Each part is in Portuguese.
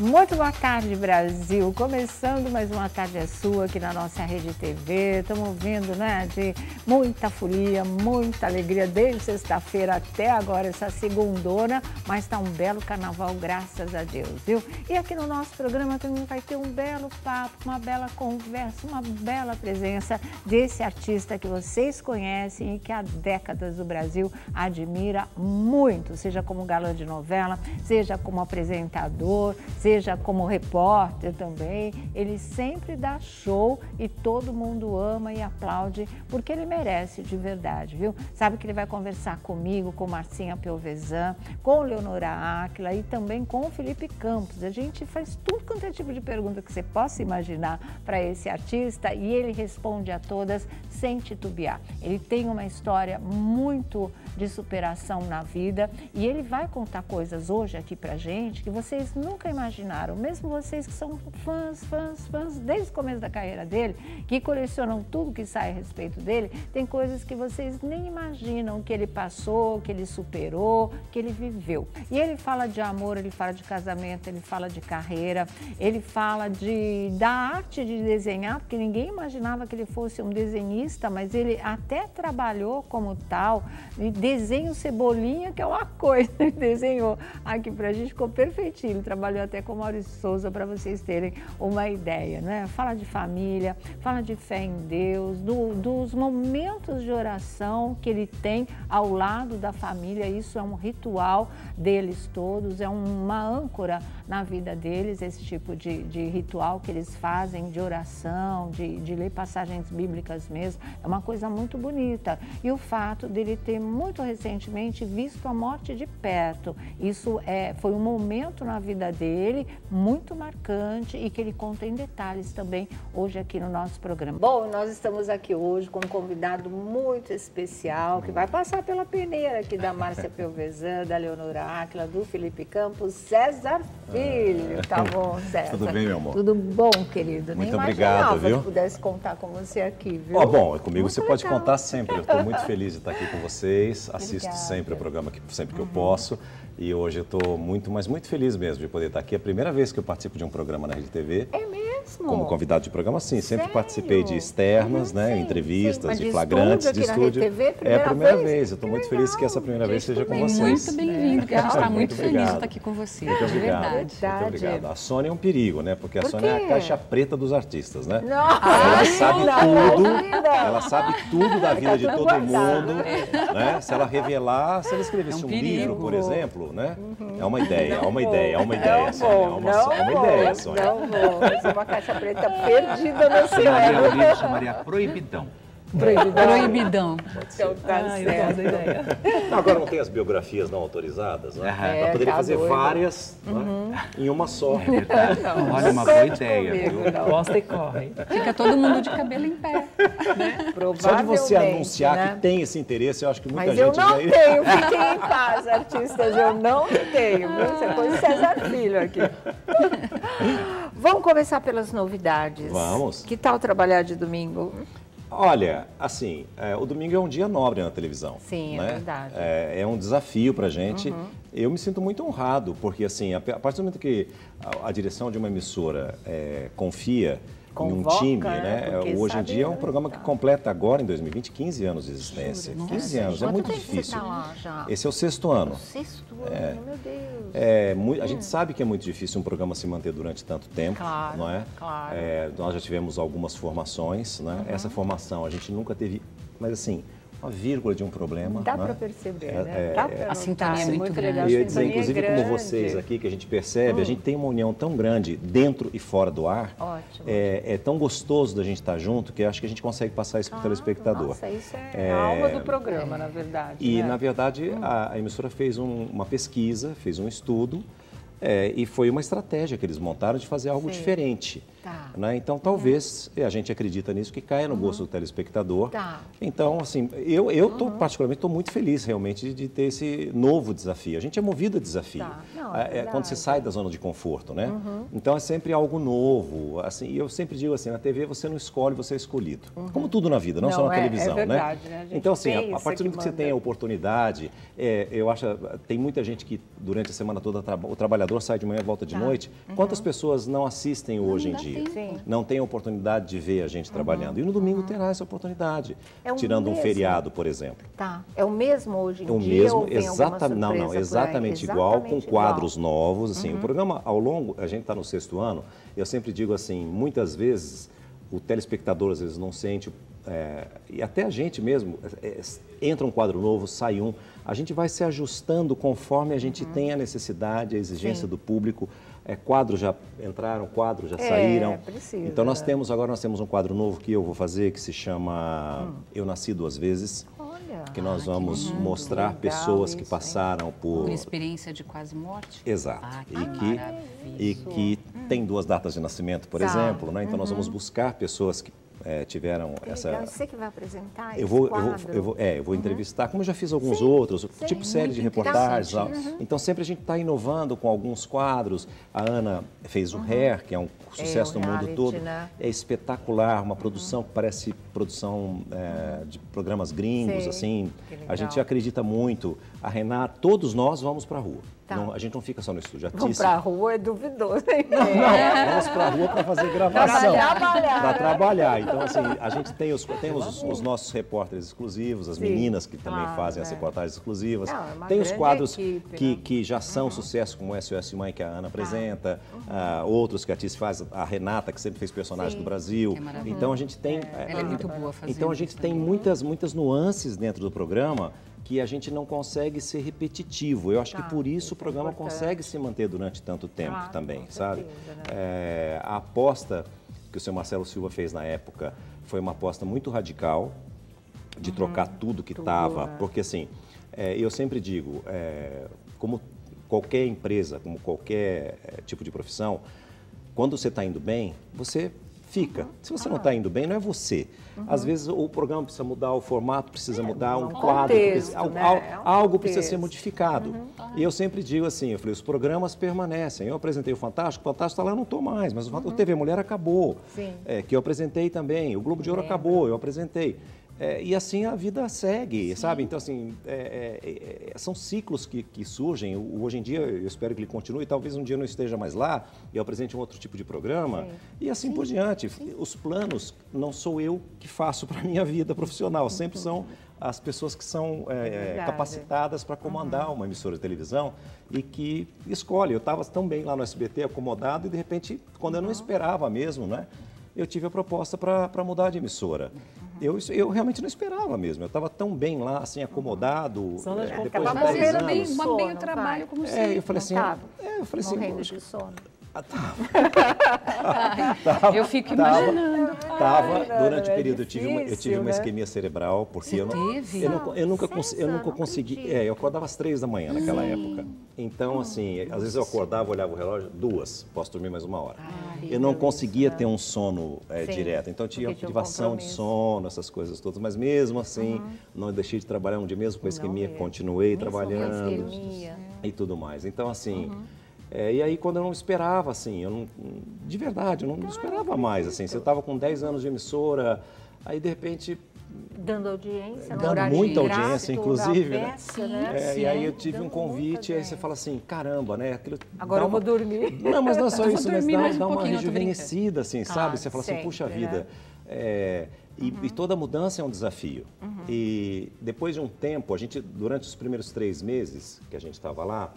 Muito boa tarde, Brasil. Começando mais uma tarde é sua aqui na nossa rede TV. Estamos vindo, né, de muita folia, muita alegria desde sexta-feira até agora, essa segundona. Mas está um belo carnaval, graças a Deus, viu? E aqui no nosso programa também vai ter um belo papo, uma bela conversa, uma bela presença desse artista que vocês conhecem e que há décadas o Brasil admira muito, seja como galã de novela, seja como apresentador, seja seja como repórter também, ele sempre dá show e todo mundo ama e aplaude porque ele merece de verdade, viu? Sabe que ele vai conversar comigo, com Marcinha Pelvezan, com Leonora Áquila e também com o Felipe Campos. A gente faz tudo quanto é tipo de pergunta que você possa imaginar para esse artista e ele responde a todas sem titubear. Ele tem uma história muito de superação na vida e ele vai contar coisas hoje aqui pra gente que vocês nunca imaginaram, mesmo vocês que são fãs, fãs, fãs desde o começo da carreira dele, que colecionam tudo que sai a respeito dele, tem coisas que vocês nem imaginam que ele passou, que ele superou, que ele viveu. E ele fala de amor, ele fala de casamento, ele fala de carreira, ele fala de da arte de desenhar, porque ninguém imaginava que ele fosse um desenhista, mas ele até trabalhou como tal, e desenho Cebolinha, que é uma coisa, ele desenhou aqui pra gente, ficou perfeitinho. Ele trabalhou até com o Maurício Souza para vocês terem uma ideia, né? Fala de família, fala de fé em Deus, do, dos momentos de oração que ele tem ao lado da família. Isso é um ritual deles todos, é uma âncora na vida deles, esse tipo de, de ritual que eles fazem de oração, de, de ler passagens bíblicas mesmo. É uma coisa muito bonita. E o fato dele ter muito recentemente visto a morte de perto. Isso é, foi um momento na vida dele muito marcante e que ele conta em detalhes também hoje aqui no nosso programa. Bom, nós estamos aqui hoje com um convidado muito especial que vai passar pela peneira aqui da Márcia Pelvezan, da Leonora Áquila, do Felipe Campos, César Filho. Tá bom, César? Tudo bem, meu amor? Tudo bom, querido? Muito Nem obrigado, viu? que pudesse contar com você aqui, viu? Oh, bom, comigo muito você legal. pode contar sempre. Eu estou muito feliz de estar aqui com vocês assisto Obrigada. sempre o programa que, sempre que uhum. eu posso. E hoje eu estou muito, mas muito feliz mesmo de poder estar aqui. É a primeira vez que eu participo de um programa na Rede TV. É mesmo? Como convidado de programa, sim. Sempre participei de externas, uhum, né? Sim, entrevistas, sim. de flagrantes, de estúdio. TV, é a primeira vez. vez. Eu estou muito feliz que essa primeira vez seja com vocês. Muito bem-vindo, que a gente está muito, feliz de estar aqui com você. Muito obrigado. Verdade. Muito obrigado. A Sônia é um perigo, né? Porque a Por Sônia é a caixa preta dos artistas, né? Não. Ela sabe tudo. Ela sabe tudo da vida de todo mundo. Né? Se ela revelar, se ela escrevesse um, livro, por exemplo, né? É uma ideia, é uma ideia, é uma ideia, Sônia. É uma, é ideia, Sônia. Não vou. Eu sou uma caixa preta perdida no céu. O livro chamaria Proibidão. Proibidão. Proibidão. Então tá ah, certo. ideia. agora não tem as biografias não autorizadas, né? É, Para poder fazer doido. várias né? uhum. né? em uma só. É Olha, uma boa ideia. Gosta e corre. Fica todo mundo de cabelo em pé. Né? Só de você anunciar né? que tem esse interesse, eu acho que muita Mas gente eu não já... tenho, fiquem em paz, artistas, eu não tenho. Você foi César Filho aqui. Vamos começar pelas novidades. Vamos. Que tal trabalhar de domingo? Olha, assim, é, o domingo é um dia nobre na televisão. Sim, é né? é verdade. É, é, um desafio para gente. Uhum. Eu me sinto muito honrado, porque assim, a, a partir do momento que a, a direção de uma emissora é, confia Convoca, em um time, né? né? Hoje em dia é um programa que completa agora, em 2020, 15 anos de existência. Juro, 15 anos, é muito difícil. Tá Esse é o sexto ano. O sexto ano, é, meu Deus. É, a gente sabe que é muito difícil um programa se manter durante tanto tempo, claro, não é? Claro. É, nós já tivemos algumas formações, né? Uhum. Essa formação a gente nunca teve, mas assim, uma vírgula de um problema. Dá né? para perceber, é, né? É, Dá pra a sintonia é muito, muito grande. Eu ia dizer, inclusive, como vocês aqui, que a gente percebe, hum. a gente tem uma união tão grande dentro e fora do ar. Ótimo. É, é tão gostoso da gente estar junto que acho que a gente consegue passar isso para o ah, telespectador. Nossa, isso é, é, a alma do programa, na verdade. E, né? na verdade, hum. a, a, emissora fez um, uma pesquisa, fez um estudo, é, e foi uma estratégia que eles montaram de fazer algo Sim. diferente. Tá. Né? Então, talvez, a gente acredita nisso, que caia no uhum. gosto do telespectador. Tá. Então, assim, eu, eu tô, uhum. particularmente, estou muito feliz, realmente, de, de, ter esse novo desafio. A gente é movido a desafio. Tá. Não, é, é quando você sai da zona de conforto, né? Uhum. Então, é sempre algo novo. Assim, e eu sempre digo assim, na TV você não escolhe, você é escolhido. Uhum. Como tudo na vida, não, não só na é, televisão, é verdade, né? né? Então, assim, a, a partir do momento que você tem a oportunidade, é, eu acho, tem muita gente que durante a semana toda o trabalhador sai de manhã e volta de tá. noite. Uhum. Quantas pessoas não assistem hoje em dia? Não tem a oportunidade de ver a gente uhum. trabalhando. E no domingo uhum. terá essa oportunidade, é tirando mesmo. um feriado, por exemplo. Tá. É o mesmo hoje em é o dia? Mesmo, exatamente, não, não, exatamente igual, com quadros igual. novos. Assim, O uhum. programa, ao longo, a gente está no sexto ano, eu sempre digo assim, muitas vezes o telespectador às vezes não sente, é, e até a gente mesmo, é, é, entra um quadro novo, sai um, a gente vai se ajustando conforme a gente uhum. tem a necessidade, a exigência Sim. do público. É, quadros já entraram, quadros já é, saíram. Precisa. Então nós temos agora nós temos um quadro novo que eu vou fazer que se chama hum. Eu Nasci Duas Vezes. Olha, que nós ah, vamos que mostrar pessoas que passaram por uma experiência de quase morte. Exato. Ah, que e que e que hum. tem duas datas de nascimento, por tá. exemplo, né? Então uhum. nós vamos buscar pessoas que é, tiveram que essa. Legal. Você que vai apresentar eu vou, eu vou, eu vou, é, eu vou uhum. entrevistar, como eu já fiz alguns Sim. outros, Sim. tipo série de reportagens. Uhum. Então sempre a gente está inovando com alguns quadros. A Ana fez o uhum. Hair, que é um sucesso é, no mundo todo. Né? É espetacular, uma produção que parece produção é, de programas gringos, assim. A gente acredita muito. A Renata, todos nós vamos para a rua. Tá. Não, a gente não fica só no estúdio. A Vamos para a rua é duvidoso, hein? Não, não, vamos para a rua para fazer gravação. Para trabalhar. Para trabalhar. Então, assim, a gente tem os, temos os, os nossos repórteres exclusivos, as Sim. meninas que também ah, fazem é. as reportagens exclusivas. Não, é tem os quadros equipe, que, né? que já são uhum. sucesso, como o SOS Mãe, que a Ana tá. apresenta, uhum. uh, outros que a Tiz faz, a Renata, que sempre fez personagem Sim. do Brasil. então, a gente tem... É, ela é muito boa fazendo Então, a gente tem muitas, muitas nuances dentro do programa que a gente não consegue ser repetitivo. Eu acho tá, que por isso, isso o programa é consegue se manter durante tanto tempo ah, também, sabe? Certeza, né? é, a aposta que o seu Marcelo Silva fez na época foi uma aposta muito radical de uhum, trocar tudo que estava, é. porque assim, é, eu sempre digo, é, como qualquer empresa, como qualquer é, tipo de profissão, quando você está indo bem, você fica. Se você não está indo bem, não é você. Uhum. Às vezes o programa precisa mudar, o formato precisa é, mudar, um, quadro, contexto, precisa, né? algo, é algo precisa ser modificado. Uhum. E eu sempre digo assim, eu falei, os programas permanecem. Eu apresentei o Fantástico, o Fantástico está lá, não estou mais, mas o, uhum. o TV Mulher acabou. É, que eu apresentei também, o Globo de Ouro acabou, eu apresentei. É, e assim a vida segue, Sim. sabe? Então, assim, é, é, é, são ciclos que, que surgem. O, hoje em dia, eu espero que ele continue. Talvez um dia eu não esteja mais lá e eu apresente um outro tipo de programa. Sim. E assim Sim. por diante. Os planos não sou eu que faço para a minha vida profissional. Sempre são as pessoas que são é, é capacitadas para comandar uhum. uma emissora de televisão e que escolhe. Eu estava tão bem lá no SBT, acomodado, e de repente, quando eu não esperava mesmo, né? Eu tive a proposta para mudar de emissora. Eu, eu realmente não esperava mesmo. Eu estava tão bem lá, assim, acomodado. Sono é, depois de 10 anos. Bem, sono, bem o trabalho como sempre. É, eu falei assim, é, eu falei assim, Morrendo de sono. Ah, tava. eu fico imaginando. Tava, durante o período, eu tive uma, eu tive uma isquemia cerebral, porque Você eu, não, teve? Eu, não, eu nunca, cons, eu nunca consegui. É, eu acordava às três da manhã naquela Sim. época. Então, assim, às vezes eu acordava, olhava o relógio, duas, posso dormir mais uma hora. Ai, eu não conseguia ter um sono é, direto. Então, eu tinha privação de sono, essas coisas todas. Mas mesmo assim, uhum. não deixei de trabalhar um dia mesmo com a isquemia, continuei mesmo trabalhando. E tudo mais. Então, assim. Uhum é, e aí, quando eu não esperava, assim, eu não, de verdade, eu não esperava mais, assim. Se eu estava com 10 anos de emissora, aí de repente dando audiência, dando muita audiência, inclusive, né? Peça, né? É, e aí eu tive um convite, e aí você fala assim, caramba, né? Aquilo Agora eu vou dormir. Não, mas não é só isso, mas dá, dá um uma rejuvenescida, assim, sabe? Ah, você fala assim, sempre, assim, puxa vida. Né? É, e, uhum. e, toda mudança é um desafio. Uhum. E depois de um tempo, a gente, durante os primeiros três meses que a gente estava lá,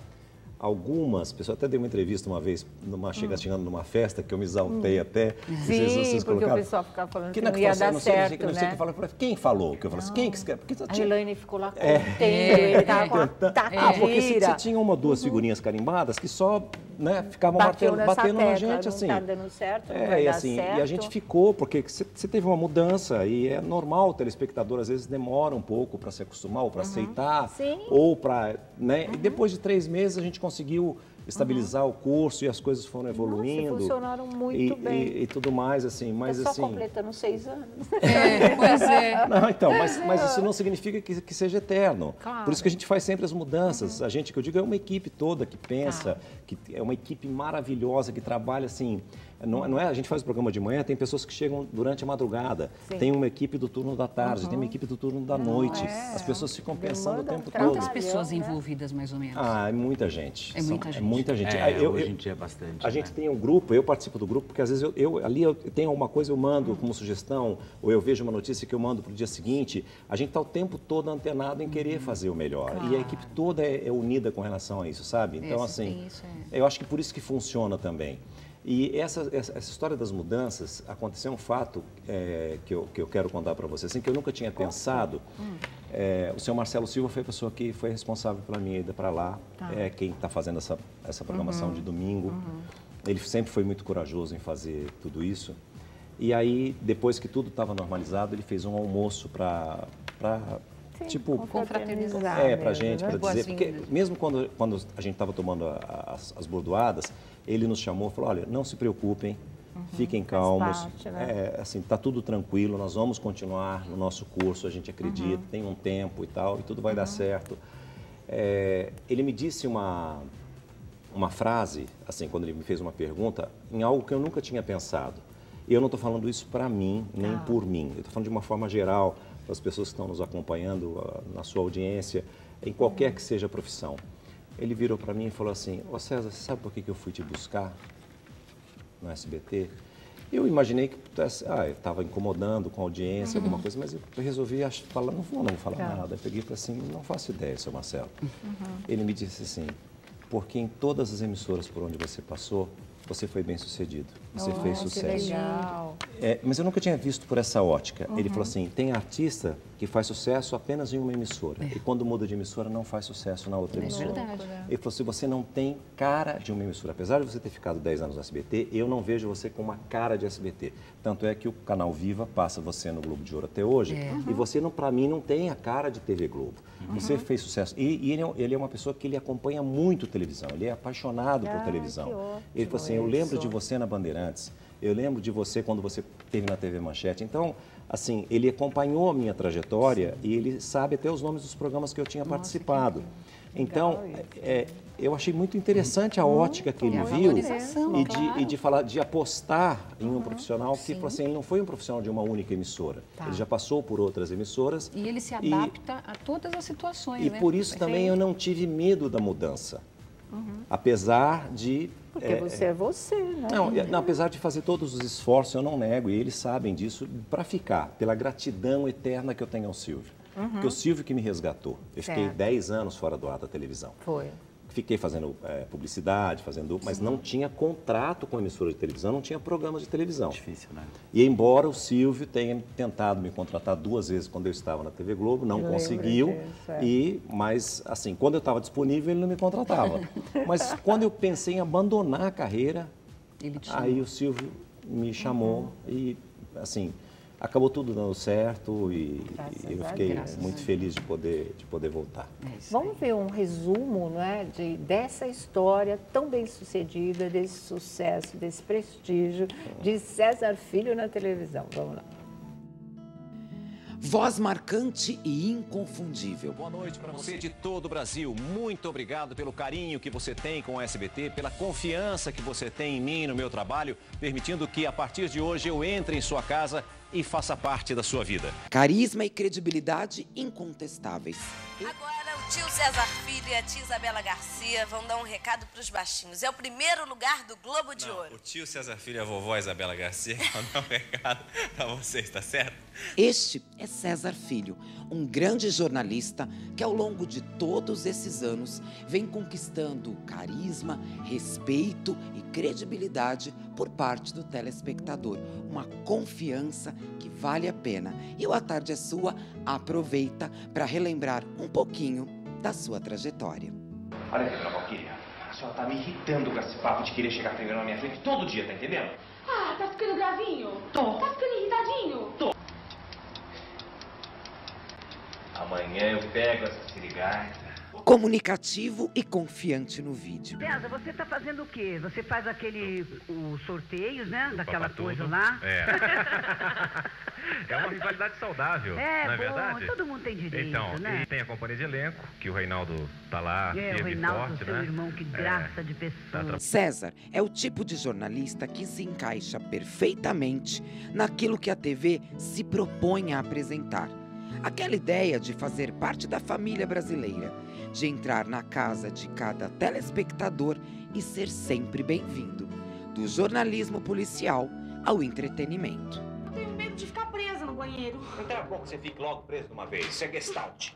algumas pessoas, até dei uma entrevista uma vez, numa, hum. chegando numa festa, que eu me exaltei hum. até. Sim, vocês, porque o pessoal ficava falando que, que não ia dar não sei, certo, não sei, né? Não sei quem falou? Que eu falei assim, quem que escreve? Porque a tinha... Elaine ficou lá é. contendo, é. ele estava com a Ah, porque você, você tinha uma ou duas uhum. figurinhas carimbadas que só né, ficavam batendo, batendo tecla, na gente, assim. Não tá dando certo, não é, e, assim, certo. E a gente ficou, porque você, teve uma mudança e é normal o telespectador às vezes demora um pouco para se acostumar ou para uhum. aceitar, Sim. ou para, né? Uhum. E depois de três meses a gente conseguiu estabilizar uhum. o curso e as coisas foram evoluindo. Nossa, funcionaram muito e, bem. E, e, tudo mais, assim, mas é só assim... completando seis anos. É, pois é. Não, então, mas, mas isso não significa que, que seja eterno. Claro. Por isso que a gente faz sempre as mudanças. Uhum. A gente, que eu digo, é uma equipe toda que pensa, ah. que é uma equipe maravilhosa, que trabalha, assim, Não, não, é, a gente faz o programa de manhã, tem pessoas que chegam durante a madrugada, Sim. tem uma equipe do turno da tarde, uhum. tem uma equipe do turno da noite. É. As pessoas ficam pensando o tempo todo. Quantas pessoas né? envolvidas, mais ou menos? Ah, é muita gente. É muita São, gente. É muita gente. É, eu, hoje em dia é bastante. A né? gente tem um grupo, eu participo do grupo, porque às vezes eu, eu ali eu tenho alguma coisa, eu mando como sugestão, ou eu vejo uma notícia que eu mando para o dia seguinte. A gente está o tempo todo antenado em querer uhum. fazer o melhor. Claro. E a equipe toda é, é, unida com relação a isso, sabe? Então, Esse assim, isso, é. eu acho que por isso que funciona também. E essa, essa, essa, história das mudanças, aconteceu um fato é, que, eu, que eu quero contar para vocês, assim, que eu nunca tinha pensado. Hum. É, o senhor Marcelo Silva foi a pessoa que foi responsável pela minha ida para lá, tá. é quem está fazendo essa, essa programação uhum. de domingo. Uhum. Ele sempre foi muito corajoso em fazer tudo isso. E aí, depois que tudo estava normalizado, ele fez um almoço para tipo confraternizar. É, para gente, para dizer. Porque mesmo quando, quando a gente estava tomando as, as bordoadas, ele nos chamou e falou: olha, não se preocupem, uhum, fiquem calmos. Parte, né? é, assim, tá tudo tranquilo, nós vamos continuar no nosso curso, a gente acredita, uhum. tem um tempo e tal, e tudo vai uhum. dar certo. É, ele me disse uma, uma frase, assim, quando ele me fez uma pergunta, em algo que eu nunca tinha pensado. E eu não estou falando isso para mim, nem ah. por mim. Eu estou falando de uma forma geral para as pessoas que estão nos acompanhando uh, na sua audiência, em qualquer que seja a profissão. Ele virou para mim e falou assim: Ô César, você sabe por que, que eu fui te buscar no SBT? Eu imaginei que ah, estava incomodando com a audiência, uhum. alguma coisa, mas eu resolvi falar, não vou não falar tá. nada. Eu peguei e falei assim, não faço ideia, seu Marcelo. Uhum. Ele me disse assim, porque em todas as emissoras por onde você passou, você foi bem sucedido, você oh, fez sucesso. legal. É, mas eu nunca tinha visto por essa ótica. Uhum. Ele falou assim: tem artista que faz sucesso apenas em uma emissora. É. E quando muda de emissora, não faz sucesso na outra é emissora. Verdade. Ele falou assim: você não tem cara de uma emissora. Apesar de você ter ficado 10 anos no SBT, eu não vejo você com uma cara de SBT. Tanto é que o canal Viva passa você no Globo de Ouro até hoje. É. E você, para mim, não tem a cara de TV Globo. Uhum. Você fez sucesso. E, e ele, é, ele, é, uma pessoa que ele acompanha muito televisão. Ele é apaixonado ah, por televisão. Ele falou assim: eu lembro de você na Bandeirantes. Eu lembro de você quando você teve na TV Manchete. Então, assim, ele acompanhou a minha trajetória Sim. e ele sabe até os nomes dos programas que eu tinha Nossa, participado. Então, é, eu achei muito interessante a ótica que ele viu e de, claro. e de falar, de apostar em um uhum, profissional que tipo assim, ele não foi um profissional de uma única emissora. Tá. Ele já passou por outras emissoras. E ele se adapta e, a todas as situações. E né? por isso também eu não tive medo da mudança. Uhum. Apesar de porque é, você é você, né? Não, não, apesar de fazer todos os esforços, eu não nego, e eles sabem disso, para ficar, pela gratidão eterna que eu tenho ao Silvio. Uhum. Porque o Silvio que me resgatou. Eu certo. fiquei 10 anos fora do ar da televisão. Foi. Fiquei fazendo é, publicidade, fazendo, mas não tinha contrato com emissora de televisão, não tinha programas de televisão. Difícil, né? E embora o Silvio tenha tentado me contratar duas vezes quando eu estava na TV Globo, não eu conseguiu. Disso, é. E mas assim, quando eu estava disponível ele não me contratava. mas quando eu pensei em abandonar a carreira, aí o Silvio me chamou uhum. e assim acabou tudo dando certo e, e eu fiquei muito feliz de poder, de poder voltar. É Vamos ver um resumo é, de, dessa história tão bem sucedida, desse sucesso, desse prestígio de César Filho na televisão. Vamos lá. Voz marcante e inconfundível. Boa noite para você de todo o Brasil. Muito obrigado pelo carinho que você tem com o SBT, pela confiança que você tem em mim, no meu trabalho, permitindo que a partir de hoje eu entre em sua casa e faça parte da sua vida. Carisma e credibilidade incontestáveis. Agora o tio César Filho e a tia Isabela Garcia vão dar um recado para os baixinhos. É o primeiro lugar do Globo de Não, Ouro. O tio César Filho e a vovó Isabela Garcia vão dar um recado para vocês, tá certo? Este é César Filho, um grande jornalista que ao longo de todos esses anos vem conquistando carisma, respeito e credibilidade por parte do telespectador. Uma confiança que vale a pena. E o A Tarde é Sua aproveita para relembrar um pouquinho da sua trajetória. Olha aqui, dona Valquíria, a senhora tá me irritando com esse papo de querer chegar primeiro na minha frente todo dia, tá entendendo? Ah, tá ficando gravinho? Tô. Tá ficando irritadinho? Tô. Amanhã eu pego essa sirigaita. comunicativo e confiante no vídeo. César, você está fazendo o quê? Você faz aquele os sorteios, né? Daquela coisa lá. É. É uma rivalidade saudável, É, não é bom, verdade? todo mundo tem direito, Então, né? e tem a companhia de elenco, que o Reinaldo tá lá, É, o e Reinaldo, forte, seu né? irmão, que É. graça de pessoa. César é o tipo de jornalista que se encaixa perfeitamente naquilo que a TV se propõe a apresentar. Aquela ideia de fazer parte da família brasileira, de entrar na casa de cada telespectador e ser sempre bem-vindo, do jornalismo policial ao entretenimento. Eu tenho medo de ficar presa no banheiro. Então é bom que você fique logo preso de uma vez. Isso é Gestalt.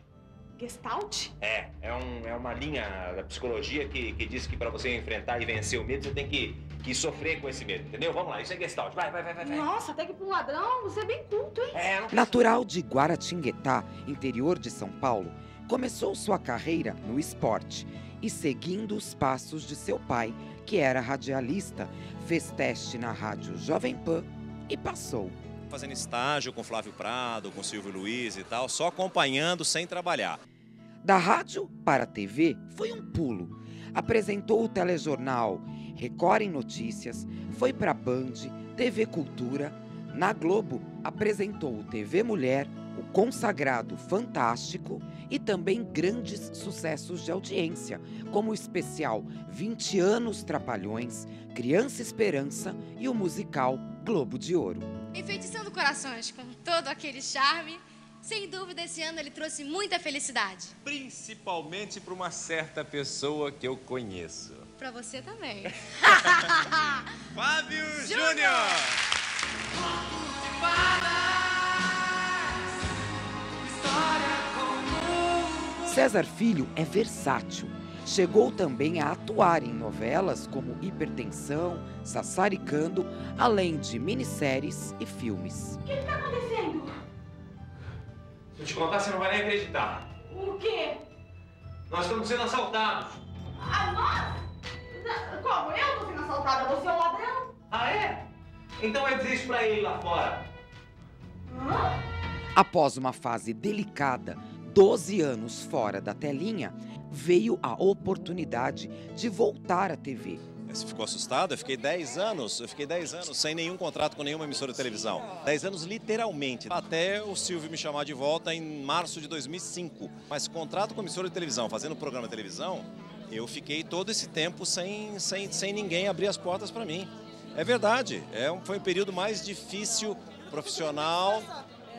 Gestalt? É, é, um, é uma linha da psicologia que, que diz que para você enfrentar e vencer o medo, você tem que, que sofrer com esse medo, entendeu? Vamos lá, isso é Gestalt. Vai, vai, vai, vai. Nossa, até que pra um ladrão, você é bem culto, hein? É, não Natural de Guaratinguetá, interior de São Paulo, começou sua carreira no esporte e, seguindo os passos de seu pai, que era radialista, fez teste na rádio Jovem Pan e passou. Fazendo estágio com Flávio Prado, com Silvio Luiz e tal, só acompanhando sem trabalhar. Da rádio para a TV foi um pulo. Apresentou o telejornal Record em Notícias, foi para Band, TV Cultura. Na Globo, apresentou o TV Mulher, o Consagrado Fantástico e também grandes sucessos de audiência, como o especial 20 anos Trapalhões, Criança Esperança e o musical Globo de Ouro. Enfeitiçando corações com todo aquele charme, sem dúvida esse ano ele trouxe muita felicidade. Principalmente para uma certa pessoa que eu conheço. Pra você também. Fábio Júnior! César Filho é versátil. Chegou também a atuar em novelas como Hipertensão, Sassaricando, além de minisséries e filmes. O que que tá acontecendo? Se eu te contar, você não vai nem acreditar. O quê? Nós estamos sendo assaltados. Ah, nós? Como? Eu tô sendo assaltada, você é o ladrão? Ah, é? Então vai dizer isso pra ele lá fora. Hã? Após uma fase delicada, 12 anos fora da telinha, veio a oportunidade de voltar à TV. Você ficou assustado? Eu fiquei 10 anos, eu fiquei 10 anos sem nenhum contrato com nenhuma emissora de televisão. 10 anos literalmente, até o Silvio me chamar de volta em março de 2005. Mas contrato com emissora de televisão, fazendo programa de televisão, eu fiquei todo esse tempo sem, sem, sem ninguém abrir as portas para mim. É verdade, é um, foi o período mais difícil profissional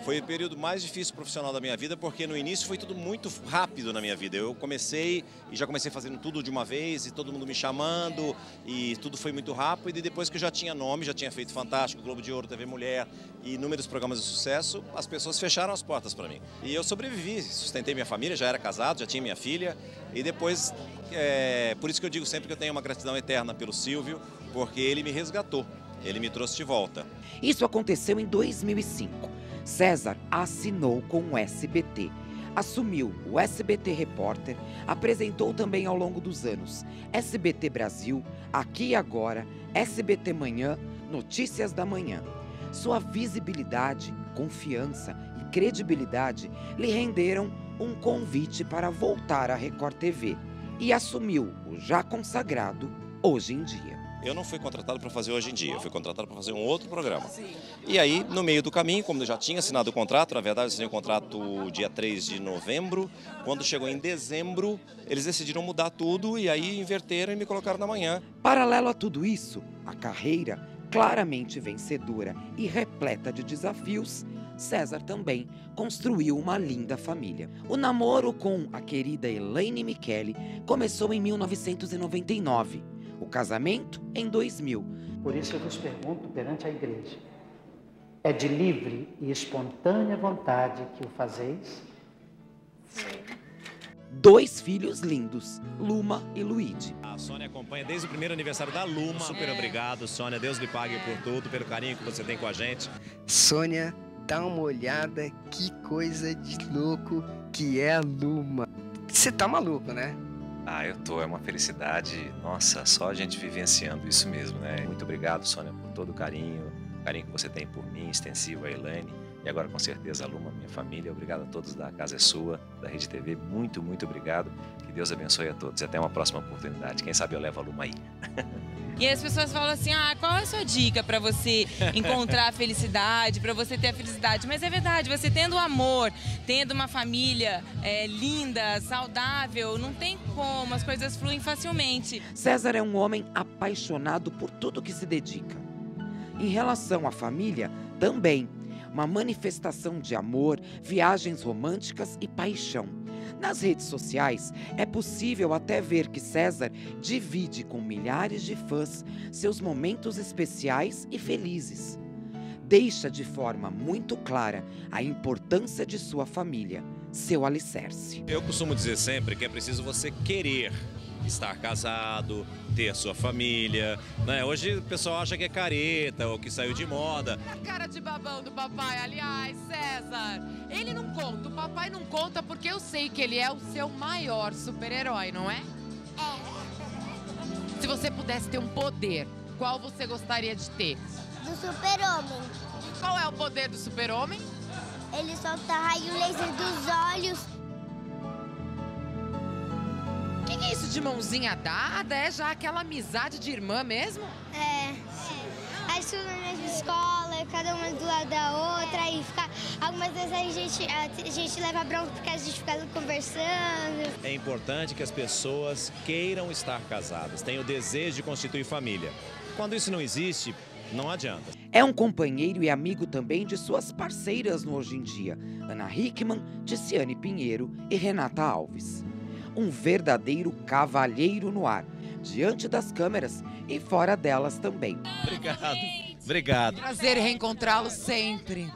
foi o período mais difícil profissional da minha vida, porque no início foi tudo muito rápido na minha vida. Eu comecei e já comecei fazendo tudo de uma vez, e todo mundo me chamando, e tudo foi muito rápido. E depois que eu já tinha nome, já tinha feito Fantástico, Globo de Ouro, TV Mulher e inúmeros programas de sucesso, as pessoas fecharam as portas para mim. E eu sobrevivi, sustentei minha família, já era casado, já tinha minha filha, e depois, é, por isso que eu digo sempre que eu tenho uma gratidão eterna pelo Silvio, porque ele me resgatou, ele me trouxe de volta. Isso aconteceu em 2005. César assinou com o SBT. Assumiu o SBT Repórter, apresentou também ao longo dos anos SBT Brasil, Aqui e Agora, SBT Manhã, Notícias da Manhã. Sua visibilidade, confiança e credibilidade lhe renderam um convite para voltar à Record TV e assumiu o já consagrado Hoje em Dia. Eu não fui contratado para fazer hoje em dia, eu fui contratado para fazer um outro programa. E aí, no meio do caminho, como eu já tinha assinado o contrato, na verdade eu assinei o contrato dia 3 de novembro, quando chegou em dezembro, eles decidiram mudar tudo e aí inverteram e me colocaram na manhã. Paralelo a tudo isso, a carreira, claramente vencedora e repleta de desafios, César também construiu uma linda família. O namoro com a querida Elaine Michele começou em 1999. O casamento em 2000. Por isso eu vos pergunto perante a igreja: é de livre e espontânea vontade que o fazeis? Dois filhos lindos, Luma e Luigi. A Sônia acompanha desde o primeiro aniversário da Luma. Super obrigado, Sônia. Deus lhe pague por tudo, pelo carinho que você tem com a gente. Sônia, dá uma olhada, que coisa de louco que é a Luma. Você tá maluco, né? Ah, eu tô, é uma felicidade. Nossa, só a gente vivenciando isso mesmo, né? Muito obrigado, Sônia, por todo o carinho, o carinho que você tem por mim, extensivo a Elaine. E agora com certeza a Luma, minha família. Obrigado a todos da Casa é Sua, da Rede TV. Muito, muito obrigado. Que Deus abençoe a todos e até uma próxima oportunidade. Quem sabe eu levo a Luma aí. E aí as pessoas falam assim: ah, qual é a sua dica para você encontrar a felicidade, para você ter a felicidade? Mas é verdade, você tendo amor, tendo uma família é, linda, saudável, não tem como, as coisas fluem facilmente. César é um homem apaixonado por tudo que se dedica. Em relação à família, também. Uma manifestação de amor, viagens românticas e paixão. Nas redes sociais, é possível até ver que César divide com milhares de fãs seus momentos especiais e felizes. Deixa de forma muito clara a importância de sua família, seu alicerce. Eu costumo dizer sempre que é preciso você querer estar casado, ter sua família. Né? Hoje o pessoal acha que é careta ou que saiu de moda. A cara de babão do papai, aliás, César. Ele não conta, o papai não conta porque eu sei que ele é o seu maior super-herói, não é? É. Se você pudesse ter um poder, qual você gostaria de ter? Do super-homem. Qual é o poder do super-homem? Ele solta raio laser dos olhos que, que é isso de mãozinha dada? É já aquela amizade de irmã mesmo? É. A gente na mesma escola, cada uma do lado da outra, e fica, algumas vezes a gente, a gente leva bronca porque a gente fica conversando. É importante que as pessoas queiram estar casadas, tenham o desejo de constituir família. Quando isso não existe, não adianta. É um companheiro e amigo também de suas parceiras no Hoje em Dia, Ana Hickman, Ticiane Pinheiro e Renata Alves um verdadeiro cavalheiro no ar, diante das câmeras e fora delas também. Obrigado. Obrigado. Prazer reencontrá-lo sempre.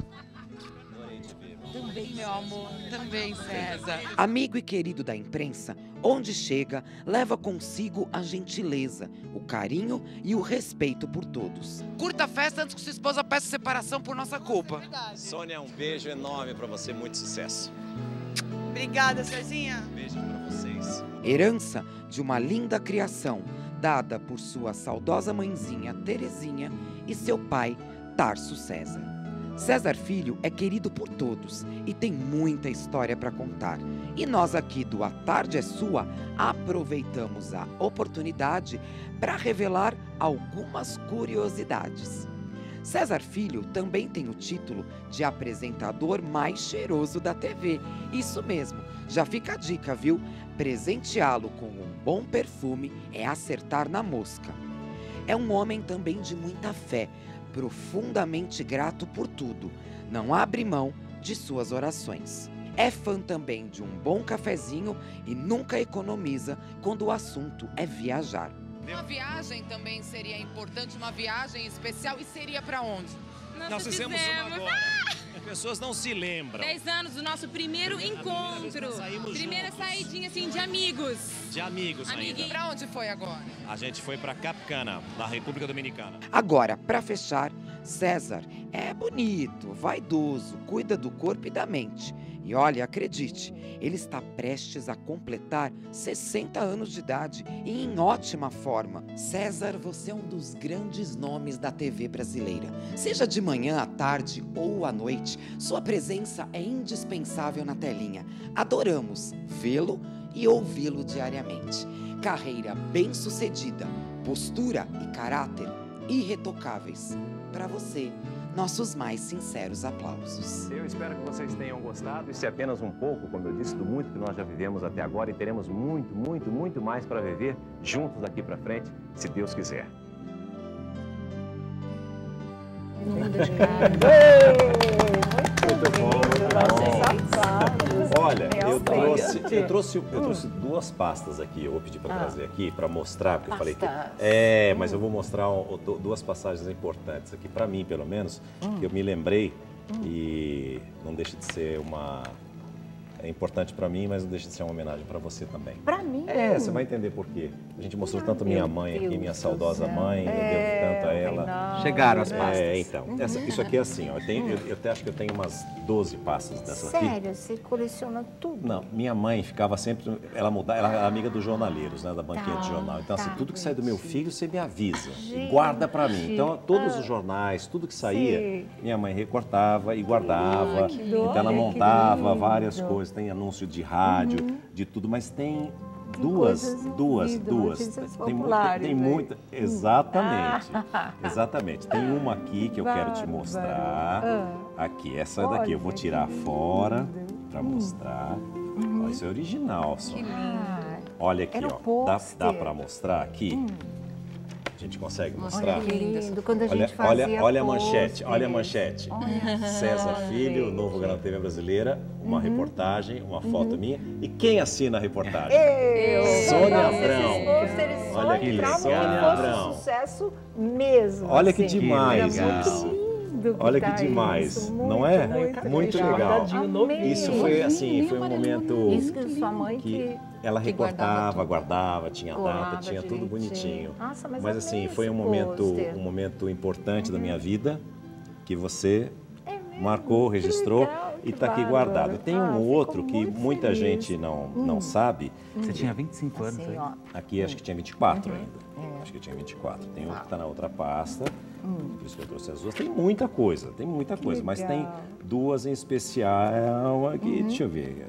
Também, meu amor. Também, César. Amigo e querido da imprensa, onde chega, leva consigo a gentileza, o carinho e o respeito por todos. Curta a festa antes que sua esposa peça separação por nossa culpa. Sônia, um beijo enorme para você, muito sucesso. Obrigada, Cezinha. Beijo para Herança de uma linda criação, dada por sua saudosa mãezinha Terezinha e seu pai Tarso César. César Filho é querido por todos e tem muita história para contar. E nós aqui do A Tarde é Sua aproveitamos a oportunidade para revelar algumas curiosidades. César Filho também tem o título de apresentador mais cheiroso da TV. Isso mesmo, já fica a dica, viu? Presenteá-lo com um bom perfume é acertar na mosca. É um homem também de muita fé, profundamente grato por tudo, não abre mão de suas orações. É fã também de um bom cafezinho e nunca economiza quando o assunto é viajar. Uma viagem também seria importante, uma viagem especial. E seria para onde? Nós, Nós fizemos, fizemos uma agora. As pessoas não se lembram. Dez anos do nosso primeiro encontro. Primeira juntos. saidinha assim de amigos. De amigos Amiguinho. ainda. Pra onde foi agora? A gente foi para Capcana, na República Dominicana. Agora, para fechar, César é bonito, vaidoso, cuida do corpo e da mente. E olha, acredite, ele está prestes a completar 60 anos de idade e em ótima forma. César, você é um dos grandes nomes da TV brasileira. Seja de manhã, à tarde ou à noite, sua presença é indispensável na telinha. Adoramos vê-lo e ouvi-lo diariamente. Carreira bem-sucedida, postura e caráter irretocáveis. Para você, nossos mais sinceros aplausos. Eu espero que vocês tenham gostado. Isso é apenas um pouco, como eu disse, do muito que nós já vivemos até agora e teremos muito, muito, muito mais para viver juntos daqui para frente, se Deus quiser. Muito bom. Olha, eu trouxe, eu, trouxe, eu trouxe duas pastas aqui, eu vou pedir para ah. trazer aqui, para mostrar, porque Pastas. eu falei que... É, mas eu vou mostrar um, duas passagens importantes aqui, para mim, pelo menos, hum. que eu me lembrei hum. e não deixa de ser uma... É importante para mim, mas não deixa de ser uma homenagem para você também. Para mim? É, você vai entender por quê. A gente mostrou tanto minha mãe aqui, minha saudosa mãe, eu devo tanto a ela. Chegaram as pastas. É, então. Essa- isso aqui é assim, ó. Eu, tenho, eu, eu até acho que eu tenho umas 12 pastas dessa aqui. Sério, você coleciona tudo? Não, minha mãe ficava sempre. Ela mudava, ela era amiga dos jornaleiros, né? Da banquinha de jornal. Então, assim, tá, tudo que sai do meu filho, você me avisa. e Gente, guarda pra mim. Então, todos ah. os jornais, tudo que saía, Sim. minha mãe recortava e guardava. Ah, então, ela montava várias coisas. Tem anúncio de rádio, Uhum. de tudo, mas tem. Duas, duas, duas. Tem, muita, tem muita. Exatamente. Ah. Exatamente. Tem uma aqui que eu quero te mostrar. Ah. Aqui, essa daqui eu vou Olha, tirar que fora lindo. para mostrar. Ó, isso é original, só. Ah, Olha aqui, ó. Dá, dá para mostrar aqui? A gente consegue mostrar? Olha que lindo, quando a Olha, gente fazia olha, olha a manchete, olha a manchete. Olha César Filho, gente. novo Grande TV Brasileira, uma Uhum. reportagem, uma foto minha. E quem assina a reportagem? Eu! Sônia Abrão. Olha Olha que legal. fosse Abrão. sucesso mesmo. Olha que assim. demais Era muito isso. lindo Olha que tá demais, isso, não muito, é? Muito, Muito legal. legal. Isso foi assim, foi um momento Isso que sua mãe que... ela que recortava, guardava, tinha data, Guardava tinha tudo direitinho. bonitinho. Nossa, mas mas assim, foi um momento, um momento importante da minha vida que você marcou, registrou legal, e está aqui guardado. Tem Ah, um fico outro que muita feliz. gente não, não Hum. sabe. Você tinha 25 anos Assim, aí? ó. Aqui acho que tinha 24 Uhum. ainda. É. Acho que tinha 24. Tem outro que está na outra pasta. Hum. Por isso que eu trouxe as duas. Tem muita coisa, tem muita Que coisa. Mas tem legal. duas em especial aqui. Uhum. Deixa eu ver.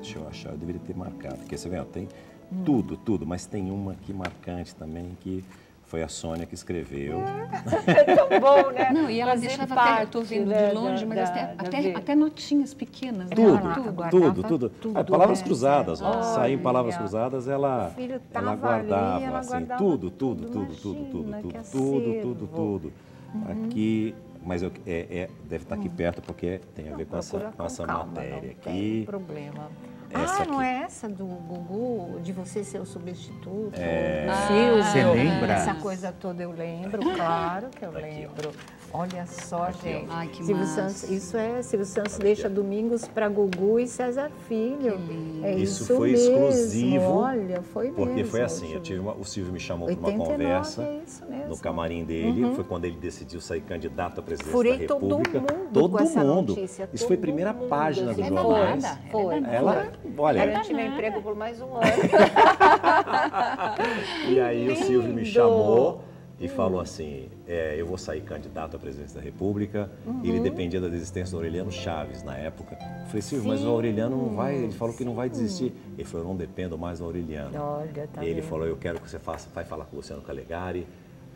Deixa eu achar, eu deveria ter marcado. Porque você vê, ó, tem Hum. tudo, tudo. Mas tem uma aqui marcante também que foi a Sônia que escreveu. É tão bom, né? Não, e ela Fazer deixava parte, até, eu tô vendo né, de longe, da- mas da- até, da até, vida. até notinhas pequenas. né? Tudo, Tudo. tudo, tudo. tudo, Ah, palavras né? cruzadas, ó. Olha. Sair em palavras cruzadas, ela, ela tava ali, guardava, ela assim, guardava tudo, tudo, tudo, tudo, tudo, tudo, tudo, tudo, tudo, tudo. Uhum. Aqui, mas eu, é, é- deve estar aqui Hum. perto porque tem a ver com essa, com essa calma, matéria não aqui. Tem problema. Essa ah, não aqui. é essa do Gugu, de você ser o substituto? É. do Ah, Silvio? Você lembra? Essa coisa toda eu lembro, claro que eu lembro. Olha só, gente. Ai, que Silvio massa. Santos, isso é, Silvio Santos deixa domingos para Gugu e César Filho. É Isso, isso, foi mesmo. exclusivo. Olha, foi Porque mesmo. foi assim, eu tive uma- o Silvio me chamou para uma 89, conversa é isso mesmo. no camarim dele. Uhum. Foi quando ele decidiu sair candidato à presidência Furei da todo República. mundo todo com essa mundo. notícia, Isso foi todo primeira mundo. página dos É jornais. danada, Foi. Ela, olha, Garanti meu emprego por mais um ano. E aí o Silvio me chamou e falou assim, é, eu vou sair candidato à presidência da República. Uhum. Ele dependia da desistência do Aureliano Chaves na época. Eu falei, Silvio, mas o Aureliano não vai, ele falou que não vai desistir. Ele falou, eu não dependo mais do Aureliano. Olha, tá e ele vendo? falou, eu quero que você faça, vai falar com o Luciano Calegari,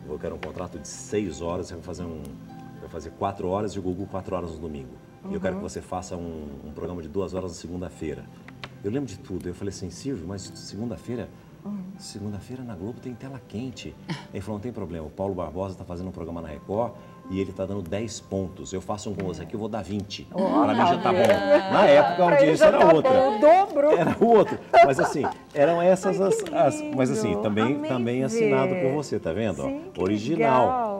eu quero um contrato de seis horas, você vai fazer um, vai fazer quatro horas e o Gugu quatro horas no domingo. E eu quero Uhum. que você faça um, um programa de duas horas na segunda-feira. Eu lembro de tudo. Eu falei assim, Silvio, mas segunda-feira Segunda-feira na Globo tem tela quente. Ele falou, não tem problema, o Paulo Barbosa está fazendo um programa na Record e ele está dando 10 pontos. Eu faço um com você aqui, eu vou dar 20. Ó, Para mim já tá bom. Na época a audiência era tá outra. bom, o dobro. Era o outro. Mas assim, eram essas as, as- Mas assim, também, Amei também assinado por você, tá vendo? Sim, que Original. legal.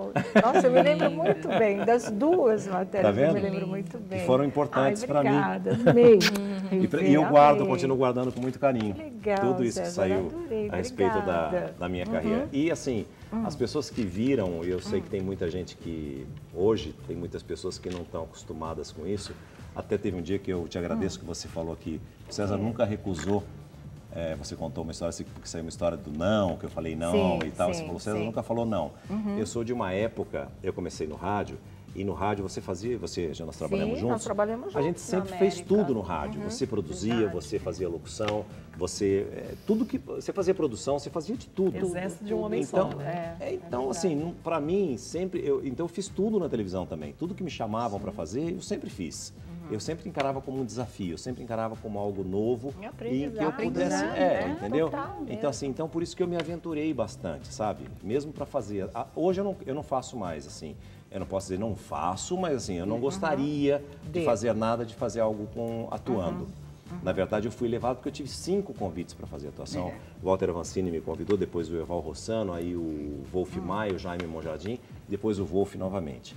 Nossa, eu me lembro muito bem das duas matérias. Tá vendo? Eu me lembro muito bem. Que foram importantes Ai, para mim. obrigada, amei. E, pra- e eu guardo, Amei. continuo guardando com muito carinho. legal, Tudo isso que César, saiu adorei, a respeito da, da minha Uhum. carreira. E assim, Hum. as pessoas que viram, e eu sei que tem muita gente que hoje tem muitas pessoas que não estão acostumadas com isso. Até teve um dia que eu te agradeço que você falou que o César nunca recusou. é, você contou uma história, assim, porque saiu uma história do não, que eu falei não Sim, e tal. sim, você falou, César sim. nunca falou não. Uhum. Eu sou de uma época, eu comecei no rádio, e no rádio você fazia, você já nós trabalhamos Sim, juntos. nós trabalhamos A gente juntos na sempre fez tudo no rádio. Uhum, Você produzia, verdade. você fazia locução, você é, tudo que você fazia produção, você fazia de tudo. Exército de um homem então, só, né? é, então assim, para mim sempre eu, então eu fiz tudo na televisão também. Tudo que me chamavam para fazer, eu sempre fiz. Uhum. Eu sempre encarava como um desafio, eu sempre encarava como algo novo É e que eu pudesse, né? é, É, entendeu? total. Então assim, então por isso que eu me aventurei bastante, sabe? Mesmo para fazer. Hoje eu não, eu não faço mais assim. Eu não posso dizer não faço, mas assim, eu não gostaria de De. fazer nada, de fazer algo com atuando. Na verdade, eu fui levado porque eu tive cinco convites para fazer atuação. O Walter Avancini me convidou, depois o Eval Rossano, aí o Wolf Maia, o Jaime Monjardim, depois o Wolf novamente.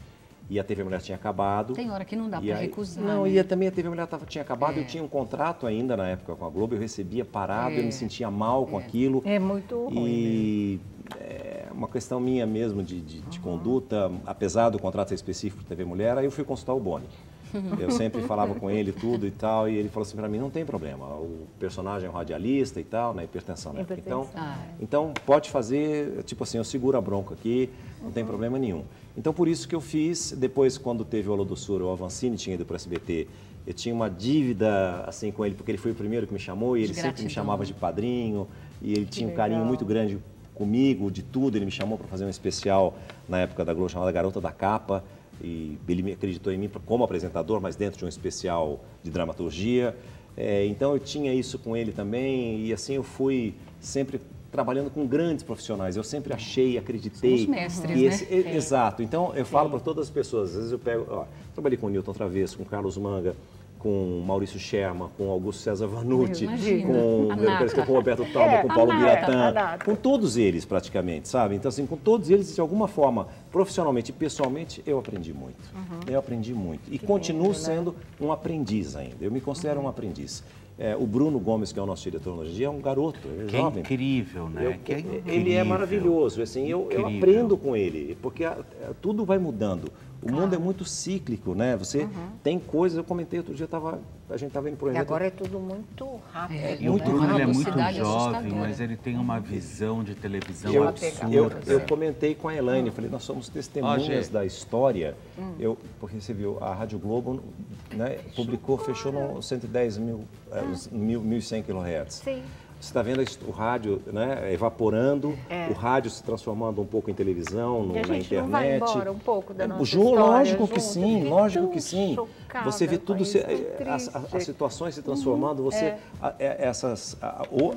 E a TV Mulher tinha acabado. Tem hora que não dá para recusar. Não, né? e também a TV Mulher tava, tinha acabado, É. eu tinha um contrato ainda na época com a Globo, eu recebia parado, eu É. me sentia mal com aquilo. É muito ruim. E é uma questão minha mesmo de, de, de conduta, apesar do contrato ser específico para TV Mulher, aí eu fui consultar o Boni. Eu sempre falava com ele tudo e tal, e ele falou assim para mim, não tem problema, o personagem é um radialista e tal, na hipertensão, né? Hipertensão. Então, Ah. então pode fazer, tipo assim, eu seguro a bronca aqui, não tem problema nenhum. Então por isso que eu fiz, depois quando teve o Alô do Sur, o Avancini tinha ido para o SBT, eu tinha uma dívida assim com ele, porque ele foi o primeiro que me chamou e ele sempre me chamava de padrinho, e ele tinha um legal. carinho muito grande comigo, de tudo, ele me chamou para fazer um especial na época da Globo chamada Garota da Capa, e ele me acreditou em mim como apresentador, mas dentro de um especial de dramaturgia. É, então eu tinha isso com ele também e assim eu fui sempre trabalhando com grandes profissionais. Eu sempre achei, acreditei. São mestres, que né? esse- e- Sim. Exato. Então eu falo para todas as pessoas. Às vezes eu pego, ó, trabalhei com o Newton Travesso, com o Carlos Manga, com o Maurício Scherma, com o Augusto César Vanucci, com, que com o Roberto Talma, É, com Paulo Biratã, com todos eles praticamente, sabe? Então assim, com todos eles de alguma forma, profissionalmente e pessoalmente, eu aprendi muito. Eu aprendi muito e continuo sendo um aprendiz ainda. Eu me considero um aprendiz. É, o Bruno Gomes, que é o nosso diretor hoje em dia, é um garoto, é Que é jovem. incrível, né? Eu- que é Ele é incrível. maravilhoso, assim, eu, eu Incrível. aprendo com ele, porque a- a- tudo vai mudando. O mundo é muito cíclico, né? Você tem coisas, eu comentei outro dia, eu tava, a gente estava indo para um E agora é tudo muito rápido. É, E o né? Bruno ele é muito jovem, mas ele tem uma visão de televisão Eu, absurda. eu, eu comentei com a Elaine, falei, nós somos testemunhas da história. Eu, porque você viu, a Rádio Globo né, publicou, fechou no 110 mil, os mil, 1.100 kHz. Sim. Você está vendo o rádio né, evaporando, É. o rádio se transformando um pouco em televisão, no- na gente não vai internet. embora um pouco da É, nossa Ju, história lógico que junto? sim, Fiquei lógico que sim. Você vê tudo, se, tão as, as situações se transformando, você, É. a- é- essas, a- o-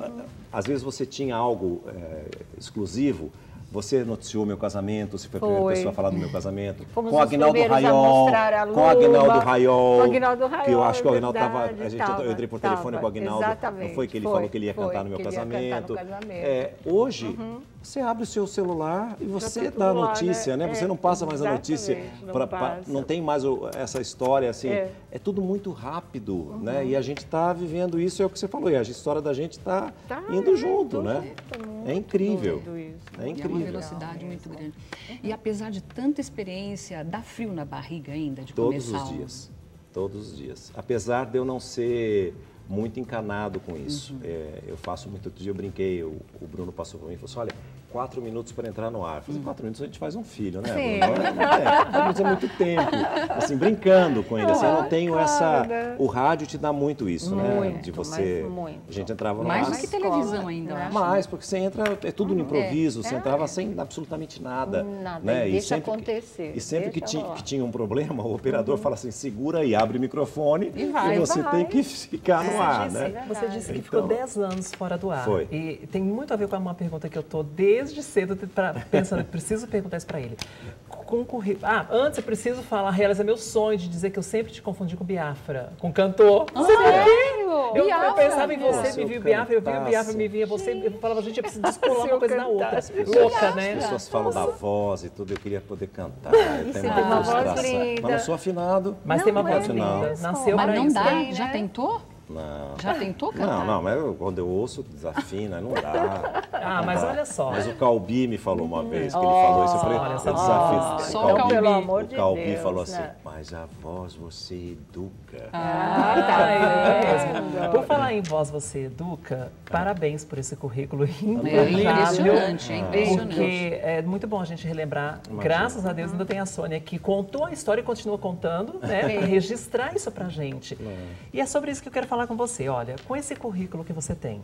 às vezes você tinha algo é, exclusivo, você noticiou meu casamento, você foi a primeira Foi. pessoa a falar do meu casamento, Fomos com Agnaldo a Raiol, com o Agnaldo Luba, Raiol, com o Agnaldo que eu Raiol, acho que o Agnaldo estava, a gente, tava, eu entrei por telefone tava, com o Agnaldo, não foi que ele foi, falou que ele ia foi, cantar no meu no casamento. casamento. É, hoje, Uhum. Você abre o seu celular e você tudo dá a lá, notícia, né? né? Você É, não passa mais a notícia, não pra- pra- não tem mais o- essa história assim, É. é, tudo muito rápido, Uhum. né? E a gente está vivendo isso, é o que você falou, e a história da gente está Tá, indo é, junto, né? muito É incrível. É E é uma incrível. velocidade muito grande. E apesar de tanta experiência, dá frio na barriga ainda de Todos começar os o- dias. Todos os dias. Apesar de eu não ser muito encanado com isso. É, eu faço muito. Outro dia eu brinquei, o, o Bruno passou por mim e falou assim: olha, quatro minutos para entrar no ar. Eu falei, quatro minutos a gente faz um filho, né? Sim. Bruno? Não é, quatro minutos é muito tempo. Assim, brincando com ele. Assim, eu não tenho essa. Né? O rádio te dá muito isso, né? Muito, De você. muito. A gente entrava no Mais ar. do que televisão ainda, eu né? acho. Mais, porque você entra, é tudo no improviso, É, você é. entrava sem absolutamente nada. Nada, né? e deixa sempre, acontecer, E sempre que rolar. que tinha um problema, o operador fala assim, segura e abre o microfone E vai, você vai. tem que ficar no ar, disse, né? Você disse que Então, ficou 10 anos fora do ar. Foi. E tem muito a ver com uma pergunta que eu estou desde cedo pra- pensando, preciso perguntar isso para ele. Com currículo. Ah, antes eu preciso falar, realizar meu sonho de dizer que eu sempre te confundi com Biafra, com cantor. Ah, Você sério? Eu, eu Biafra, pensava em você, me eu via o Biafra, eu via. Biafra, me via você, eu falava, gente, eu preciso descolar uma eu coisa na outra. Louca, As né? pessoas falam da voz e tudo, eu queria poder cantar. Eu tenho tem uma frustração. linda. Mas não sou afinado. Mas Não, tem uma mas voz linda. Nasceu Mas pra não isso. dá? Já né? tentou? Não. Já tentou cantar? Não, não, mas eu- quando eu ouço, desafina, não dá. Ah, Não mas dá. olha só. Mas o Calbi me falou uma vez que ele falou isso, eu falei, Olha eu desafio. Só o Calbi, Pelo amor de o Calbi Deus, falou assim, né? mas a voz você educa. Ah, Ah, tá é mesmo. Por falar em voz, você educa, parabéns por esse currículo É impressionante, é impressionante. Porque é muito bom a gente relembrar. Imagina. Graças a Deus ainda tem a Sônia que contou a história e continua contando, né? Registrar isso pra gente. E é sobre isso que eu quero falar com você. Olha, com esse currículo que você tem.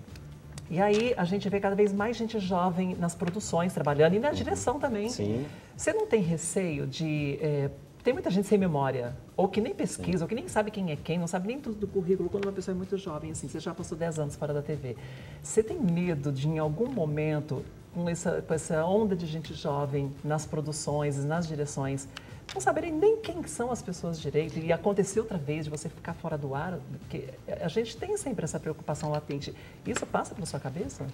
E aí a gente vê cada vez mais gente jovem nas produções trabalhando e na direção também. Sim. Você não tem receio de. eh, tem muita gente sem memória, ou que nem pesquisa, ou que nem sabe quem é quem, não sabe nem tudo do currículo, quando uma pessoa é muito jovem, assim, você já passou 10 anos fora da TV. Você tem medo de, em algum momento, com essa, com essa onda de gente jovem nas produções, nas direções, não saberem nem quem são as pessoas direito e acontecer outra vez de você ficar fora do ar? Porque a gente tem sempre essa preocupação latente. Isso passa pela sua cabeça?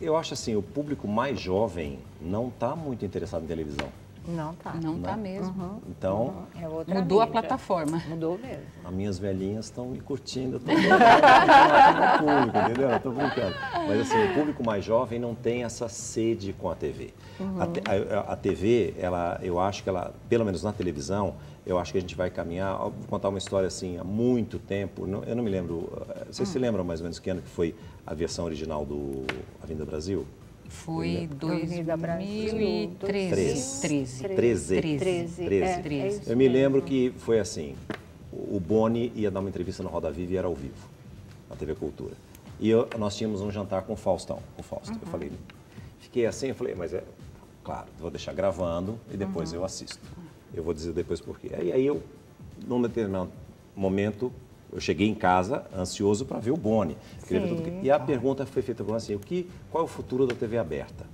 Eu acho assim, o público mais jovem não está muito interessado em televisão. Não tá. Não tá Né? mesmo. Então, É outra Mudou a mídia. plataforma. Mudou mesmo. as minhas velhinhas estão me curtindo. Eu tô brincando com o público, entendeu? Eu tô brincando. Mas assim, o público mais jovem não tem essa sede com a TV. Uhum. A, a- a TV, ela, eu acho que ela, pelo menos na televisão, eu acho que a gente vai caminhar. Vou contar uma história assim, há muito tempo. não- Eu não me lembro. eh, Vocês Hum. se lembram mais ou menos que ano que foi a versão original do Avenida Brasil? Foi Avenida Brasil, 2013. 13. 13. 13. 13. É, é isso Eu me lembro que foi assim, o Boni ia dar uma entrevista no Roda Viva e era ao vivo, na TV Cultura. E eu- nós tínhamos um jantar com o Faustão, com o Fausto. Eu falei, fiquei assim, eu falei, mas é, claro, vou deixar gravando e depois eu assisto. Eu vou dizer depois por quê. Aí, aí eu, num determinado momento, eu cheguei em casa ansioso para ver o Boni. Ver E a pergunta foi feita para assim, o que, qual é o futuro da TV aberta?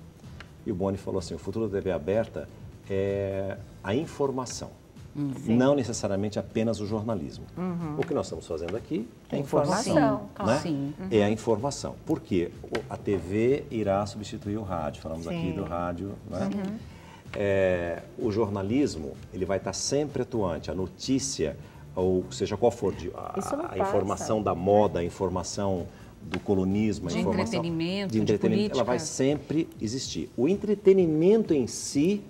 E o Boni falou assim, o futuro da TV aberta é a informação. Não necessariamente apenas o jornalismo. Uhum. O que nós estamos fazendo aqui é Informação, informação. né? Sim. Uhum. É a informação. Porque a TV irá substituir o rádio. Falamos aqui Sim. do rádio. Né? Uhum. É, o jornalismo ele vai estar sempre atuante. A notícia, ou seja qual for de- a, a informação da moda, a informação do colonismo, a De informação entretenimento, de de entretenimento, ela vai sempre existir. O entretenimento em si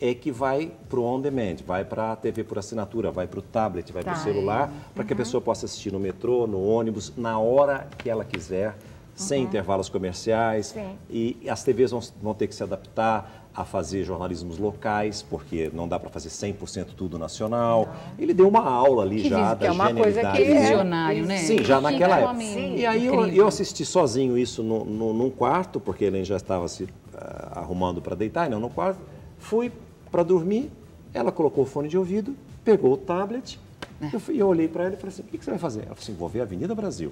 é que vai para o on demand, vai para a TV por assinatura, vai para o tablet, vai para o Tá. celular, para que a pessoa possa assistir no metrô, no ônibus, na hora que ela quiser, sem intervalos comerciais. Sim. E as TVs vão, vão ter que se adaptar a fazer jornalismos locais, porque não dá para fazer 100% tudo nacional. Ele deu uma aula ali Que já vis- da que é uma coisa que é Visionário, né? Sim, já Que naquela época. homem E aí eu, eu assisti sozinho isso no, no- num quarto, porque ele já estava se ah, arrumando para deitar, não no quarto. Fui para dormir, ela colocou o fone de ouvido, pegou o tablet, eu, fui- eu olhei para ela e falei assim, o que, que você vai fazer? Ela falou assim, vou ver a Avenida Brasil.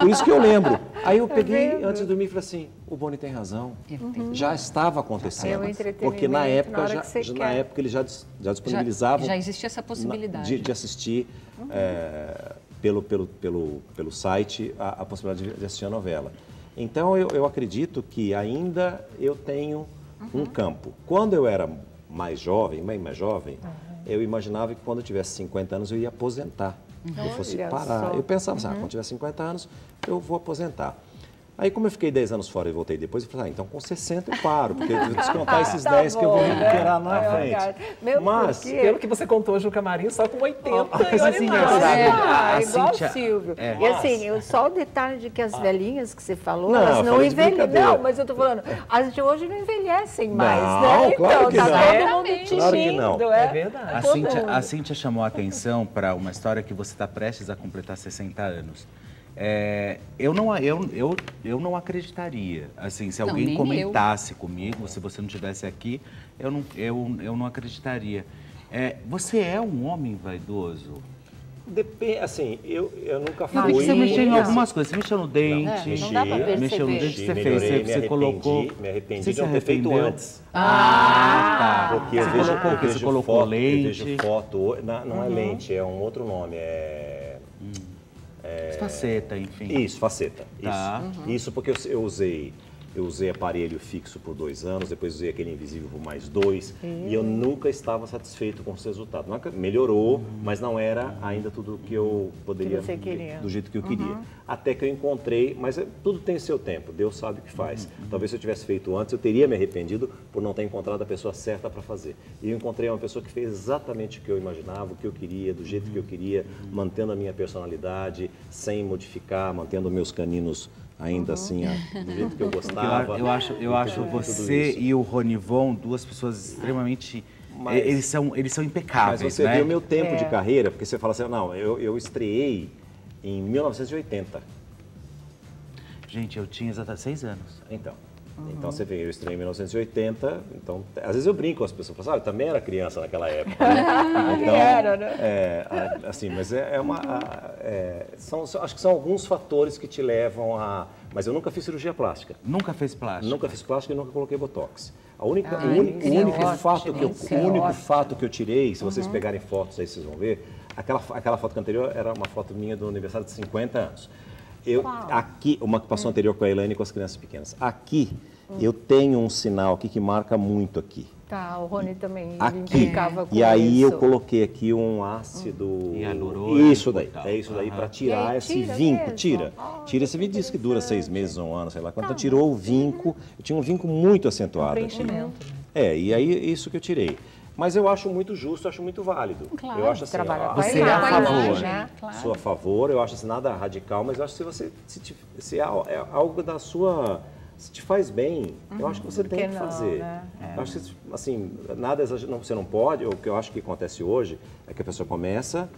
Por isso que eu lembro. Aí eu Tá peguei, vendo? antes de dormir, e falei assim, o Boni tem razão. Uhum. Já estava É acontecendo. entretenimento porque na época, na já, já- na época eles já, já disponibilizavam já existia essa possibilidade. de, de assistir é, pelo, pelo, pelo, pelo site a, a possibilidade de, de assistir a novela. Então eu, eu acredito que ainda eu tenho um campo. Quando eu era mais jovem, bem mais jovem, eu imaginava que quando eu tivesse 50 anos eu ia aposentar. Eu fosse parar. Eu pensava assim, ah, quando tiver 50 anos eu vou aposentar. Aí, como eu fiquei 10 anos fora e voltei depois, eu falei, ah, então com 60 eu paro, porque eu vou descontar esses Tá 10 que eu vou bom, né? recuperar na Ai, frente. Meu, Mas, porque- Pelo que você contou hoje no camarim, só com 80 mas e olha assim, mais. engraçado. É. Ah, igual Cíntia- o Silvio. é. E assim, eu, só o detalhe de que as velhinhas que você falou, Não, elas não envelhecem. Não, mas eu tô falando, as de hoje não envelhecem mais, Não, né? claro que tá não. todo mundo. Claro que não. É é. verdade. A Cíntia, a Cíntia chamou a atenção para uma história que você está prestes a completar 60 anos. É, eu, não, eu, eu, eu não acreditaria. Assim, se Não, alguém comentasse comigo, se você não estivesse aqui, eu não, eu, eu não acreditaria. É, você é um homem vaidoso? Depende, assim, eu, eu nunca Eu que fui... você mexeu em Não. algumas coisas. Você mexeu no dente, É, não dá pra perceber. mexeu no dente, você fez, você, me você colocou... Me arrependi Você de se não ter feito arrependeu? antes. Ah, tá. Porque eu Você vejo, colocou o eu quê? Você colocou foto, lente? Eu vejo foto, na- não Uhum. é lente, é um outro nome, é... Faceta, enfim. Isso, faceta. Tá. Isso. Isso porque eu usei eu usei aparelho fixo por dois anos, depois usei aquele invisível por mais dois, e eu nunca estava satisfeito com os resultados. Nunca- melhorou, mas não era ainda tudo o que eu poderia, Que você queria. do jeito que eu queria. Até que eu encontrei, mas é- tudo tem seu tempo, Deus sabe o que faz. Talvez se eu tivesse feito antes, eu teria me arrependido por não ter encontrado a pessoa certa para fazer. E eu encontrei uma pessoa que fez exatamente o que eu imaginava, o que eu queria, do jeito que eu queria, mantendo a minha personalidade, sem modificar, mantendo meus caninos ainda assim, ah, do jeito que eu gostava. Eu, eu acho, eu acho Tudo você e o Ronivon duas pessoas extremamente. Mas- e- Eles são, eles são impecáveis, Mas você né? viu o meu tempo de É. carreira, porque você fala assim, não, eu, eu estreiei em 1980. Gente, eu tinha exatamente seis anos. Então. Então você vê, eu estreiei em 1980, então às vezes eu brinco com as pessoas, assim, ah, eu também era criança naquela época. né? Então, Era, né? é, assim, mas é, é uma, é, são, acho que são alguns fatores que te levam a, mas eu nunca fiz cirurgia plástica. Nunca fez plástico? Nunca fiz plástica e nunca coloquei botox. A única, Ah, o único, é único ótimo, fato que eu, o é único ótimo. fato que eu tirei, se vocês pegarem fotos aí vocês vão ver, aquela, aquela foto anterior era uma foto minha do aniversário de 50 anos. Eu, aqui, uma que passou anterior com a Elaine e com as crianças pequenas. Aqui Eu tenho um sinal aqui que marca muito aqui. Tá, o Rony também Aqui. com E aí isso. eu coloquei aqui um ácido. Hialurônico Isso daí. É isso daí para tirar aí esse tira vinco. mesmo? Tira. Tira esse vinco. Diz que dura seis meses, um ano, sei lá. Quando tirou o vinco, eu tinha um vinco muito acentuado aqui. É, e aí isso que eu tirei. Mas eu acho muito justo, acho muito válido. Claro, eu acho assim, trabalhar ó, com a você é a favor, né? Claro. Sou a favor, eu acho assim, nada radical, mas eu acho que se você se, te- se é é algo da sua se te faz bem, eu acho que você Por tem que que não, fazer. né? Eu acho que assim, nada exagerado, você não pode, o que eu acho que acontece hoje é que a pessoa começa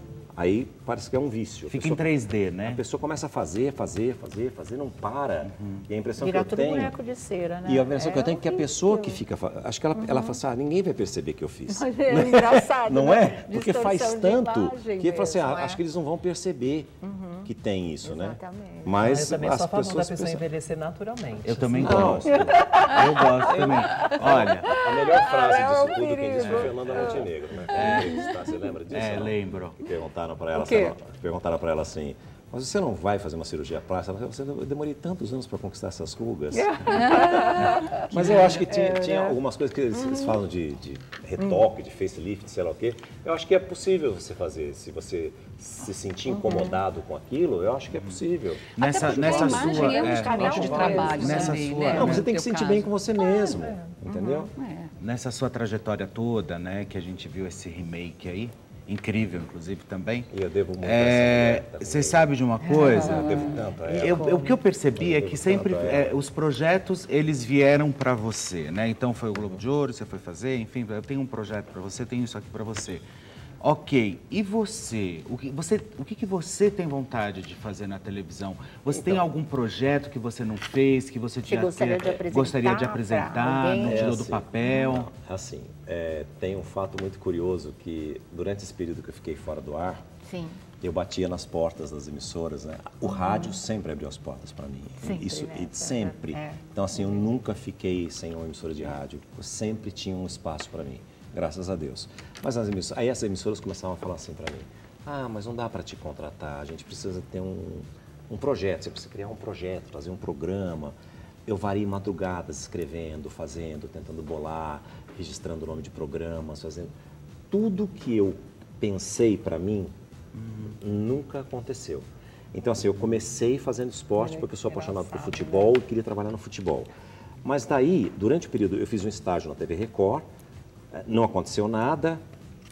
Aí parece que é um vício. A Fica em pessoa- 3D, né? A pessoa começa a fazer, fazer, fazer, fazer, não para. E a impressão Virar que eu tudo tenho... boneco de cera, né? E a impressão que eu tenho é que a pessoa que fica... Acho que ela, ela fala assim, ah, ninguém vai perceber que eu fiz. Mas é engraçado, Não né? é? Porque faz tanto que ele fala assim, ah, mesmo, é. acho que eles não vão perceber que tem isso, né? Exatamente. Mas eu também as sou a favor da pessoas pessoa pensam- envelhecer naturalmente. Eu também Assim, gosto. Eu gosto também. Olha, A melhor frase Ah, é disso um tudo quem disse foi. Fernanda Montenegro, né? É. Tá, Você lembra disso? É, não? lembro. Que perguntaram para ela, se ela- perguntaram para ela assim, mas você não vai fazer uma cirurgia plástica? Ela falou, "Você- eu demorei tantos anos para conquistar essas rugas. Mas eu acho que tinha, É, tinha né? algumas coisas que eles, eles falam de, de retoque, de facelift, sei lá o quê. Eu acho que é possível você fazer. Se você se sentir incomodado com aquilo, eu acho que é possível. Nessa, nessa sua. é um é, de trabalho nessa também, sua, né? Não, você tem que teu sentir caso. bem com você mesmo, entendeu? Nessa sua trajetória toda, né, que a gente viu esse remake aí, incrível, inclusive, também. E eu devo muito É. Você sabe de uma coisa? Eu devo tanto a ela. Eu- eu- o que eu percebi é que sempre é, os projetos eles vieram para você, né? Então foi o Globo de Ouro, você foi fazer, enfim, eu tenho um projeto para você, tenho isso aqui para você. Ok, e você? O que você, o que, que você tem vontade de fazer na televisão? Você tem Então. algum projeto que você não fez, que você Que tinha gostaria de apresentar gostaria de apresentar, não É tirou do assim, papel? Não, assim, é, tem um fato muito curioso que durante esse período que eu fiquei fora do ar, Sim. eu batia nas portas das emissoras, né? O rádio sempre abriu as portas para mim. Sempre, Isso né? e sempre. É. Então assim, eu nunca fiquei sem uma emissora de rádio. Eu sempre tinha um espaço para mim, graças a Deus. Mas as emissoras, aí as emissoras começavam a falar assim para mim: "Ah, mas não dá para te contratar. A gente precisa ter um, um projeto. Você precisa criar um projeto, fazer um programa." Eu vario madrugadas escrevendo, fazendo, tentando bolar, registrando o nome de programas, fazendo tudo que eu pensei para mim nunca aconteceu. Então, assim, eu comecei fazendo esporte porque eu sou apaixonado por futebol e queria trabalhar no futebol. Mas daí, durante o período, eu fiz um estágio na TV Record, não aconteceu nada,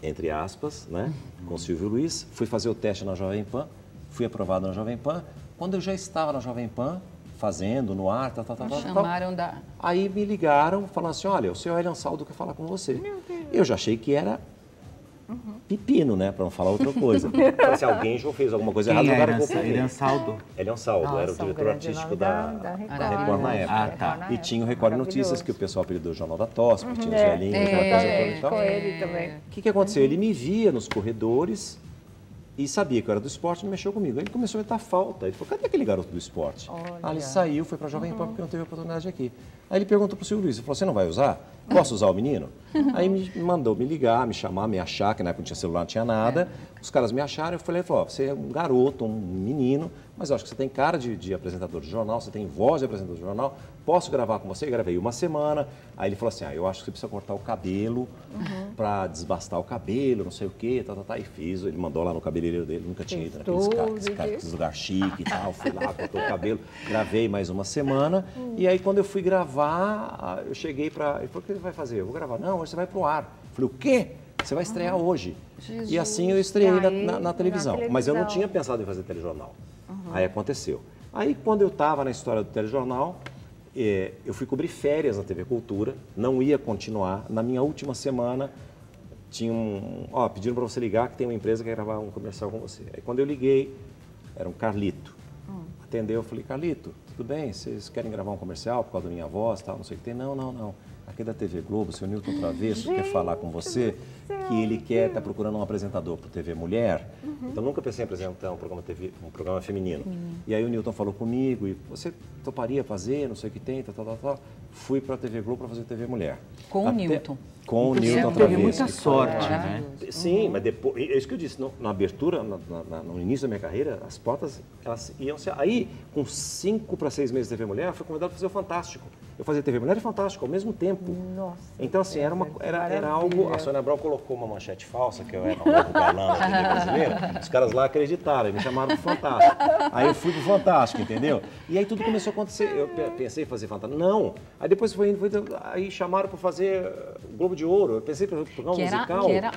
entre aspas, né, com o Silvio Luiz. Fui fazer o teste na Jovem Pan, fui aprovado na Jovem Pan. Quando eu já estava na Jovem Pan, fazendo, no ar, tal, tal, tal, tal, tal, Chamaram da... Aí me ligaram, falando assim, olha, o senhor Elian Saldo quer falar com você. Eu já achei que era pepino, né, para não falar outra coisa. Falei assim, alguém já fez alguma coisa errada, é jogaram Elian culpa em mim. Elian Saldo? Elian Saldo, era o Nossa, um diretor grande artístico da, da- Record, da Record na né? época. Ah, tá. E tinha o Record Notícias, que o pessoal apelidou Jornal da Tosse, porque tinha os É, velhinhos, é, aquela coisa toda e é, tal. com ele também. O que, que aconteceu? Ele me via nos corredores e sabia que eu era do esporte e não mexeu comigo. Aí ele começou a me dar falta. Ele falou, cadê aquele garoto do esporte? Aí ele saiu, foi para a Jovem Pan porque não teve oportunidade aqui. Aí ele perguntou para o Silvio Luiz, ele falou, você não vai usar? Posso usar o menino? Aí me mandou me ligar, me chamar, me achar, que na época não tinha celular, não tinha nada. Os caras me acharam, eu falei, falou, você é um garoto, um menino, mas eu acho que você tem cara de, de apresentador de jornal, você tem voz de apresentador de jornal, posso gravar com você? Eu gravei uma semana. Aí ele falou assim, ah, eu acho que você precisa cortar o cabelo para desbastar o cabelo, não sei o quê, tá, tá, tá. E fiz, ele mandou lá no cabeleireiro dele, nunca tinha ido naqueles tudo ca- ca- lugar chique e tal. Fui lá, cortou o cabelo, gravei mais uma semana. E aí quando eu fui gravar, eu cheguei para. Ele falou, o que você vai fazer? Eu vou gravar. Não, hoje você vai pro ar. Eu falei, o quê? Você vai estrear hoje. E assim eu estreiei na, Aí, na- na na televisão. Mas eu não televisão. tinha pensado em fazer telejornal. Aí aconteceu. Aí quando eu estava na história do telejornal, eh, eu fui cobrir férias na TV Cultura, não ia continuar. Na minha última semana, tinha um. Ó, pediram para você ligar que tem uma empresa que quer gravar um comercial com você. Aí quando eu liguei, era um Carlito. Atendeu, eu falei, Carlito, tudo bem? Vocês querem gravar um comercial por causa da minha voz tal? Não sei o que tem. Não, não, não. Aqui é da TV Globo, o seu Newton Travesso quer falar com você que ele quer, está procurando um apresentador para TV Mulher. Então nunca pensei em apresentar um programa, TV, um programa feminino. E aí o Newton falou comigo e você toparia fazer, não sei o que tem, tal, tal, tal, tal. Fui para a TV Globo para fazer TV Mulher. Com o Até- Newton. Com o Você Newton teve Travesso. muita que foi- sorte, né? Sim, mas depois, é isso que eu disse, no- na abertura, na- na- no início da minha carreira, as portas, elas iam ser... Aí, com cinco para seis meses de TV Mulher, eu fui convidado para fazer o Fantástico. Eu fazia TV Mulher e Fantástico ao mesmo tempo. Nossa. Então, assim, era, uma, era, era algo. A Sônia Abrão colocou uma manchete falsa, que eu era um novo galã da TV brasileira. Os caras lá acreditaram, e me chamaram pro Fantástico. Aí eu fui pro Fantástico, entendeu? E aí tudo começou a acontecer. Eu pe- pensei em fazer Fantástico. Não. Aí depois foi, foi aí chamaram para fazer uh, Globo de Ouro. Eu pensei para programa musical. que era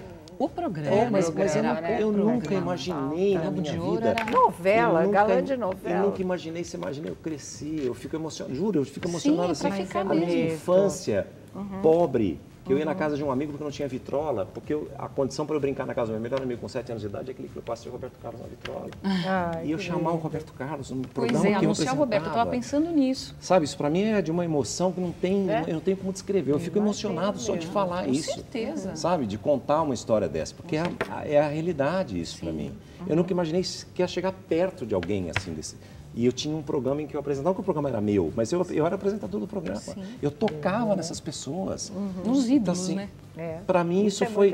o programa. É, mas, mas eu, Era não- o eu nunca programa. imaginei na minha vida. Novela, Eu nunca- galã de novela. Eu nunca imaginei, você imagina, eu cresci, eu fico emocionado, juro, eu fico emocionado Sim, assim. ficar a minha mesmo. infância Uhum. pobre, que eu ia na Uhum. casa de um amigo porque não tinha vitrola, porque eu- a condição para eu brincar na casa do meu melhor amigo com 7 anos de idade é aquele que eu passei o Roberto Carlos na vitrola. Ai, e eu chamar o. Roberto Carlos no Pois programa é, que eu o Roberto, eu estava apresentava. pensando nisso. Sabe, isso para mim é de uma emoção que não tem, eu não tenho como descrever. Eu fico emocionado só de falar Com isso. certeza. Sabe, de contar uma história dessa, porque é a, é a realidade isso para mim. Eu nunca imaginei que ia chegar perto de alguém assim desse. E eu tinha um programa em que eu apresentava, não que o programa era meu, mas eu, eu era apresentador do programa. Eu tocava nessas pessoas. Nos ídolos, assim, né? É. Para mim isso, é foi.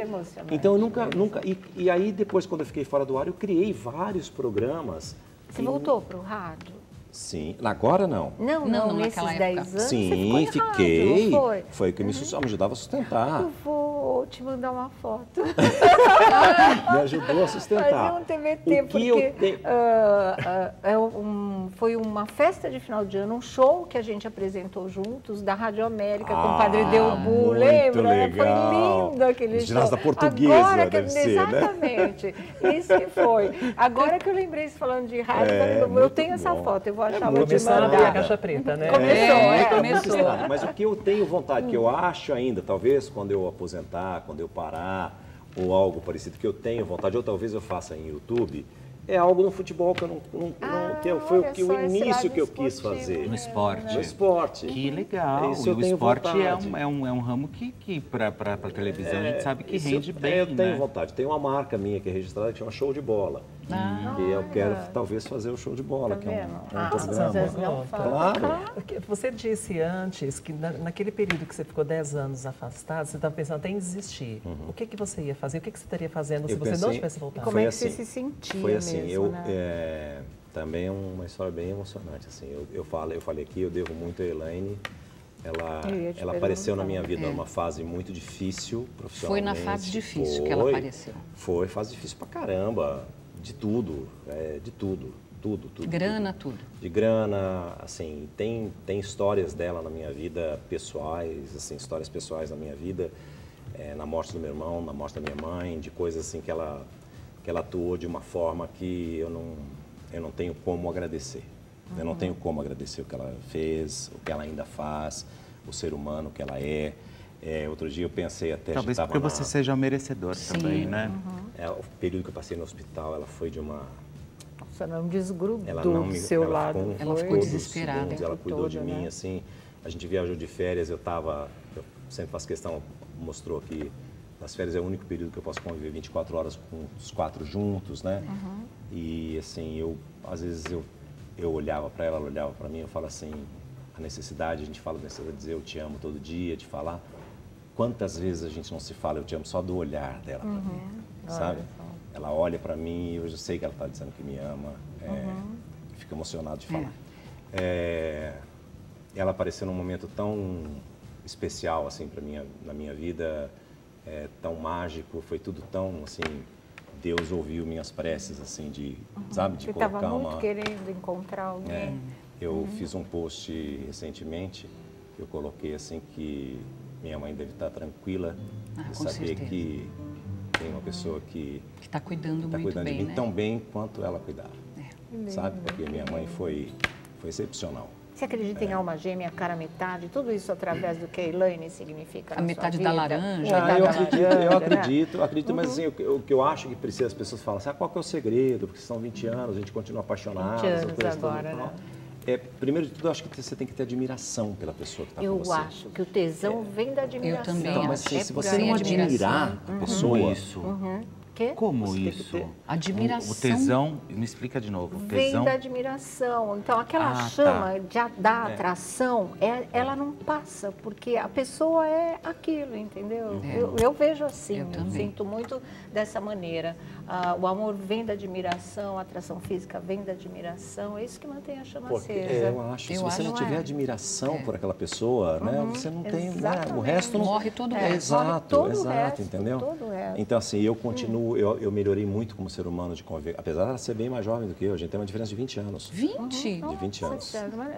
Então eu nunca, nunca. E, e aí depois quando eu fiquei fora do ar, eu criei vários programas. Você E- voltou pro rádio? Sim. Agora não. Não, não, Não, não, nesses naquela 10 época. anos você Sim, ficou em fiquei. não foi? Foi o que me, me ajudava a sustentar. Eu vou te mandar uma foto. me ajudou a sustentar. Fazer um TVT, O que porque ah, ah, é um- foi uma festa de final de ano, um show que a gente apresentou juntos, da Rádio América, com o Padre Ah, Delbu, muito lembra? né? Foi legal. lindo aquele Os show. da Portuguesa, Agora que, deve ser, né? Exatamente, isso que foi. Agora que eu lembrei, você falando de rádio, É, eu tenho essa bom. foto, eu vou É te muito Começaram a abrir mandar. a caixa preta, né? Começou, É, é, começou. Mas o que eu tenho vontade, que eu acho ainda, talvez quando eu aposentar, quando eu parar, ou algo parecido, que eu tenho vontade, ou talvez eu faça em YouTube, é algo no futebol que eu não. não- não- que eu- foi o, que, o início que eu quis fazer. No esporte. No esporte. Que legal. Isso e eu o tenho esporte é um, é, um, é um ramo que, que para a televisão, a gente sabe que rende eu, bem, Eu tenho né? vontade. Tem uma marca minha que é registrada que chama Show de Bola. Ah. que eu quero talvez fazer o Show de Bola, Tá que é um, Ah, programa. não. Claro. Porque Você disse antes que na- naquele período que você ficou 10 anos afastado, você estava pensando até em desistir. O que, que você ia fazer? O que, que você estaria fazendo se Eu você não pensei- tivesse voltado? Como é que assim, você se sentia Foi assim, mesmo, eu né? é, também é uma história bem emocionante assim. Eu, eu falo, eu falei aqui, eu devo muito a Elaine. Ela, Eu ela apareceu na minha vida É. numa fase muito difícil Foi profissionalmente. na fase difícil que ela Foi. apareceu. Foi fase difícil pra caramba, de tudo, é, de tudo, tudo, tudo. Grana, tudo. tudo. De grana, assim, tem, tem histórias dela na minha vida pessoais, assim, histórias pessoais na minha vida, é, na morte do meu irmão, na morte da minha mãe, de coisas assim que ela, que ela atuou de uma forma que eu não, eu não tenho como agradecer. Eu não Uhum. tenho como agradecer o que ela fez, o que ela ainda faz, o ser humano que ela é. É, outro dia eu pensei até... a Talvez porque na- você seja merecedor também, né? é, o período que eu passei no hospital, ela foi de uma... Você não desgrudou Ela não me, do seu ela lado. ficou, Ela ficou desesperada. segundos, Ela cuidou todo, de mim, né? assim. A gente viajou de férias, eu tava... Eu sempre faço questão, mostrou aqui, nas férias é o único período que eu posso conviver 24 horas com os quatro juntos, né? Uhum. E, assim, eu... Às vezes eu, eu olhava para ela, ela olhava para mim, eu falo assim... A necessidade, a gente fala da necessidade de dizer eu te amo todo dia, de falar... Quantas vezes a gente não se fala eu te amo só do olhar dela para mim, sabe? Ela olha para mim e eu já sei que ela está dizendo que me ama. É, eu Fico emocionado de falar. É, ela apareceu num momento tão especial assim para minha na minha vida, é, tão mágico, foi tudo tão assim. Deus ouviu minhas preces assim de, sabe, de Você colocar estava muito uma querendo encontrar alguém. é, eu fiz um post recentemente, eu coloquei assim que minha mãe deve estar tranquila Ah, de saber certeza. que tem uma pessoa que Que está cuidando está muito cuidando bem, de mim né? tão bem quanto ela cuidava. Lindo. Sabe? Porque minha mãe foi, foi excepcional. Você acredita em alma gêmea, cara metade? Tudo isso através do que a Elaine significa A na sua metade da vida? laranja, Ah, metade eu da acredito, eu laranja, né? acredito, eu acredito, mas assim, o, que- o que eu acho que precisa, as pessoas falam assim, ah, qual que é o segredo? Porque são 20 anos, a gente continua apaixonado. 20 essas anos agora, tal. né? É, primeiro de tudo, eu acho que você tem que ter admiração pela pessoa que está com Eu você. acho que o tesão vem da admiração. também Então, acho. mas assim, É se você não admirar a pessoa, Isso. Uhum. Como isso? Admiração. O, o tesão, me explica de novo. O Vem tesão. da admiração. Então, aquela Ah, tá. chama de, da É. atração, é, ela não passa, porque a pessoa é aquilo, entendeu? É. Eu, eu vejo assim, Eu eu, também. sinto muito dessa maneira. Ah, o amor vem da admiração, a atração física vem da admiração, é isso que mantém a chama Porque, acesa. é, eu acho, se você não tiver é? admiração por aquela pessoa, né, Uhum, você não tem, né, o resto não... Morre todo o é, resto. Exato, Morre todo o exato, resto, entendeu? todo o resto. Então assim, eu continuo, eu, eu melhorei muito como ser humano de conviver, apesar de ser bem mais jovem do que eu, a gente tem uma diferença de 20 anos. 20? De 20 anos. Nossa, mas,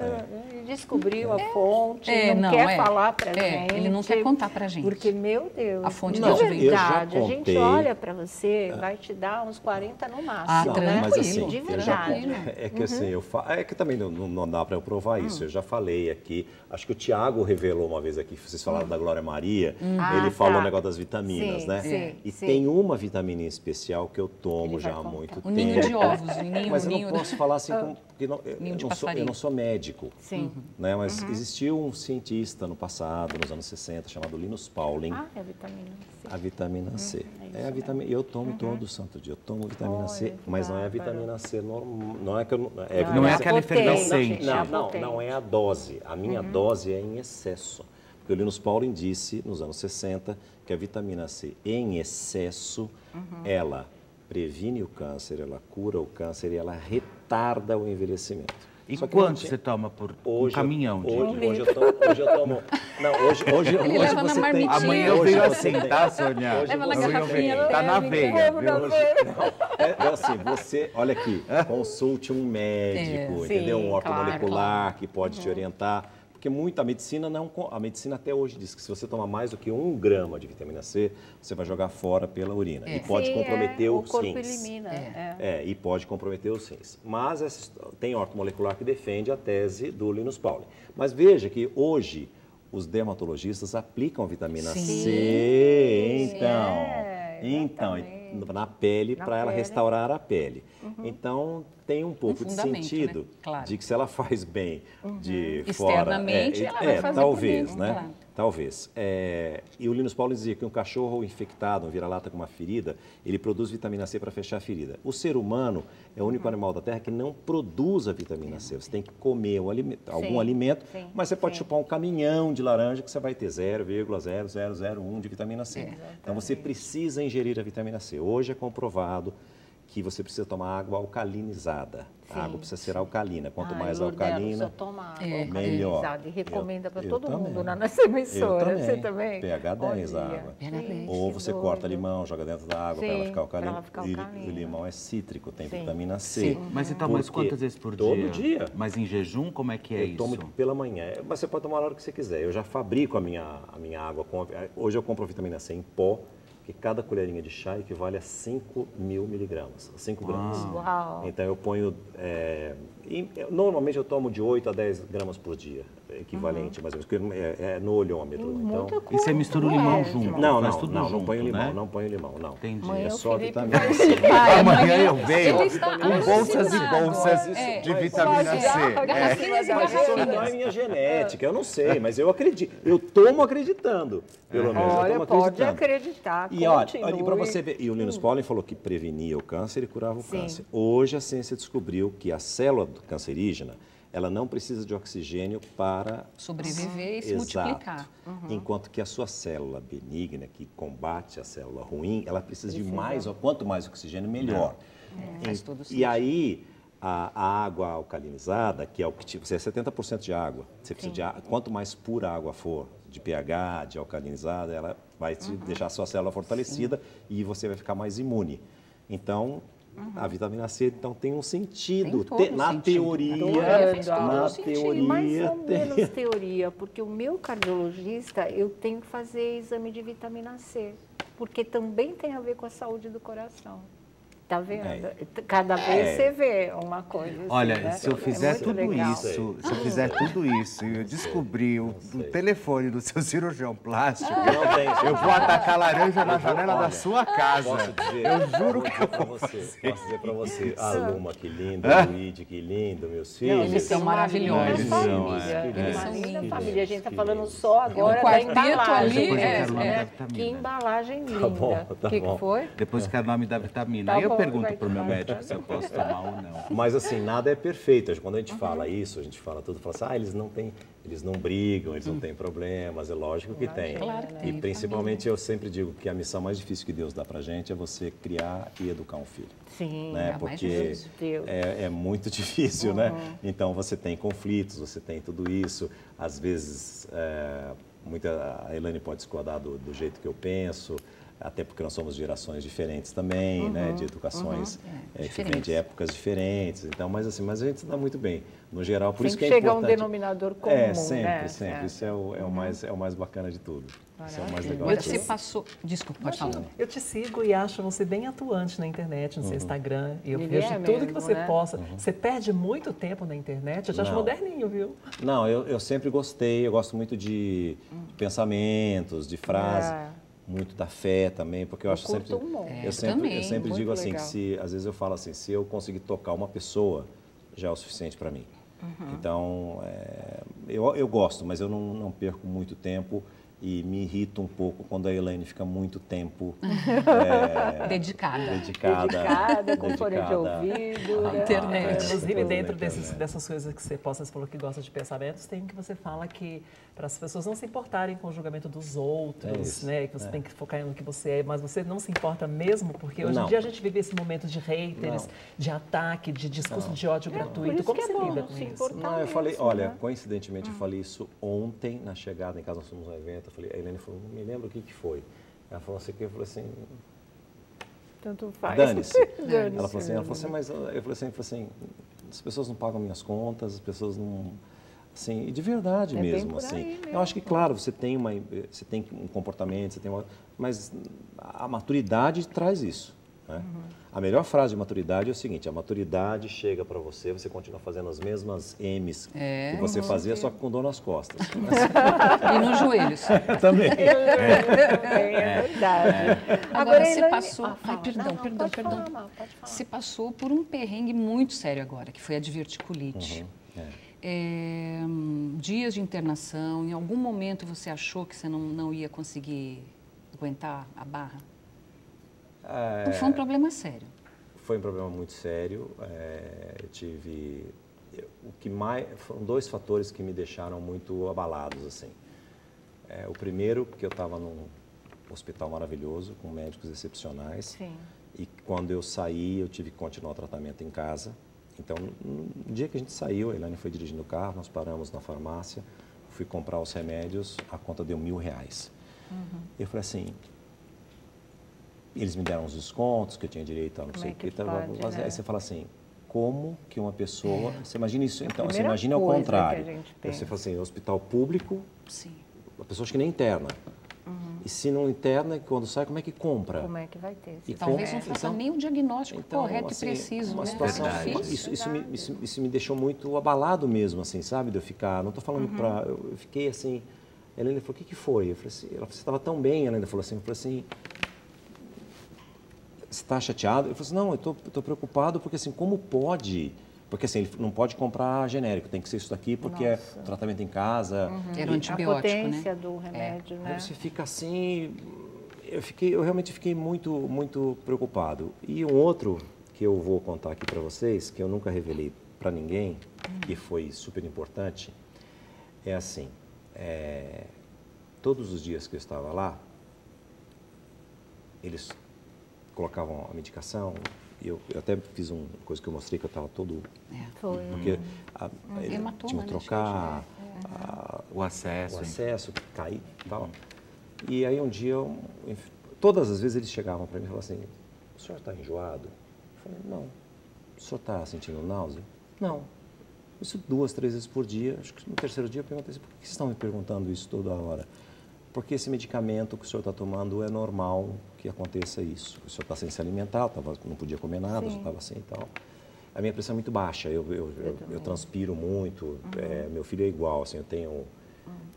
Ele descobriu a fonte, É, não, não, quer é. falar pra É, gente. ele não quer contar pra gente. Porque, meu Deus, A fonte de da verdade, juventude. Eu já a gente contei. olha pra você, vai te dar uns 40 no máximo, Ah, Não, né? mas assim, de eu já verdade. contei. É que Uhum. assim, eu fa... é que também não, não dá para eu provar Hum. isso. Eu já falei aqui, acho que o Tiago revelou uma vez aqui, vocês falaram da Glória Maria, Hum. ele Ah, falou tá. o negócio das vitaminas, Sim, né? sim, e sim. tem uma vitamina em especial que eu tomo Ele já há muito O tempo. ninho de ovos, o ninho- Mas eu ninho não da- posso falar assim, com, porque não, eu, Ninho eu de não sou, eu não sou médico. Sim. Né? Mas Uhum. existiu um cientista no passado, nos anos 60, chamado Linus Pauling. Ah, é vitamina. A vitamina C. é É, isso a mesmo. vitamina. Eu tomo Uhum. todo santo dia. Eu tomo vitamina C, Olha, que mas não é a vitamina C normal. Não é que eu não. Não vitamina é C- aquela efervescente. Não, é não, não é a dose. A minha Uhum. dose é em excesso. Porque o Linus Pauling disse nos anos 60 que a vitamina C em excesso, Uhum. ela previne o câncer, ela cura o câncer e ela retarda o envelhecimento. E Só quanto você toma por Hoje, um caminhão de hoje, hoje, eu tomo, hoje eu tomo. Não, hoje, hoje, Ele hoje leva na você tem. marmitinha. Amanhã eu venho você assim, tem- tá, Sônia? Hoje Leva na garrafinha, tem. Tá na veia, viu? na Hoje, não, é, é assim, você, olha aqui, consulte um médico, É, entendeu? sim, Um ortomolecular claro, que pode Uhum. te orientar. Porque muita medicina não. A medicina até hoje diz que se você tomar mais do que um grama de vitamina C, você vai jogar fora pela urina. É. E pode Sim, comprometer é, o os corpo rins. elimina. É. É, e pode comprometer os rins. Mas essa tem ortomolecular que defende a tese do Linus Pauling. Mas veja que hoje os dermatologistas aplicam vitamina Sim. C, então, É, então. Na pele para ela restaurar a pele. Então tem um pouco de fundamento, sentido né? Claro. de que se ela faz bem de Uhum. fora, Externamente, é, ela vai é, fazer por talvez, né? claro. Talvez. É, e o Linus Pauling dizia que um cachorro infectado, um vira-lata com uma ferida, ele produz vitamina C para fechar a ferida. O ser humano é o único Uhum. animal da Terra que não produz a vitamina C. Você tem que comer um alime- algum Sim, alimento, sim, mas você pode sim. chupar um caminhão de laranja que você vai ter 0,0001 de vitamina C. É, então você precisa ingerir a vitamina C. Hoje é comprovado que você precisa tomar água alcalinizada. Sim. A água precisa ser alcalina. Quanto Ai, mais Lourdes, alcalina, eu É, melhor. E recomenda para Eu- eu todo também. mundo na nossa emissora. Eu Você também? pH 10 a água. pH 10. gente, Ou você que corta doido. limão, joga dentro da água para ela Sim, ficar alcalina. ela ficar E o limão é cítrico, tem Sim. vitamina C. Sim. Mas você toma isso Por quê? quantas vezes por dia? Todo dia. Mas em jejum, como é que é eu isso? tomo pela manhã, mas você pode tomar a hora que você quiser. Eu já fabrico a minha, a minha água. Com, hoje eu compro vitamina C em pó, que cada colherinha de chá equivale a 5 mil miligramas, 5 gramas. Uau. Então eu ponho. é, eu- normalmente eu tomo de 8 a 10 gramas por dia, equivalente mais ou menos, porque é, é no olhômetro. Então, E você mistura o coisa, limão é, junto? não, não, tudo não, junto, não ponho limão, né? não ponho limão, não. Entendi. Amanhã É o só vitamina C. Amanhã eu venho com bolsas e bolsas É. de vitamina C. Garrafa, É. Mas isso não é minha genética, eu não sei, mas eu acredito. Eu tomo acreditando, pelo menos. eu Olha, tomo pode acreditando. acreditar. E olha, continue. olha, e para você ver, e o Linus Pauling falou que prevenia o câncer e curava o câncer. Hoje a ciência descobriu que a célula cancerígena, ela não precisa de oxigênio para Sobreviver e se Exato. multiplicar. Enquanto que a sua célula benigna, que combate a célula ruim, ela precisa de mais, quanto mais oxigênio, melhor. É, faz todo E sentido. aí, a, a água alcalinizada, que é o que tipo, você é 70% de água, você precisa de quanto mais pura a água for, de pH, de alcalinizada, ela vai te deixar a sua célula fortalecida e você vai ficar mais imune. Então, a vitamina C então, tem um sentido. Tem todo Te- na sentido. teoria, todo na sentido. E mais teoria, ou tem. menos teoria, porque o meu cardiologista, eu tenho que fazer exame de vitamina C, porque também tem a ver com a saúde do coração. Tá vendo? É. Cada vez é. você vê uma coisa. Assim, Olha, né? se eu é fizer tudo legal. isso, se eu fizer tudo isso e eu descobrir o, o, telefone do seu cirurgião plástico, eu vou atacar laranja na janela Olha, da sua casa. Dizer, eu juro que eu vou você. Posso dizer pra você, a Luma, que lindo, o Luigi, que lindo, meus filhos. Eles são maravilhosos. Eles são, é. Eles são linda família. A gente tá falando só agora da embalagem. Ali, é, é, que embalagem linda. Tá bom, tá que bom. que foi? Depois que é o nome da vitamina. Tá Aí eu pergunto pro meu médico se eu posso tomar ou não. Mas assim, nada é perfeito. Quando a gente uhum. fala isso, a gente fala tudo, fala assim, ah, eles não têm, eles não brigam, eles não têm problemas. É lógico que tem. Claro que tem. E principalmente eu sempre digo que a missão mais difícil que Deus dá pra gente é você criar e educar um filho. Sim, né? Porque é, é, muito difícil, né? uhum. né? Então você tem conflitos, você tem tudo isso. Às vezes, é, muita, a Elaine pode discordar do, do jeito que eu penso até porque nós somos gerações diferentes também, uhum, né, de educações uhum, é, é, que vêm de épocas diferentes. Então, mas assim, mas a gente está muito bem, no geral. Por sempre isso que é chega importante. um denominador comum, É, sempre, né? sempre. É. Isso é o, é, uhum. o mais, é o mais bacana de tudo. Isso é o mais legal. Você passou... Desculpa, pode falar. Eu te sigo e acho você bem atuante na internet, no seu uhum. Instagram. E eu Ele vejo é tudo mesmo, que você né? posta. Uhum. Você perde muito tempo na internet. Eu te acho moderninho, viu? Não, eu, eu sempre gostei. Eu gosto muito de, de pensamentos, de frases. Muito da fé também, porque eu, eu acho sempre, é, eu sempre, também, eu sempre digo assim que se às vezes eu falo assim, se eu conseguir tocar uma pessoa já é o suficiente para mim. Uhum. Então é, eu, eu gosto, mas eu não, não perco muito tempo e me irrita um pouco quando a Elaine fica muito tempo é, dedicada. Dedicada, dedicada com fone de ouvido. A internet. É, Inclusive, dentro desses, dessas coisas que você posta, você falou que gosta de pensamentos, tem que você fala que para as pessoas não se importarem com o julgamento dos outros, é né? Que você é. tem que focar no que você é, mas você não se importa mesmo, porque hoje não. em dia a gente vive esse momento de haters, não. de ataque, de discurso não. de ódio gratuito. Como você lida com isso? Não, eu falei, olha, né? coincidentemente, hum. eu falei isso ontem na chegada em casa, nós fomos um evento eu falei, a Helene falou, não me lembro o que, que foi. Ela falou assim, eu falei assim, tanto faz. Dane-se. Dane ela falou assim, ela falou assim, mas eu falei assim, eu falei assim, as pessoas não pagam minhas contas, as pessoas não. Assim, e de verdade é mesmo, assim. Mesmo. Eu acho que, claro, você tem, uma, você tem um comportamento, você tem uma, mas a maturidade traz isso. Né? Uhum. A melhor frase de maturidade é o seguinte: a maturidade chega para você, você continua fazendo as mesmas M's é, que você fazia, só que com dor nas costas. e nos joelhos. Também. É, é verdade. Agora, agora você passou. Ah, ai, perdão, não, não, perdão, perdão. Falar, você passou por um perrengue muito sério agora, que foi a diverticulite. Uhum, é. dias de internação, em algum momento você achou que você não, não ia conseguir aguentar a barra? É, foi um problema sério. Foi um problema muito sério. É, eu tive o que mais foram dois fatores que me deixaram muito abalados assim. É, o primeiro porque eu estava num hospital maravilhoso com médicos excepcionais. Sim. E quando eu saí, eu tive que continuar o tratamento em casa. Então, no dia que a gente saiu, a Elaine foi dirigindo o carro, nós paramos na farmácia, fui comprar os remédios, a conta deu mil reais. Uhum. Eu falei assim, eles me deram uns descontos que eu tinha direito a não como sei é o que. Pode, mas né? Aí você fala assim, como que uma pessoa. É. Você imagina isso, então, você imagina ao contrário. Você fala assim, hospital público, Sim. a pessoa que nem interna. Uhum. E se não interna, quando sai, como é que compra? Como é que vai ter? E Talvez não faça então, nem o diagnóstico então, correto assim, e preciso, uma né? Situação, Verdade. Isso, isso, me, isso, isso, me deixou muito abalado mesmo, assim, sabe? De eu ficar, não estou falando uhum. para... Eu fiquei assim... Ela ainda falou, o que, que foi? Eu falei assim, ela você estava tão bem, ela ainda falou assim, eu falei assim, está chateado? Eu falei assim, não, eu estou preocupado porque assim, como pode? Porque assim, ele não pode comprar genérico, tem que ser isso daqui porque é Nossa. é tratamento em casa. Uhum. Era um antibiótico, A potência né? do remédio, é. né? Aí você fica assim, eu, fiquei, eu realmente fiquei muito, muito preocupado. E um outro que eu vou contar aqui para vocês, que eu nunca revelei para ninguém, uhum. e foi super importante, é assim, é, todos os dias que eu estava lá, eles colocavam a medicação. Eu, eu até fiz uma coisa que eu mostrei que eu estava todo. É. Foi. Porque a, um ele, tinha que trocar é. a, o acesso. O acesso, cair e tal. E aí um dia, eu, todas as vezes eles chegavam para mim e falavam assim: o senhor está enjoado? Eu falei: não. O senhor está sentindo náusea? Não. Isso duas, três vezes por dia. Acho que no terceiro dia eu perguntei assim: por que vocês estão me perguntando isso toda hora? Porque esse medicamento que o senhor está tomando é normal que aconteça isso. O senhor está sem se alimentar, tava, não podia comer nada, estava assim e tal. A minha pressão é muito baixa, eu, eu, eu, eu transpiro muito, uhum. é, meu filho é igual, assim, eu tenho...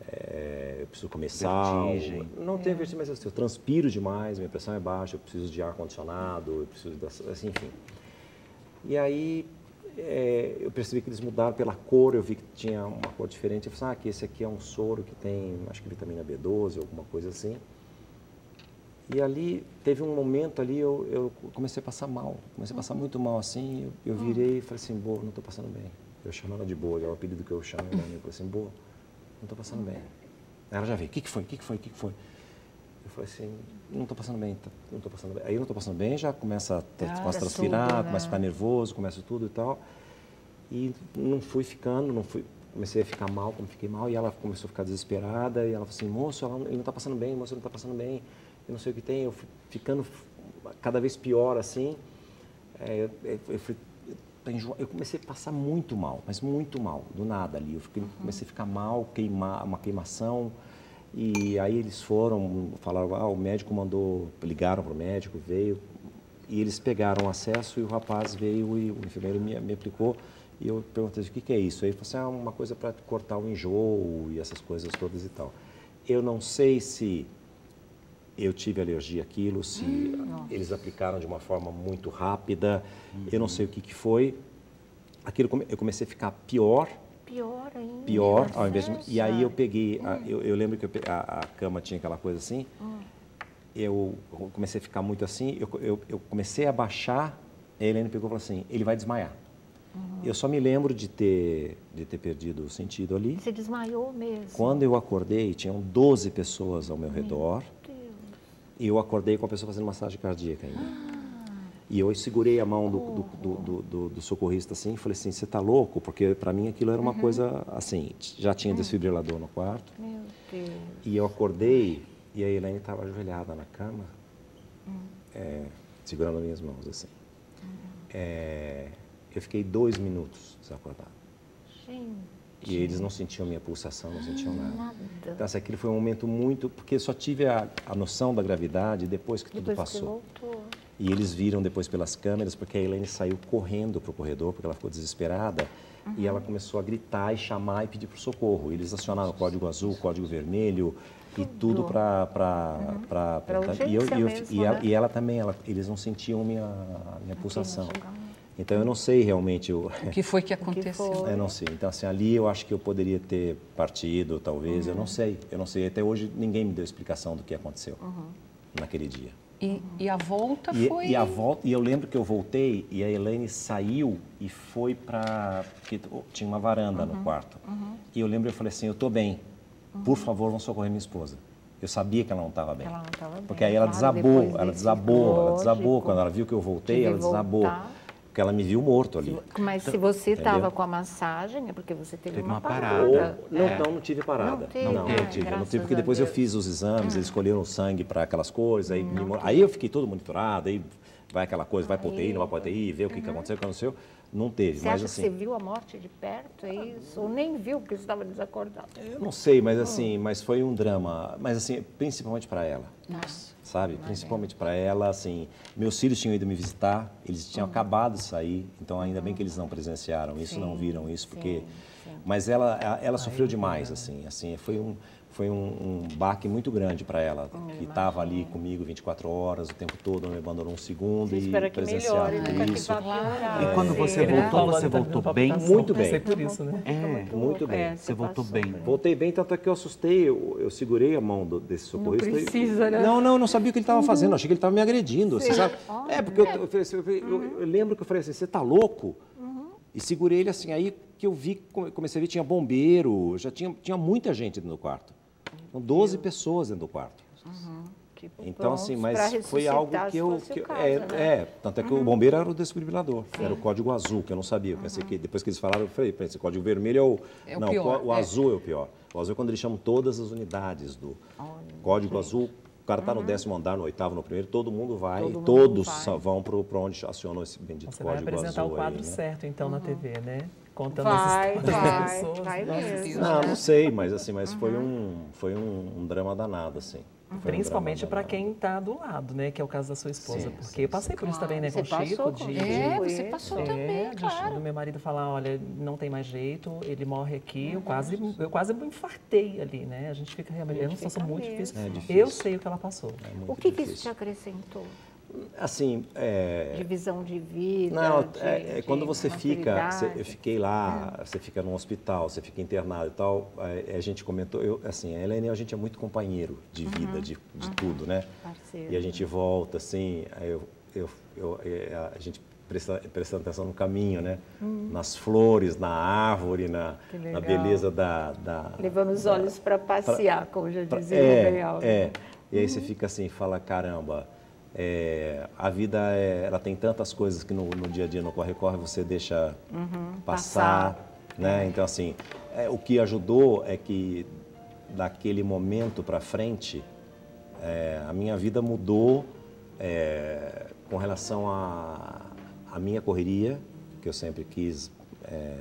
É, eu preciso comer sal. Vertigem. Não tenho é. vertigem, mas assim, eu transpiro demais, minha pressão é baixa, eu preciso de ar-condicionado, eu preciso, de, assim, enfim. E aí é, eu percebi que eles mudaram pela cor, eu vi que tinha uma cor diferente. Eu falei, ah, que esse aqui é um soro que tem, acho que vitamina B12, alguma coisa assim. E ali, teve um momento ali, eu, eu comecei a passar mal, comecei a passar muito mal assim. Eu, eu virei e falei assim, boa, não estou passando bem. Eu chamo ela de boa, é o apelido que eu chamo ela. Eu falei assim, boa, não estou passando bem. Ela já veio, o que, que foi, o que, que foi, o que, que foi? Eu falei assim, não estou passando bem, tá, não estou passando bem. Aí eu não estou passando bem, já começa a, ah, começa a transpirar, tudo, né? começa a ficar nervoso, começa tudo e tal. E não fui ficando, não fui, comecei a ficar mal, como fiquei mal, e ela começou a ficar desesperada, e ela falou assim, moço, ela, ele não está passando bem, moço, ele não está passando bem, não sei o que tem, eu ficando cada vez pior, assim, é, eu, eu, fui, eu, comecei a passar muito mal, mas muito mal, do nada ali, eu fiquei, uhum. comecei a ficar mal, queimar, uma queimação, e aí eles foram, falaram, ah, o médico mandou, ligaram para o médico, veio, e eles pegaram acesso e o rapaz veio e o enfermeiro me, me aplicou. E eu perguntei, o que, que é isso? Aí ele falou assim, ah, uma coisa para cortar o enjoo e essas coisas todas e tal. Eu não sei se eu tive alergia àquilo, se hum, eles aplicaram de uma forma muito rápida, uhum. eu não sei o que, que foi. Aquilo, eu comecei a ficar pior Pior ainda. Pior, ao invés de... E aí eu peguei, a, eu, eu, lembro que eu, a, a, cama tinha aquela coisa assim, hum. eu comecei a ficar muito assim, eu, eu, eu comecei a baixar, a Helene pegou e falou assim, ele vai desmaiar. Uhum. Eu só me lembro de ter, de ter perdido o sentido ali. Você desmaiou mesmo? Quando eu acordei, tinham 12 pessoas ao meu, meu redor. E eu acordei com a pessoa fazendo massagem cardíaca ainda. Ah. E eu segurei a mão do, do, do, do, do socorrista assim e falei assim, você está louco? Porque para mim aquilo era uma uhum. coisa assim, já tinha uhum. desfibrilador no quarto. Meu Deus. E eu acordei e a Elaine estava ajoelhada na cama, uhum. é, segurando as minhas mãos assim. Uhum. É, eu fiquei dois minutos desacordado. Gente. E eles não sentiam minha pulsação, não sentiam nada. nada. Então, assim, aquele foi um momento muito... Porque só tive a, a noção da gravidade depois que depois tudo passou. Que voltou. E eles viram depois pelas câmeras, porque a Helene saiu correndo para o corredor, porque ela ficou desesperada. Uhum. E ela começou a gritar e chamar e pedir por socorro. Eles acionaram o código azul, o código vermelho tudo. e tudo para... Uhum. E, eu, e, eu, mesmo, e, ela, né? e ela também, ela, eles não sentiam minha, minha pulsação. Então eu não sei realmente o, o que foi que aconteceu. Que eu não sei. Então assim ali eu acho que eu poderia ter partido, talvez. Uhum. Eu não sei. Eu não sei. Até hoje ninguém me deu explicação do que aconteceu uhum. naquele dia. E, e a volta e, foi. E a volta e eu lembro que eu voltei e a Elaine saiu e foi para porque tinha uma varanda uhum. no quarto. Uhum. E eu lembro eu falei assim eu estou bem. Por favor, vão socorrer minha esposa. Eu sabia que ela não estava bem. Ela não estava bem. Porque aí ela claro, desabou, ela desabou, ela desabou. Quando ela viu que eu voltei, ela desabou. Porque ela me viu morto ali. Mas se você estava com a massagem, é porque você teve, teve uma, uma parada. Ou, não, é. não, não tive parada. Não, teve, não, não, não tive. Não tive, porque depois eu fiz os exames, eles escolheram sangue para aquelas coisas, aí, me, aí eu fiquei todo monitorado, aí vai aquela coisa, vai para UTI, não vai para UTI, vê o que, uhum. que aconteceu, o que aconteceu. Não teve. Você mas, acha assim, que você viu a morte de perto, é isso? Ou nem viu porque você estava desacordado? Eu não sei, mas assim, mas foi um drama. Mas assim, principalmente para ela. Nossa. Sabe? Principalmente para ela, assim, meus filhos tinham ido me visitar, eles tinham uhum. acabado de sair, então ainda bem que eles não presenciaram isso, sim, não viram isso, porque... Sim, sim. Mas ela, ela sofreu demais, assim, assim, foi um, foi um, um baque muito grande para ela, hum, que estava ali comigo 24 horas, o tempo todo, não me abandonou um segundo você e presenciava isso. E quando você é. voltou, você voltou bem? Muito bem. por isso, né? É, muito bem. É, você voltou bem. Voltei bem, tanto é que eu assustei, eu, eu segurei a mão do, desse socorrista. Não precisa, né? Não, não, eu não sabia o que ele estava fazendo, eu achei que ele estava me agredindo, você sabe? É, porque eu, eu, eu, eu, lembro que eu falei assim, você está louco? Uhum. E segurei ele assim, aí que eu vi, comecei a ver, tinha bombeiro, já tinha, tinha muita gente dentro do quarto. Com 12 pessoas dentro do quarto. Uhum. Então, assim, mas foi algo que eu. Que, caso, é, né? é, tanto é que uhum. o bombeiro era o desfibrilador, Sim. era o código azul, que eu não sabia. Eu pensei uhum. que depois que eles falaram, eu falei, esse código vermelho é o. É o não, pior, o, é. azul é o pior. O azul é quando eles chamam todas as unidades do Olha, código gente. azul. O cara está no décimo andar, no oitavo, no primeiro, todo mundo vai, Todo mundo todos vai. vão para onde acionam esse bendito Você vai código apresentar azul. o quadro aí, né? certo, então, na TV, né? Contando Vai, as histórias das vai, pessoas. vai Nossa mesmo. Não, não sei, mas assim, mas foi um foi um, um drama danado, assim. Principalmente para quem está do lado, né? Que é o caso da sua esposa. Sim, porque eu passei por isso também, né, com o Chico. de, com É, você passou é, também, de- claro. do meu marido falar, olha, não tem mais jeito, ele morre aqui. Eu quase, eu quase me infartei ali, né? A gente fica realmente, é uma situação muito difícil. É difícil. Eu sei o que ela passou. O que, que isso te acrescentou? Assim, é... De visão de vida? Não, de- é, é quando você fica, você- eu fiquei lá, você fica no hospital, você fica internado e tal, é, a gente comentou, eu, assim, a Helene e a gente é muito companheiro de vida, de, de tudo, né? Parceiro. E a gente volta, assim, eu, eu, eu- é, a gente presta, prestando atenção no caminho, né? Nas flores, na árvore, na, na beleza da... da Levando os olhos para passear, como já pra- dizia o é, Real. é. E aí você fica assim, fala, caramba, é, a vida é, ela tem tantas coisas que no, no dia a dia, no corre-corre, você deixa Uhum, passar, né? Então, assim, é, o que ajudou é que daquele momento para frente, é, a minha vida mudou é, com relação à à minha correria, que eu sempre quis... é,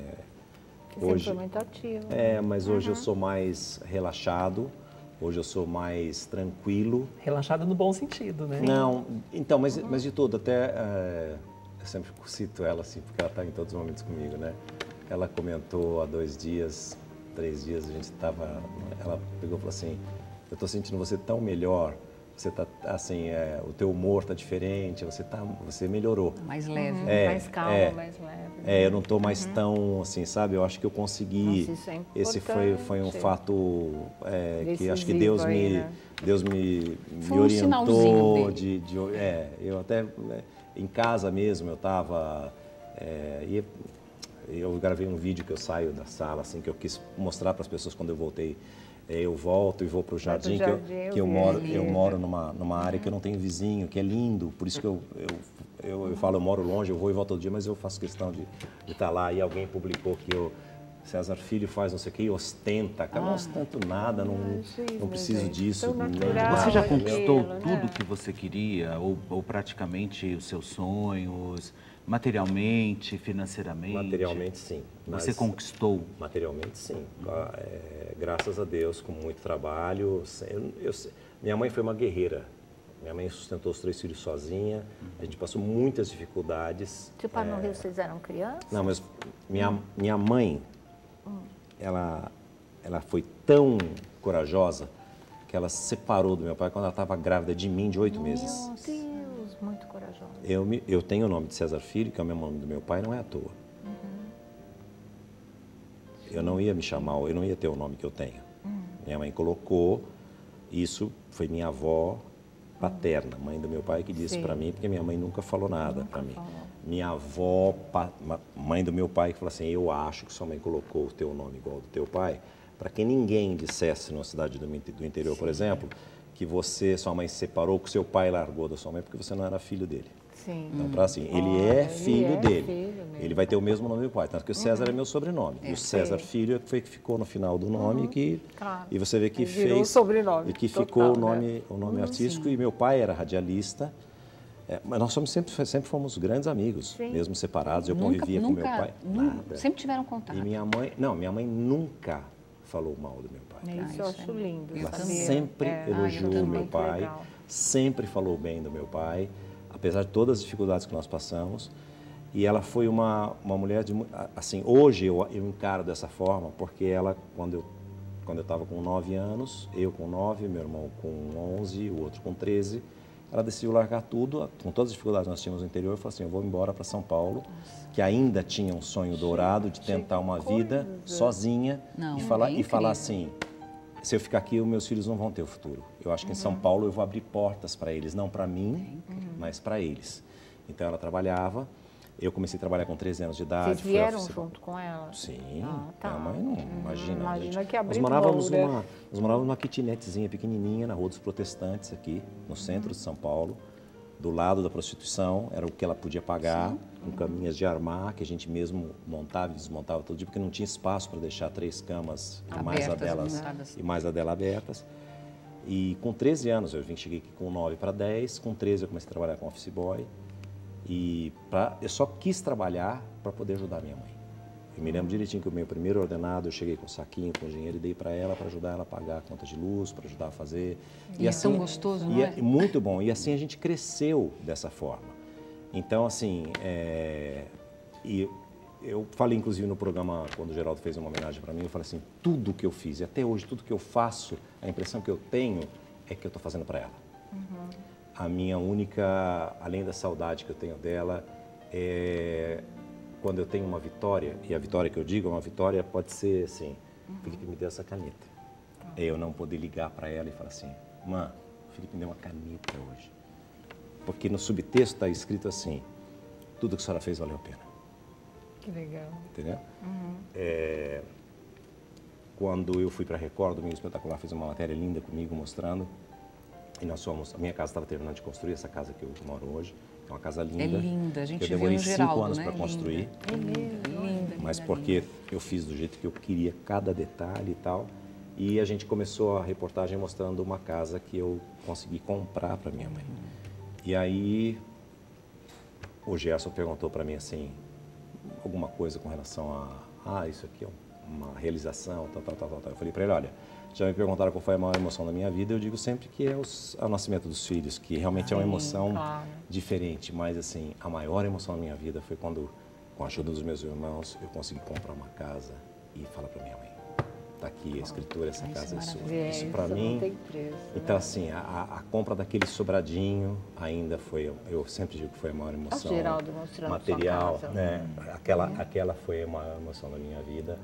Você sempre foi muito ativo. é, mas hoje eu Uhum. sou mais relaxado, hoje eu sou mais tranquilo. Relaxado no bom sentido, né? Não, então, mas, mas de tudo, até é, eu sempre cito ela assim, porque ela está em todos os momentos comigo, né? Ela comentou há dois dias, três dias, a gente estava, ela pegou e falou assim, eu estou sentindo você tão melhor, você tá assim, é, o teu humor tá diferente, você tá, você melhorou. Mais leve. É, mais calmo, é. mais leve. É, eu não estou mais tão assim, sabe? Eu acho que eu consegui. Nossa, é Esse foi, foi um fato é, que acho que Deus aí, me, né? Deus me, me Foi sinalzinho orientou de, de, é, eu até é, em casa mesmo eu estava e eu gravei um vídeo que eu saio da sala assim que eu quis mostrar para as pessoas quando eu voltei. É, eu volto e vou para o jardim, que, eu, que eu moro, eu moro numa, numa área que eu não tenho vizinho, que é lindo, por isso que eu, eu, eu, eu falo, eu moro longe, eu vou e volto todo dia, mas eu faço questão de estar lá. E alguém publicou que eu, César Filho faz não sei o que e ostenta. Cara, não ostento nada, não, não preciso disso. nem de Você já conquistou entendeu? tudo que você queria, ou, ou praticamente os seus sonhos, materialmente, financeiramente? Materialmente, sim. Você conquistou? Materialmente, sim. É, graças a Deus, com muito trabalho. eu- eu minha mãe foi uma guerreira. Minha mãe sustentou os três filhos sozinha. A gente passou muitas dificuldades. Tipo, no É, Rio vocês eram crianças? Não, mas minha, minha mãe, Hum. ela, ela foi tão corajosa que ela se separou do meu pai quando ela estava grávida de mim, de oito meses. Meu Deus, muito corajosa. Eu, me- eu tenho o nome de César Filho, que é o mesmo nome do meu pai, não é à toa. Uhum. Eu não ia me chamar, eu não ia ter o nome que eu tenho. Hum. Minha mãe colocou, isso foi minha avó paterna, mãe do meu pai, que disse Sim. para mim, porque minha mãe nunca falou nada para mim. Minha avó, mãe do meu pai, que falou assim: Eu acho que sua mãe colocou o teu nome igual ao do teu pai, para que ninguém dissesse numa cidade do, inte- do interior, por exemplo, que você, sua mãe se separou, que seu pai largou da sua mãe porque você não era filho dele. Sim. Então, para assim, ele Olha, é ele filho é dele. filho ele vai ter o mesmo nome do pai. Tanto que o César Uhum. é meu sobrenome. É, e o César sei. Filho é foi que ficou no final do nome que Claro. e você vê que fez sobrenome, e que total, ficou o né? nome o nome Uhum. artístico Sim. e meu pai era radialista. É, mas nós somos sempre sempre fomos grandes amigos, Sim. mesmo separados. Eu Nunca- convivia nunca- com meu pai. nu- nada. sempre tiveram contato. E minha mãe, não, minha mãe nunca falou mal do meu pai. Isso eu acho lindo. Ela sempre É. elogiou Ah, o meu pai, Legal. sempre falou bem do meu pai, apesar de todas as dificuldades que nós passamos. E ela foi uma, uma mulher de. Assim, hoje eu, eu encaro dessa forma, porque ela, quando eu quando eu estava com 9 anos, eu com 9, meu irmão com 11, o outro com 13, ela decidiu largar tudo, com todas as dificuldades que nós tínhamos no interior, e falou assim: eu vou embora para São Paulo, que ainda tinha um sonho dourado de tentar uma vida sozinha Não, e falar, é e falar assim: se eu ficar aqui, os meus filhos não vão ter o futuro. Eu acho que em São Paulo eu vou abrir portas para eles, não para mim, mas para eles. Então ela trabalhava, eu comecei a trabalhar com 13 anos de idade. Vocês vieram ofici- junto com ela? Sim, Ah, tá. minha mãe não, imagina. imagina gente. que nós abriu morávamos, mão, né? numa, nós morávamos numa kitnetzinha pequenininha na Rua dos Protestantes, aqui, no centro Uhum. de São Paulo, do lado da prostituição, era o que ela podia pagar, com caminhas de armar, que a gente mesmo montava e desmontava todo dia, porque não tinha espaço para deixar três camas e mais a Abertas, delas e mais a dela abertas. E com 13 anos, eu vim, cheguei aqui com 9 para 10, com 13 eu comecei a trabalhar com office boy. E pra, eu só quis trabalhar para poder ajudar minha mãe. Eu me lembro direitinho que o meu primeiro ordenado, eu cheguei com um saquinho, com dinheiro e dei para ela, para ajudar ela a pagar a conta de luz, para ajudar a fazer. E, e é assim, tão gostoso, não é? é? Muito bom. E assim a gente cresceu dessa forma. Então, assim, é... e eu falei, inclusive, no programa, quando o Geraldo fez uma homenagem para mim, eu falei assim, tudo que eu fiz, e até hoje, tudo que eu faço, a impressão que eu tenho é que eu estou fazendo para ela. Uhum. A minha única, além da saudade que eu tenho dela, é quando eu tenho uma vitória, e a vitória que eu digo, uma vitória pode ser assim, uhum. Felipe me deu essa caneta. É eu não poder ligar para ela e falar assim, mãe, Felipe me deu uma caneta hoje. Porque no subtexto está escrito assim, tudo que a senhora fez valeu a pena. Que legal. Entendeu? Uhum. É, quando eu fui para a Record, Domingo Espetacular fez uma matéria linda comigo mostrando. E nós fomos, a minha casa estava terminando de construir, essa casa que eu moro hoje. É uma casa linda. É linda, a gente Eu demorei cinco Geraldo, anos né? para construir. É linda, linda. Mas porque eu fiz do jeito que eu queria, cada detalhe e tal. E a gente começou a reportagem mostrando uma casa que eu consegui comprar para minha mãe. E aí o Gerson perguntou para mim assim, alguma coisa com relação a, ah, isso aqui é uma realização, tal, tal, tal, tal. Eu falei para ele, olha, já me perguntaram qual foi a maior emoção da minha vida, eu digo sempre que é os, o nascimento dos filhos, que realmente é uma emoção claro. diferente, mas assim, a maior emoção da minha vida foi quando, com a ajuda dos meus irmãos, eu consegui comprar uma casa e falar para minha mãe, está aqui a escritura, essa isso casa é sua. Isso para mim. Preço, então, né? assim, a, a, compra daquele sobradinho ainda foi, eu sempre digo que foi a maior emoção. O Geraldo mostrando material, sua casa. né? Aquela, uhum. aquela foi a maior emoção da minha vida.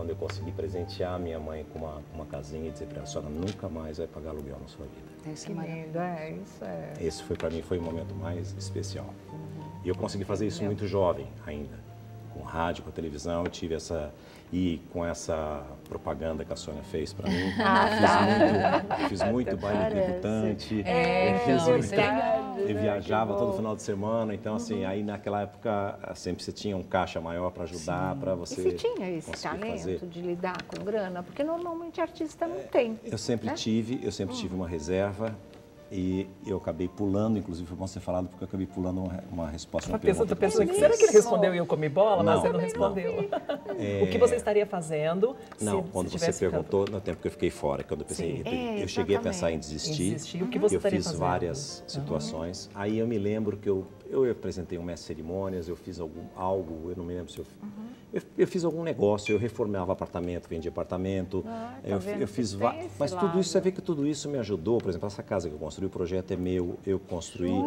Quando eu consegui presentear minha mãe com uma, uma casinha e dizer para ela, a senhora nunca mais vai pagar aluguel na sua vida. Isso é lindo, é, isso é. Esse foi para mim foi o momento mais especial. Uhum. E eu consegui fazer isso muito jovem ainda, com rádio, com televisão, eu tive essa e com essa propaganda que a Sônia fez para mim, Ah, eu fiz muito, eu fiz muito baile debutante. É, eu, fiz então, muito, é eu viajava todo final de semana, então assim, aí naquela época sempre você tinha um caixa maior para ajudar, para você. E você tinha esse talento fazer. de lidar com grana? Porque normalmente artista não tem. Eu sempre né? tive, eu sempre tive uma reserva. E eu acabei pulando, inclusive foi bom ser falado, porque eu acabei pulando uma, uma resposta, uma pessoa, outra pessoa, que você será que ele respondeu e eu comi bola? Não, mas ele não não. respondeu. É, O que você estaria fazendo se, Não, se quando você tivesse ficado- perguntou, no tempo que eu fiquei fora, quando eu pensei, É, eu cheguei a pensar em desistir. Em desistir, o que você eu estaria fiz fazendo? várias situações. Aí eu me lembro que eu, eu apresentei umas cerimônias, eu fiz algum, algo, eu não me lembro se eu, eu, eu fiz algum negócio, eu reformava apartamento, vendi apartamento, Ah, tá eu, vendo eu fiz esse Mas tudo lado. isso, você vê que tudo isso me ajudou. Por exemplo, essa casa que eu construí, o projeto é meu, eu construí.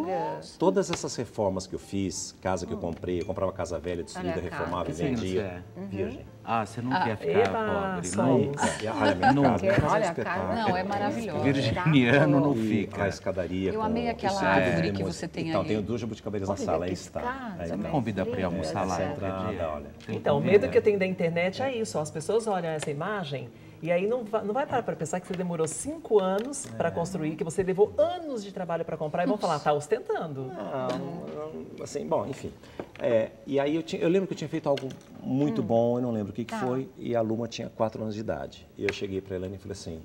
Todas essas reformas que eu fiz, casa que eu comprei, eu comprava casa velha, destruída, reformava e vendia. é? Virgem. Ah, você não Ah, quer ficar eba, pobre, nunca. E Olha a minha Nunca. casa, Olha é a espetáculo. casa. Não, é maravilhoso. Virginiano não fica. A escadaria. Eu amei aquela isso é árvore que você tem então, ali. tenho duas jabuticabeiras na sala, aí está. Aí Você me está. convida para ir almoçar lá entrada, olha. Então, o medo que eu tenho da internet é isso. As pessoas olham essa imagem e aí não vai, não vai parar para pensar que você demorou cinco anos para construir, que você levou anos de trabalho para comprar e vão falar, tá ostentando. Não, não, assim, bom, enfim. É, e aí eu, tinha, eu lembro que eu tinha feito algo muito bom, eu não lembro o que, que Tá. foi, e a Luma tinha quatro anos de idade. E eu cheguei para a Elaine e falei assim,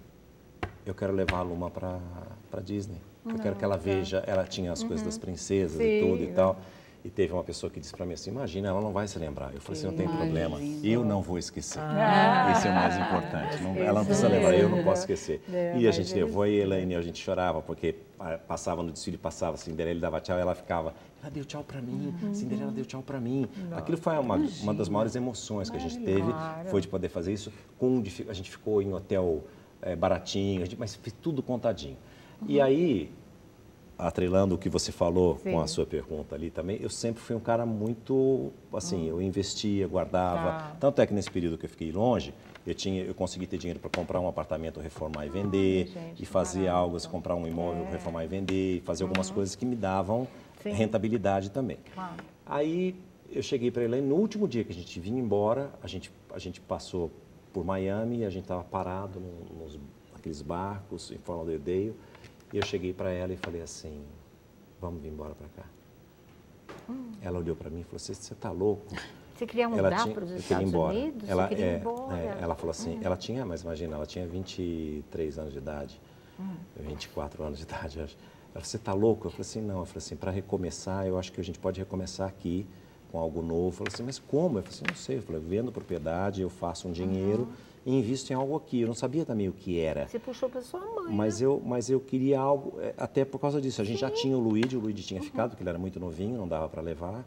eu quero levar a Luma para Disney. Eu quero que ela veja, ela tinha as coisas das princesas e Sim. tudo e tal. E teve uma pessoa que disse para mim assim, imagina, ela não vai se lembrar. Eu falei assim, não tem problema, eu não vou esquecer. Esse é o mais importante. Não- ela não precisa lembrar, eu não posso esquecer. É, E a mas gente levou a Elaine, a gente chorava, porque ah, passava no desfile, passava Cinderela, dava tchau, e ela ficava, ela deu tchau para mim, Cinderela deu tchau para mim. Aquilo foi uma, uma das maiores emoções que a gente teve, Claro. foi de poder fazer isso. Com, a gente ficou em hotel eh, baratinho, gente- mas fez tudo contadinho. E aí, atrelando o que você falou com a Sim. sua pergunta ali também, eu sempre fui um cara muito, assim, eu investia, guardava. Tá. Tanto é que nesse período que eu fiquei longe, eu tinha, eu consegui ter dinheiro para comprar um apartamento, reformar e vender, gente, e fazer barato. algo, assim, comprar um imóvel, É. reformar e vender, e fazer algumas coisas que me davam Sim. rentabilidade também. Claro. Aí eu cheguei para ele no último dia que a gente vinha embora, a gente, a gente passou por Miami, a gente estava parado no- nos aqueles barcos em Fort Lauderdale, e eu cheguei para ela e falei assim, vamos vir embora para cá. Ela olhou para mim e falou, você está louco? Você queria mudar tinha- para os Estados embora. Unidos? Ela, é, embora? é, ela falou assim, Hum. ela tinha, mas imagina, ela tinha 23 anos de idade, Hum. 24 anos de idade, acho. Ela falou, você está louco? Eu falei assim, não. Eu falei assim, para recomeçar, eu acho que a gente pode recomeçar aqui, com algo novo. Eu falei assim, mas como? Eu falei assim, não sei. Eu falei, vendo propriedade, eu faço um dinheiro uhum. E invisto em algo aqui. Eu não sabia também o que era. Você puxou para sua mãe. Mas, né? eu, mas eu queria algo, é, até por causa disso. A gente Sim. já tinha o Luigi, o Luigi tinha uhum. ficado, porque ele era muito novinho, não dava para levar.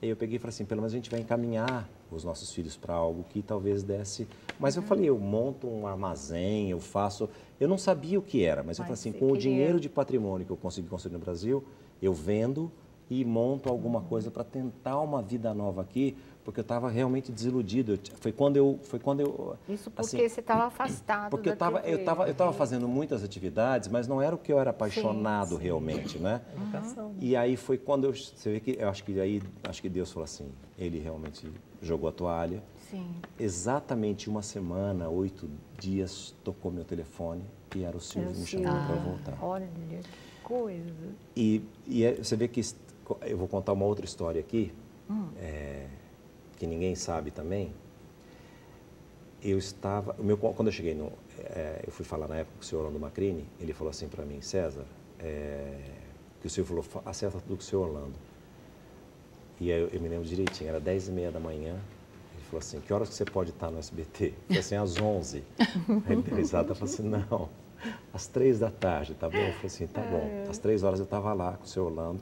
Aí eu peguei e falei assim, pelo menos a gente vai encaminhar os nossos filhos para algo que talvez desse. Mas uhum. eu falei, eu monto um armazém, eu faço. Eu não sabia o que era, mas, mas eu falei assim, com queria... o dinheiro de patrimônio que eu consegui construir no Brasil, eu vendo e monto alguma coisa para tentar uma vida nova aqui, porque eu estava realmente desiludido. Foi quando eu, foi quando eu. Isso porque assim, você estava afastado. Porque eu estava, eu estava, eu estava fazendo muitas atividades, mas não era o que eu era apaixonado sim, sim. realmente, né? Educação. E aí foi quando eu, você vê que eu acho que aí, acho que Deus falou assim, ele realmente jogou a toalha. Sim. Exatamente uma semana, oito dias, tocou meu telefone e era o Silvio me chamando ah, para voltar. Olha, coisa. E, e é, você vê que eu vou contar uma outra história aqui. Hum. É, que ninguém sabe também, eu estava, meu, quando eu cheguei no, é, eu fui falar na época com o senhor Orlando Macrini, ele falou assim para mim, César, é, que o senhor falou, acerta tudo com o senhor Orlando. E eu, eu, me lembro direitinho, era 10 e meia da manhã, ele falou assim, que horas que você pode estar no SBT? Eu falei assim, às 11. Aí ele deu risada falou assim, não, às 3 da tarde, tá bom? Eu falei assim, tá bom. É. Às 3 horas eu estava lá com o senhor Orlando,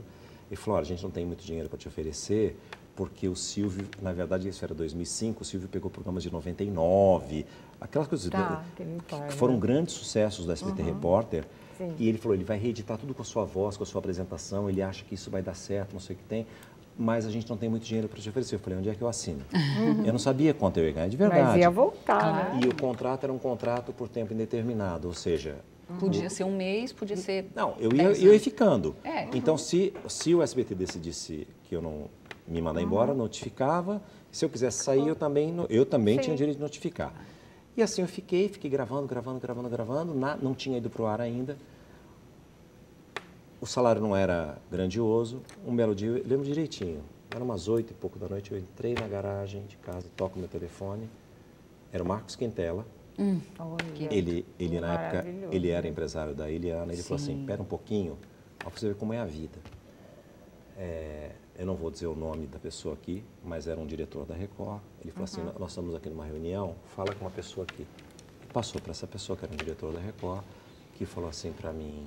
e falou, olha, a gente não tem muito dinheiro para te oferecer, porque o Silvio, na verdade isso era 2005, o Silvio pegou programas de 99, aquelas coisas tá, que, que, foram grandes sucessos do SBT uhum. Repórter. Sim. E ele falou, ele vai reeditar tudo com a sua voz, com a sua apresentação, ele acha que isso vai dar certo, não sei o que tem, mas a gente não tem muito dinheiro para te oferecer. Eu falei, onde é que eu assino? Uhum. Eu não sabia quanto eu ia ganhar, de verdade. Mas ia voltar, né? E o contrato era um contrato por tempo indeterminado, ou seja... Uhum. Podia ser um mês, podia ser... Não, eu ia, eu ia ficando. É. Então, se, se o SBT decidisse que eu não me mandar uhum. embora, notificava. Se eu quisesse sair, eu também, eu também tinha direito de notificar. E assim eu fiquei, fiquei gravando, gravando, gravando, gravando, na, não tinha ido para o ar ainda. O salário não era grandioso. Um belo dia, eu lembro direitinho, era umas oito e pouco da noite, eu entrei na garagem de casa, toco meu telefone. Era o Marcos Quintela. Hum, ele, ele na época, ele era empresário da Iliana. Ele Sim. falou assim, espera um pouquinho, para você ver como é a vida. É, eu não vou dizer o nome da pessoa aqui, mas era um diretor da Record. Ele falou assim, uhum. assim, nós estamos aqui numa reunião, fala com uma pessoa aqui. E passou para essa pessoa, que era um diretor da Record, que falou assim para mim,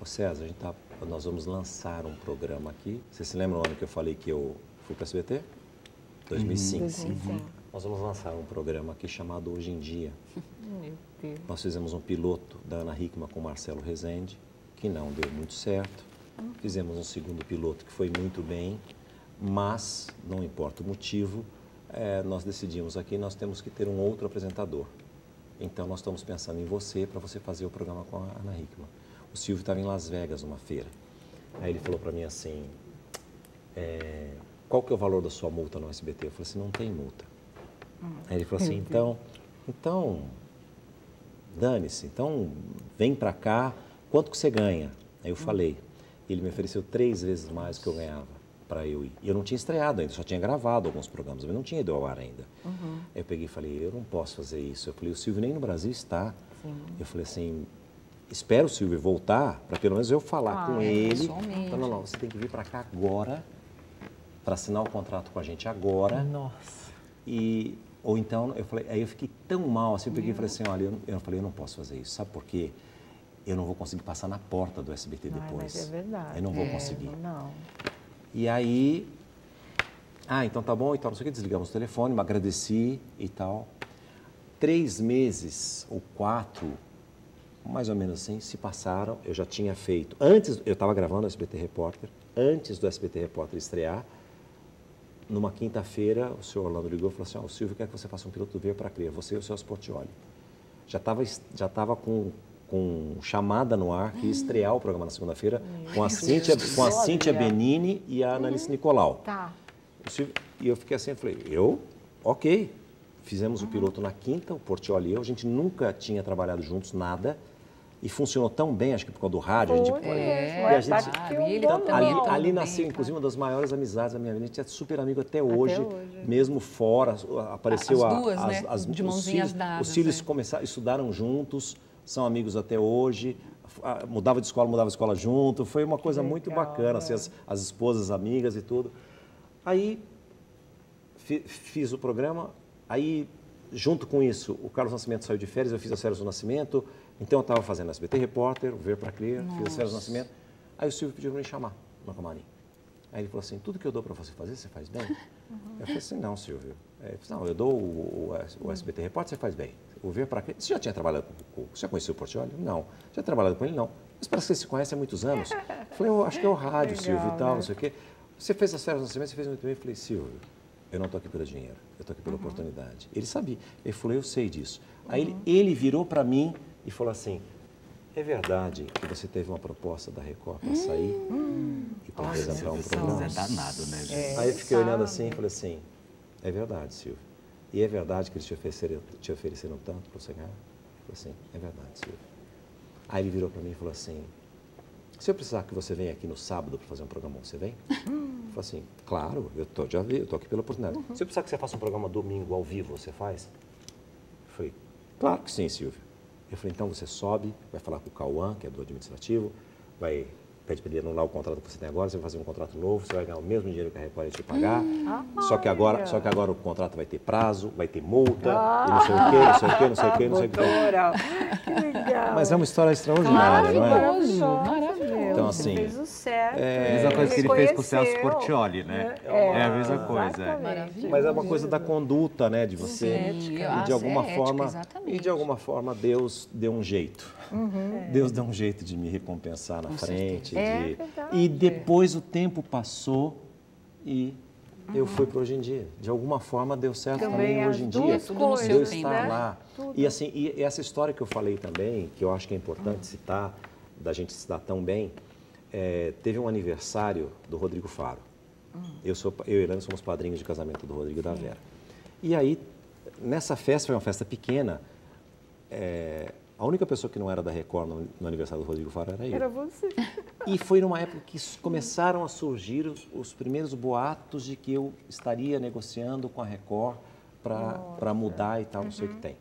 ô César, a gente tá, nós vamos lançar um programa aqui. Você se lembra o ano que eu falei que eu fui para a SBT? 2005. Uhum. Nós vamos lançar um programa aqui chamado Hoje em Dia. Nós fizemos um piloto da Ana Hickman com o Marcelo Rezende, que não deu muito certo. Fizemos um segundo piloto que foi muito bem, mas, não importa o motivo, é, nós decidimos aqui, nós temos que ter um outro apresentador. Então, nós estamos pensando em você para você fazer o programa com a Ana Hickman. O Silvio estava em Las Vegas numa feira. Aí ele falou para mim assim, é, qual que é o valor da sua multa no SBT? Eu falei assim, não tem multa. Hum. Aí ele falou assim, então, então, dane-se, então vem para cá, quanto que você ganha? Aí eu hum. falei, ele me ofereceu três vezes mais do que eu ganhava para eu ir. E eu não tinha estreado ainda, só tinha gravado alguns programas, mas não tinha ido ao ar ainda. Uhum. Aí eu peguei e falei, eu não posso fazer isso. Eu falei, o Silvio nem no Brasil está. Sim. Eu falei assim, espero o Silvio voltar, para pelo menos eu falar ah, com é, ele. Então, não, não, você tem que vir para cá agora, para assinar o contrato com a gente agora. Nossa. E, ou então, eu falei, aí eu fiquei tão mal assim, eu peguei e falei assim, olha, eu, eu falei, eu não posso fazer isso, sabe por quê? Eu não vou conseguir passar na porta do SBT depois. Ai, mas é verdade. Eu não vou é, conseguir. Não. E aí, ah, então tá bom e tal, não sei o que, desligamos o telefone, me agradeci e tal. Três meses ou quatro, mais ou menos assim, se passaram. Eu já tinha feito, antes, eu estava gravando o SBT Repórter, antes do SBT Repórter estrear, numa quinta-feira, o senhor Orlando ligou e falou assim, oh, o Silvio quer que você faça um piloto do Veio para Crer, você e o seu Sportioli. Já estava já tava com com chamada no ar, que ia estrear o programa na segunda-feira, com a Cíntia, com a Cíntia Benini e a Analice Nicolau. Tá. E eu fiquei assim, eu falei, eu? Ok. Fizemos o piloto na quinta, o Portioli e eu, a gente nunca tinha trabalhado juntos, nada. E funcionou tão bem, acho que por causa do rádio. Foi, a gente, é, e a gente, então, ali, ali nasceu, bem, inclusive, uma das maiores amizades da minha vida. A gente é super amigo até hoje, até hoje. mesmo fora. Apareceu as duas, a, né? as, as, de mãozinhas os filhos, dadas. Os filhos é. começaram, estudaram juntos são amigos até hoje. Mudava de escola, mudava de escola junto. Foi uma coisa muito bacana, assim, as, as esposas amigas e tudo. Aí fiz o programa, aí, junto com isso, o Carlos Nascimento saiu de férias, eu fiz as férias do Nascimento, então eu estava fazendo SBT Repórter, Ver para Crer, fiz as férias do Nascimento. Aí o Silvio pediu para me chamar no camarim. Aí ele falou assim, tudo que eu dou para você fazer, você faz bem? Uhum. Eu falei assim, não, Silvio. Ele falou, não, eu dou o, o, o SBT Repórter, você faz bem. O para Crer, você já tinha trabalhado com, com você já conheceu o Portioli? Não. Já trabalhado com ele? Não. Mas parece que você se conhece há muitos anos. Eu falei, eu acho que é o rádio, Legal, Silvio, e tal, né? não sei o quê. Você fez as férias do Nascimento, você fez muito bem. Eu falei, Silvio, eu não estou aqui pelo dinheiro, eu estou aqui pela uhum. oportunidade. Ele sabia. Ele falou, eu sei disso. Uhum. Aí ele, uhum. ele virou para mim e falou assim, é verdade que você teve uma proposta da Record para sair hum, e para apresentar um programa? É danado, né? É, Aí eu fiquei olhando assim e falei assim, é verdade, Silvio. E é verdade que eles te ofereceram, te ofereceram tanto para você ganhar? Eu falei assim, é verdade, Silvio. Aí ele virou para mim e falou assim, se eu precisar que você venha aqui no sábado para fazer um programa, você vem? Eu falei assim, claro, eu tô, já vi, eu tô aqui pela oportunidade. Uhum. Se eu precisar que você faça um programa domingo ao vivo, você faz? Eu falei, claro que sim, Silvio. Eu falei, então você sobe, vai falar com o Cauã, que é do administrativo, vai pede para ele anular o contrato que você tem agora, você vai fazer um contrato novo, você vai ganhar o mesmo dinheiro que a Record ia te pagar. Hum, só, que agora, só que agora o contrato vai ter prazo, vai ter multa, ah, e não sei o quê, não sei o quê, não sei o quê, não sei o quê. Que legal. Mas é uma história extraordinária, não é? Maravilhoso, maravilhoso. Então, assim. Ele fez o certo. É a mesma coisa que ele fez com o Celso Portioli, né? É, é a mesma coisa. É. Mas é uma coisa da conduta, né? De você. Sim, e de alguma forma. Exatamente. E de alguma forma Deus deu um jeito. Uhum. Deus deu um jeito de me recompensar na Com frente. De... É e depois o tempo passou e eu uhum. fui para hoje em dia. De alguma forma deu certo também, também hoje em dia. Coisas, Deus está né? lá. Tudo. E assim, e essa história que eu falei também, que eu acho que é importante uhum. citar, da gente se dar tão bem, é, teve um aniversário do Rodrigo Faro. Uhum. Eu, sou, eu e Helena somos padrinhos de casamento do Rodrigo e da Vera. E aí, nessa festa, foi uma festa pequena, é, a única pessoa que não era da Record no, no aniversário do Rodrigo Faro era eu. Era você. E foi numa época que começaram a surgir os, os primeiros boatos de que eu estaria negociando com a Record para mudar e tal, não sei o que uhum. tem.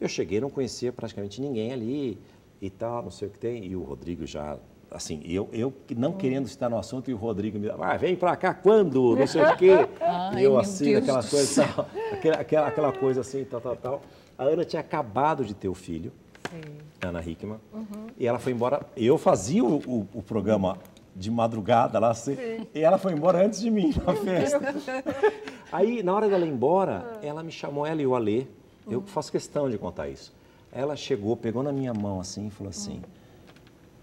Eu cheguei, não conhecia praticamente ninguém ali e tal, não sei o que tem. E o Rodrigo já, assim, eu, eu não uhum. querendo estar no assunto e o Rodrigo me ah, vem para cá quando, não sei o quê. Ai, e eu assim, Deus aquela coisa, tal, aquela, aquela, aquela coisa assim, tal, tal, tal. A Ana tinha acabado de ter o filho. Sim. Ana Hickman. Uhum. E ela foi embora. Eu fazia o, o, o programa de madrugada lá, assim, e ela foi embora antes de mim na festa. Aí, na hora dela ir embora, ela me chamou, ela e o Alê, eu uhum. faço questão de contar isso. Ela chegou, pegou na minha mão assim e falou assim,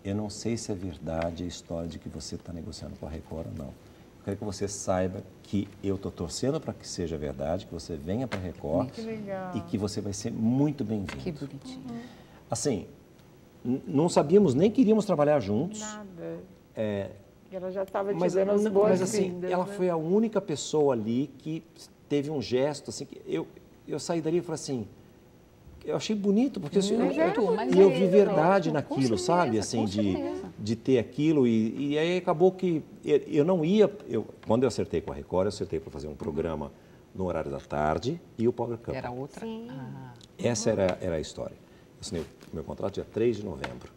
eu não sei se é verdade a história de que você está negociando com a Record ou não. Eu quero que você saiba que eu estou torcendo para que seja verdade, que você venha para a Record e que você vai ser muito bem-vindo. Que bonitinho. Uhum. Assim, não sabíamos nem que iríamos trabalhar juntos. Nada. É, ela já estava te mas, dando as boas Mas assim, ela né? foi a única pessoa ali que teve um gesto, assim, que eu, eu saí dali e falei assim, eu achei bonito, porque assim, eu, eu, eu, vi verdade naquilo, certeza, sabe? Assim, de, de ter aquilo. E, e aí acabou que eu não ia. Eu, quando eu acertei com a Record, eu acertei para fazer um programa no horário da tarde e o Power Cup. Era outra? Ah. Essa era, era a história assinei o meu contrato dia 3 de novembro.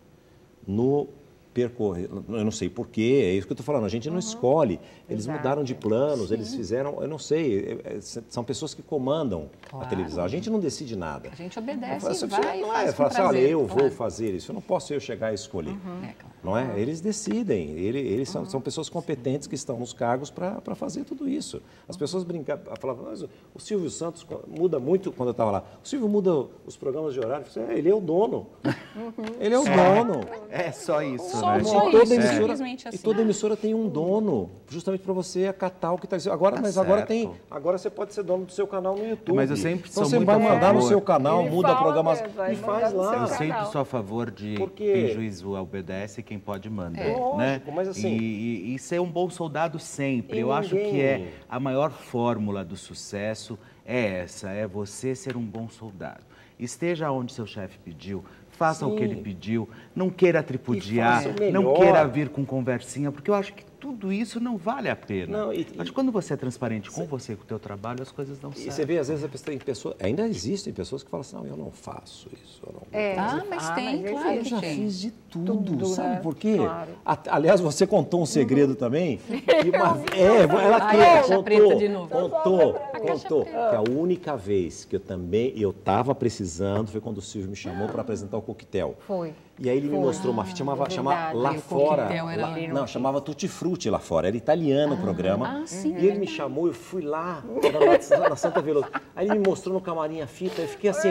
No percorrer, eu não sei porquê, é isso que eu estou falando, a gente não uhum. escolhe. Eles Exato. mudaram de planos, Sim. eles fizeram, eu não sei, é, é, são pessoas que comandam claro. a televisão. A gente não decide nada. A gente obedece e vai Não é, fala assim, olha, eu claro. vou fazer isso, eu não posso eu chegar a escolher. Uhum. É, claro. Não é? Eles decidem, eles, eles são, uhum. são pessoas competentes que estão nos cargos para fazer tudo isso. As pessoas brincam, falavam, mas o Silvio Santos muda muito quando eu estava lá. O Silvio muda os programas de horário, é, ele é o dono. Uhum. Ele é o dono. É só isso só, né? só e toda isso, emissora, assim. E toda emissora tem um dono, justamente para você acatar o que está Agora, tá mas certo. agora tem. Agora você pode ser dono do seu canal no YouTube. Mas eu sempre então sou você muito vai mandar favor. no seu canal, Ele muda a programação e faz lá. Eu sempre sou a favor de Porque... quem juízo obedece quem pode manda. É. Né? Lógico, mas assim. E, e, e, ser um bom soldado sempre. Eu ninguém... acho que é a maior fórmula do sucesso é essa, é você ser um bom soldado. Esteja onde seu chefe pediu, faça Sim. o que ele pediu, não queira tripudiar, não queira vir com conversinha, porque eu acho que tudo isso não vale a pena. Não, e- Mas quando você é transparente com você e com o teu trabalho, as coisas dão E certo. você vê, às vezes, a pessoa, tem pessoas, ainda existem pessoas que falam assim, não, eu não faço isso. Eu não É. Ah, mas tem, claro eu já tem. fiz de tudo, Tudo, sabe né? por quê? Claro. A- aliás, você contou um segredo também. que uma- é, ela Ai, que a caixa contou, preta de novo. contou, contou que a única vez que eu também, eu estava precisando foi quando o Silvio me chamou para apresentar o coquetel. Foi. E aí ele me mostrou uma fita, chamava, chamava lá E o fora. lá- não, chamava Tutti Frutti lá fora. Era italiano o programa. ah, sim, e ele me chamou, eu fui lá, era na, na Santa Veloso. Aí ele me mostrou no camarim a fita, eu fiquei assim,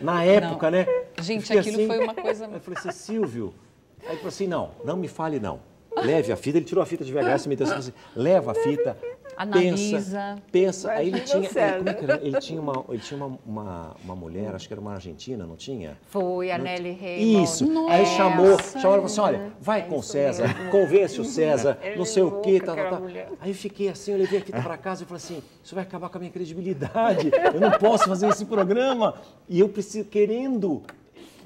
na época, né? eu Gente, aquilo assim, foi uma coisa- Aí eu falei assim, Silvio. Aí ele falou assim: não, não me fale não. Leve a fita, ele tirou a fita de VHS e me deu assim, leva a fita. Analisa. Pensa, pensa. Aí ele tinha, como é que era? Ele tinha, uma, ele tinha uma, uma, uma mulher, acho que era uma argentina, não tinha? Foi a Nelly Raymond. Isso. Aí chamou, Nossa, chamou ela e falou assim: olha, vai com o César, convence o César, Ele não sei o quê, louca, tal, tal, aquela tal. mulher. Aí eu fiquei assim, eu levei a fita para casa e falei assim: isso vai acabar com a minha credibilidade, eu não posso fazer esse programa. E eu preciso, querendo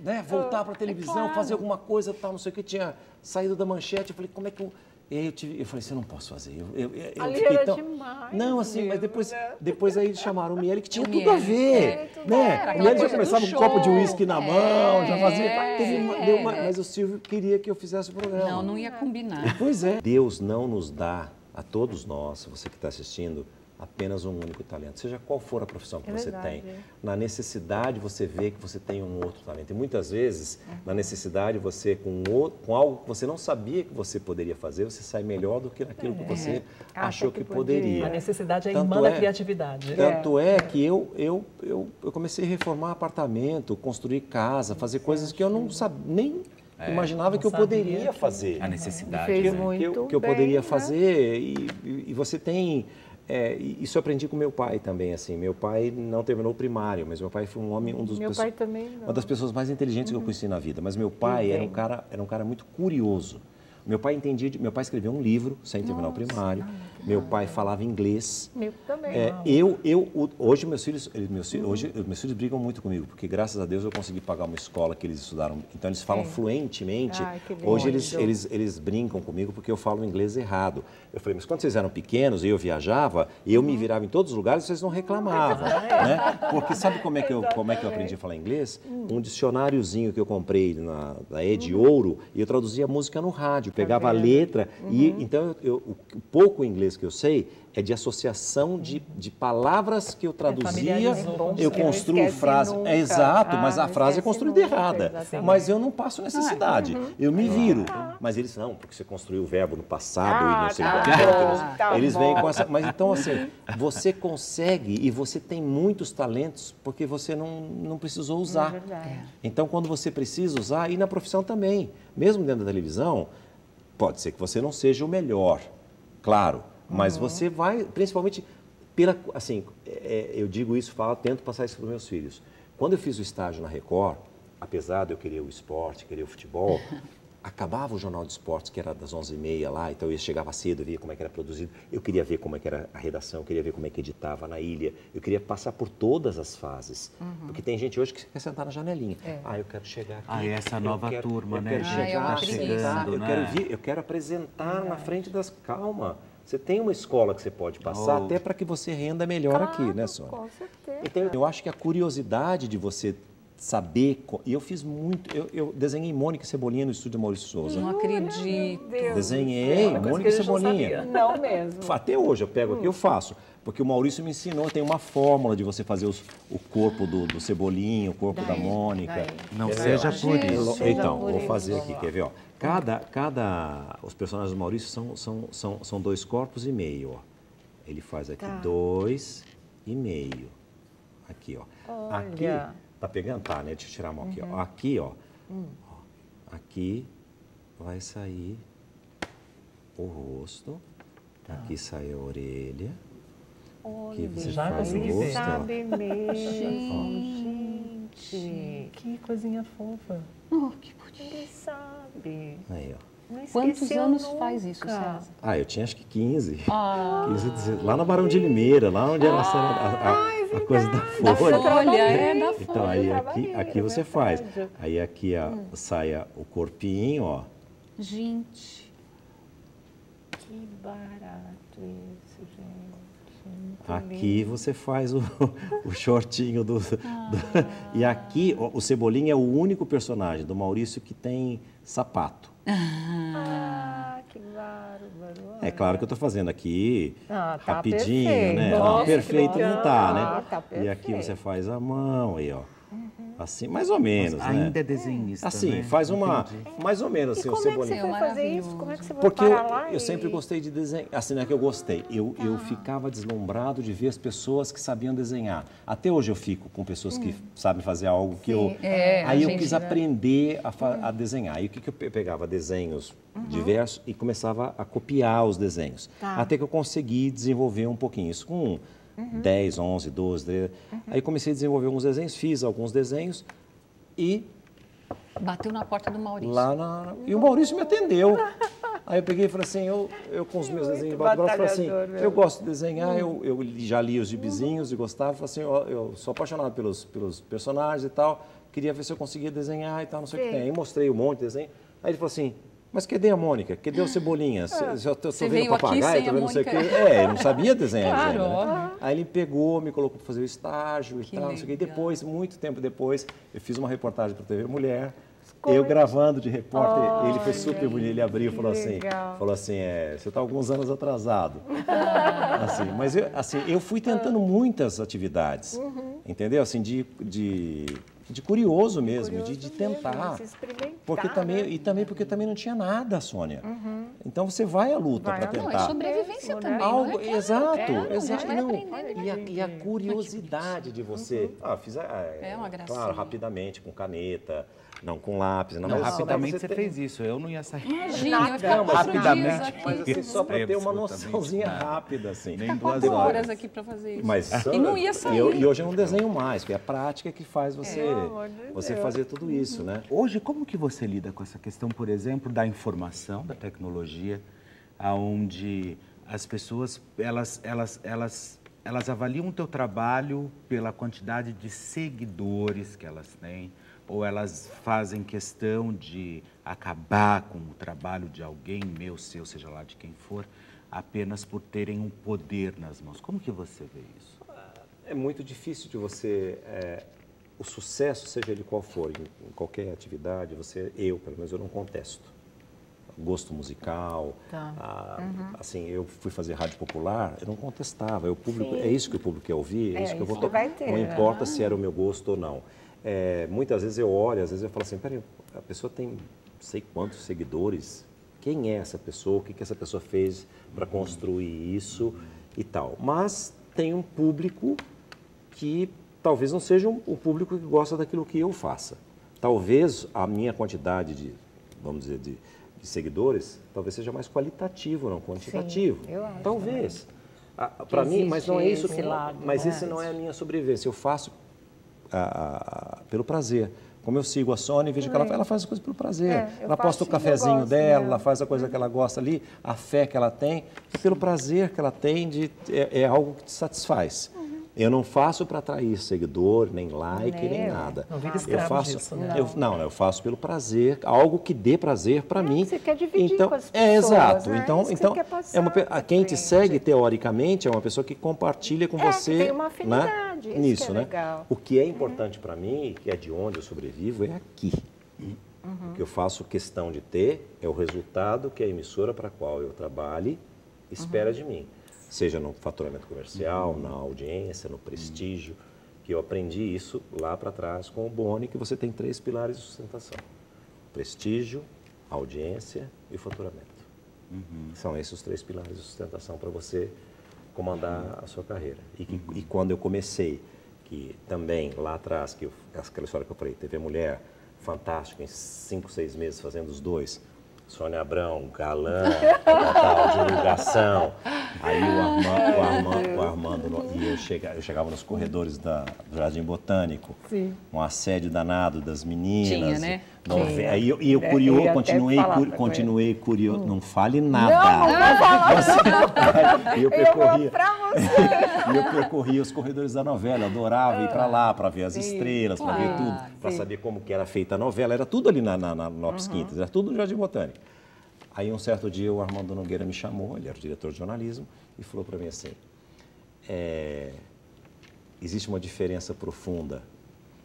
né, voltar para a televisão, fazer alguma coisa, tal, não sei o que, tinha saído da manchete. Eu falei: como é que eu. E aí eu, tive, eu falei assim, eu não posso fazer. Eu, eu, eu- Ali fiquei era tão... demais Não, assim, mas depois, depois aí chamaram o Miele, que tinha O tudo a Miele, ver. é, né? era o Miele já começava com um copo de uísque na mão, já fazia. É, teve uma- é. deu uma- mas o Silvio queria que eu fizesse o programa. Não, não ia combinar. Pois é. Deus não nos dá a todos nós, você que está assistindo, apenas um único talento, seja qual for a profissão que É você verdade, tem. é. Na necessidade você vê que você tem um outro talento. E muitas vezes, na necessidade, você com, o- com algo que você não sabia que você poderia fazer, você sai melhor do que naquilo que você Acha achou que que, poderia. poderia. A necessidade é a Tanto irmã da é- criatividade. Tanto é, que eu, eu, eu, eu comecei a reformar apartamento, construir casa, fazer coisas que eu não sabia, nem imaginava que eu poderia que- fazer. A necessidade, Fez que, né? eu- que eu, muito que eu bem, poderia né? fazer. E, e- e você tem. É, isso eu aprendi com meu pai também. Assim, meu pai não terminou o primário, mas meu pai foi um homem, um dos Meu pessoas- pai também não. uma das pessoas mais inteligentes que eu conheci na vida. Mas meu pai era um cara, era um cara muito curioso. Meu pai entendia, de- meu pai escreveu um livro sem terminar o primário. Meu pai falava inglês. Meu também. É, eu, eu, hoje meus filhos, meus, filhos- hoje meus filhos brigam muito comigo, porque graças a Deus eu consegui pagar uma escola que eles estudaram. Então eles falam Sim. fluentemente. Ai, que hoje eles, eles, eles brincam comigo porque eu falo inglês errado. Eu falei, mas quando vocês eram pequenos e eu viajava, eu me virava em todos os lugares, vocês não reclamavam, né? Porque sabe como é que eu, como é que eu aprendi a falar inglês? Um dicionáriozinho que eu comprei na da Ed Ouro e eu traduzia música no rádio, pegava a letra e então eu, eu- pouco inglês que eu sei é de associação de, de palavras que eu traduzia, familiarizou com eu construo frase. nunca. É exato, mas Ah, a não frase é construída nunca, errada. exatamente. Mas eu não passo necessidade. uhum. Eu me viro. Mas eles não, porque você construiu o verbo no passado e Ah, não sei tá o que. bom, tá eles vêm com essa. Mas então, assim, você consegue e você tem muitos talentos porque você não, não precisou É usar. verdade. Então, quando você precisa usar, e na profissão também, mesmo dentro da televisão, pode ser que você não seja o melhor, claro, mas você vai, principalmente pela, assim, é, é, eu digo isso, falo, tento passar isso para os meus filhos. Quando eu fiz o estágio na Record, apesar de eu querer o esporte, querer o futebol, acabava o jornal de esportes, que era das 11h30 lá, então eu chegava cedo, eu via como é que era produzido, eu queria ver como é que era a redação, eu queria ver como é que editava na ilha, eu queria passar por todas as fases, porque tem gente hoje que quer sentar na janelinha. Ah, eu quero chegar aqui. Ah, e essa eu nova quero- turma, eu né, Quero que chegar, tá sentar, chegando, eu né? quero vir, eu quero apresentar na frente das... Calma, você tem uma escola que você pode passar Oh. até para que você renda melhor aqui, né, Sônia? Com certeza. Então, eu acho que a curiosidade de você saber... E eu fiz muito... Eu, eu desenhei Mônica e Cebolinha no estúdio Maurício Souza. Não acredito. Desenhei coisa Mônica e não Cebolinha. sabia. Não mesmo. Até hoje eu pego aqui eu faço. Porque o Maurício me ensinou, tem uma fórmula de você fazer os- o corpo do, do Cebolinha, o corpo da Daí, Mônica. daí. Não seja por isso. Então, vou fazer aqui, quer ver? Ó. Cada, cada, os personagens do Maurício são, são, são, são dois corpos e meio, ó. Ele faz aqui Tá. dois e meio. Aqui, ó. Aqui, Olha. tá pegando? Tá, né? Deixa eu tirar a mão aqui, ó. Aqui, ó. Ó, Aqui vai sair o rosto. Aqui sai a orelha. Aqui você Já faz o rosto, ó. Sabe mesmo, gente. Que coisinha fofa. Oh, que bonito. Ele sabe. Aí, ó. Quantos anos nunca. faz isso, César? Ah, eu tinha acho que 15. Ah. 15, 16, lá na Barão de Limeira, lá onde era a, cena- a- a- a coisa da Da folha. folha, é, da folha. Então, aí aqui, aqui você faz. Aí aqui a, sai a- o corpinho, ó. Gente. Que barato isso, gente. Aqui lindo. você faz o, o shortinho do, do- E aqui, o, o Cebolinha é o único personagem do Maurício que tem sapato. Ah, que bárbaro. É claro que eu estou fazendo aqui Ah, tá rapidinho, perfeito. né? Nossa, Não, perfeito não tá, né? Tá e aqui perfeito. você faz a mão aí, ó. Assim, mais ou menos, Mas né? ainda é desenhista, Assim, né? faz uma, Entendi. mais ou menos assim, E o como é que você foi fazer isso? Como é que você foi Porque eu, parar lá eu e- sempre gostei de desenhar. Assim, não é que eu gostei. Eu, Ah. eu ficava deslumbrado de ver as pessoas que sabiam desenhar. Até hoje eu fico com pessoas que sabem fazer algo que eu. Sim. É, a aí eu gente, quis né? aprender a, a desenhar. Aí o que, que eu pe- pegava? Desenhos diversos e começava a copiar os desenhos. Tá. Até que eu consegui desenvolver um pouquinho. Isso com 10, 11, 12, 13. Aí comecei a desenvolver alguns desenhos, fiz alguns desenhos e Bateu na porta do Maurício. Lá na... E o Maurício me atendeu. Aí eu peguei e falei assim, eu, eu com os meus desenhos de baixo falei assim, meu. eu gosto de desenhar, eu, eu já li os gibizinhos e gostava, falei assim, ó, eu sou apaixonado pelos, pelos personagens e tal, queria ver se eu conseguia desenhar e tal, não sei o que tem. Aí mostrei um monte de desenho, aí ele falou assim, mas cadê a Mônica? Cadê o Cebolinha? Ah. Você tô vendo papagaio, a vendo não sei o quê. É, eu não sabia desenhar Claro, ainda, né? Aí ele pegou, me colocou para fazer o estágio e Que tal, não sei o quê. E depois, muito tempo depois, eu fiz uma reportagem para TV Mulher. Eu gravando de repórter, ele foi super bonito, ele abriu e falou assim, legal. falou assim, é, você está alguns anos atrasado. assim, mas eu, assim, eu fui tentando muitas atividades, entendeu? Assim, de, de, de curioso mesmo, de, de tentar. se experimentar, Porque também, né? e também porque também não tinha nada, Sônia. Uhum. Então você vai à luta para tentar. luta. Não, é sobrevivência também. não Algo, é exato, É, exato. não. aprendendo. E a, e a curiosidade de você. Ah, fiz a, É uma gracinha. Claro, rapidamente, com caneta, não com lápis. Não, Não, mas rapidamente você tem- fez isso, eu não ia sair. Imagina, eu quatro rapidamente. Mas assim, só para ter uma noçãozinha nada. rápida, assim. Nem duas Quatro horas. horas aqui para fazer isso. Mas e não ia sair. E, eu- e hoje eu não desenho mais, porque é a prática que faz você, amor de você Deus. fazer tudo isso, né? Hoje, como que você lida com essa questão, por exemplo, da informação, da tecnologia, aonde as pessoas, elas, elas, elas, elas avaliam o teu trabalho pela quantidade de seguidores que elas têm, ou elas fazem questão de acabar com o trabalho de alguém, meu, seu, seja lá de quem for, apenas por terem um poder nas mãos. Como que você vê isso? É muito difícil de você. é, o sucesso, seja ele qual for, em, qualquer atividade, você, eu, pelo menos, eu não contesto. Gosto musical, Tá. ah, Uhum. assim, eu fui fazer rádio popular, eu não contestava. Eu, público, Sim. é isso que o público quer ouvir, é, É isso que eu vou que tocar. vai ter, Não né? importa se era o meu gosto ou não. É, muitas vezes eu olho, às vezes eu falo assim, peraí, a pessoa tem não sei quantos seguidores, quem é essa pessoa, o que, que essa pessoa fez para construir isso e tal. Mas tem um público que talvez não seja o público que gosta daquilo que eu faça. Talvez a minha quantidade de, vamos dizer, de, de seguidores, talvez seja mais qualitativo, não quantitativo. eu acho talvez. Para mim, mas não é isso. esse lado, mas né? esse não é a minha sobrevivência. Eu faço ah, ah, pelo prazer. Como eu sigo a Sônia e vejo que ela, ela faz as coisas pelo prazer. É, ela posta o cafezinho gosto dela, mesmo. ela faz a coisa que ela gosta ali, a fé que ela tem, e pelo prazer que ela tem, de, é, é algo que te satisfaz. Eu não faço para atrair seguidor, nem like, nem Nem eu. nada. Não vira eu faço, disso, né? eu, não, eu faço pelo prazer, algo que dê prazer para mim. você quer dividir então, com as É pessoas, exato. né? Então, Isso que então passar é uma, quem te segue teoricamente é uma pessoa que compartilha com É, você, que tem uma né? afinidade, que Nisso, é né? legal. O que é importante para mim, que é de onde eu sobrevivo, é aqui. O que eu faço questão de ter é o resultado que a emissora para a qual eu trabalhe espera de mim. Seja no faturamento comercial, na audiência, no prestígio, que eu aprendi isso lá para trás com o Boni, que você tem três pilares de sustentação. Prestígio, audiência e faturamento. São esses os três pilares de sustentação para você comandar a sua carreira. E, que- e quando eu comecei, que também lá atrás, que eu, aquela história que eu falei, TV Mulher, fantástico, em cinco, seis meses fazendo os dois. Sônia Abrão, galã, tal, divulgação. Aí o Armando, o Armando, o Armando e eu, chega, eu chegava nos corredores da, do Jardim Botânico, Sim. um assédio danado das meninas. Tinha, né? Nove- Tinha. Aí eu, e eu É, curioso, eu continuei, cu- continuei curioso. Não fale nada. Não, não vou falar. E eu percorria, eu percorria os corredores da novela, eu adorava ir para lá para ver as estrelas, para ver claro, tudo, para sim. saber como que era feita a novela. Era tudo ali na, na, na Lopes Uhum. Quintas, era tudo no Jardim Botânico. Aí um certo dia o Armando Nogueira me chamou, ele era o diretor de jornalismo, e falou para mim assim, é, existe uma diferença profunda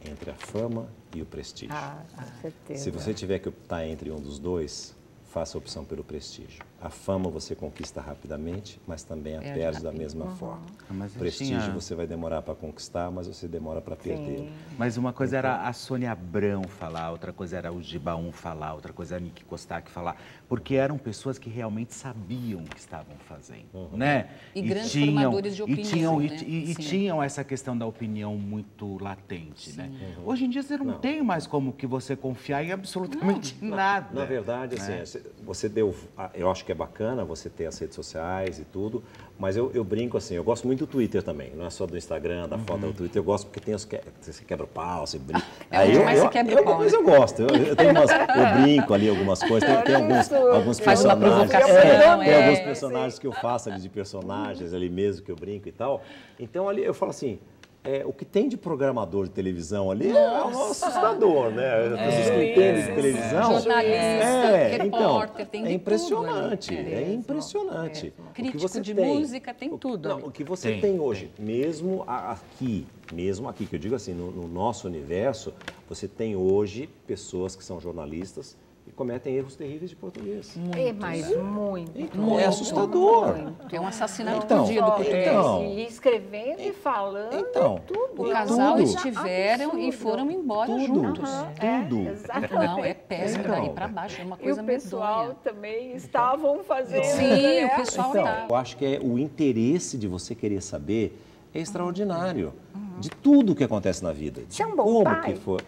entre a fama e o prestígio. Ah, com certeza. Se você tiver que optar entre um dos dois, faça a opção pelo prestígio. A fama você conquista rapidamente, mas também a Perde perde da mesma Uhum. forma. Ah, prestígio tinha- você vai demorar para conquistar, mas você demora para perder. Mas uma coisa era a Sônia Abrão falar, outra coisa era o Gibaum falar, outra coisa era a Nick Kostak falar, porque eram pessoas que realmente sabiam o que estavam fazendo, né? E grandes formadores de opinião, E tinham, e- né? e, e Sim. tinham essa questão da opinião muito latente, né? Uhum. Hoje em dia você não, tem mais como que você confiar em absolutamente nada. Na verdade, assim, né? você deu. Eu acho que é bacana você ter as redes sociais e tudo, mas eu, eu brinco assim, eu gosto muito do Twitter também, não é só do Instagram, da foto do Twitter, eu gosto porque tem os que você quebra o pau, você brinca. É onde mais você quebra eu, pau, Mas né? eu gosto, eu, eu, tenho umas, eu brinco ali algumas coisas, tem, tem alguns, alguns Faz personagens. é, tem é. alguns personagens que eu faço ali de personagens ali mesmo que eu brinco e tal. Então ali eu falo assim. É, o que tem de programador de televisão ali é assustador, né? As pessoas que entendem de televisão. Jornalista, é, repórter, então, tem é de impressionante, tudo ali. é impressionante. Que Crítico você de tem- música, tem tudo. Não, o que você Tem, tem, hoje, mesmo a- aqui, mesmo aqui, que eu digo assim, no, no nosso universo, você tem hoje pessoas que são jornalistas cometem erros terríveis de português. É, mas muito. Então, é assustador. É um assassinato Então, do português. então. E escrevendo e falando. Então, O casal tudo. estiveram e foram embora Tudo. juntos. Tudo. exatamente. Não, é péssimo Então. daí pra baixo, é uma E coisa o pessoal medonha. também estavam fazendo. Sim, né? o pessoal Então, tá. eu acho que é o interesse de você querer saber é extraordinário. De tudo que acontece na vida. De Você é um bom como pai? que for.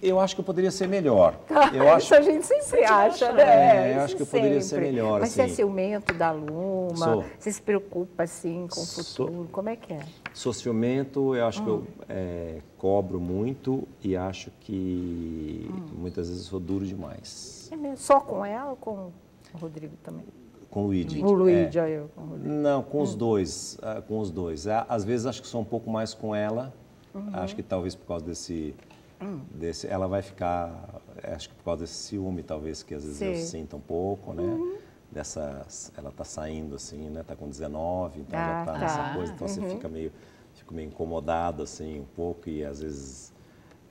Eu acho que eu poderia ser melhor. Eu Isso acho a gente sempre acha, né? É, eu Isso acho que eu poderia ser sempre. melhor, Mas você é assim. ciumento da Luma? Sou. Você se preocupa, assim, com o Sou. futuro? Como é que é? Sou ciumento, eu acho que eu Hum. é, cobro muito e acho que muitas vezes sou duro demais. É mesmo? Só com ela ou com o Rodrigo também? Com o Luigi. O Luigi, é. olha eu com o Rodrigo. Não, com os dois, ah, com os dois. Ah, Às vezes acho que sou um pouco mais com ela. Uhum. Acho que talvez por causa desse, Hum. Desse, ela vai ficar, acho que por causa desse ciúme talvez que às vezes eu Sim. sinto um pouco, né? Uhum. Dessa, ela tá saindo assim, né? Tá com 19, então Ah, já tá, tá. nessa coisa, então você Uhum. fica meio, fico meio incomodado assim um pouco e às vezes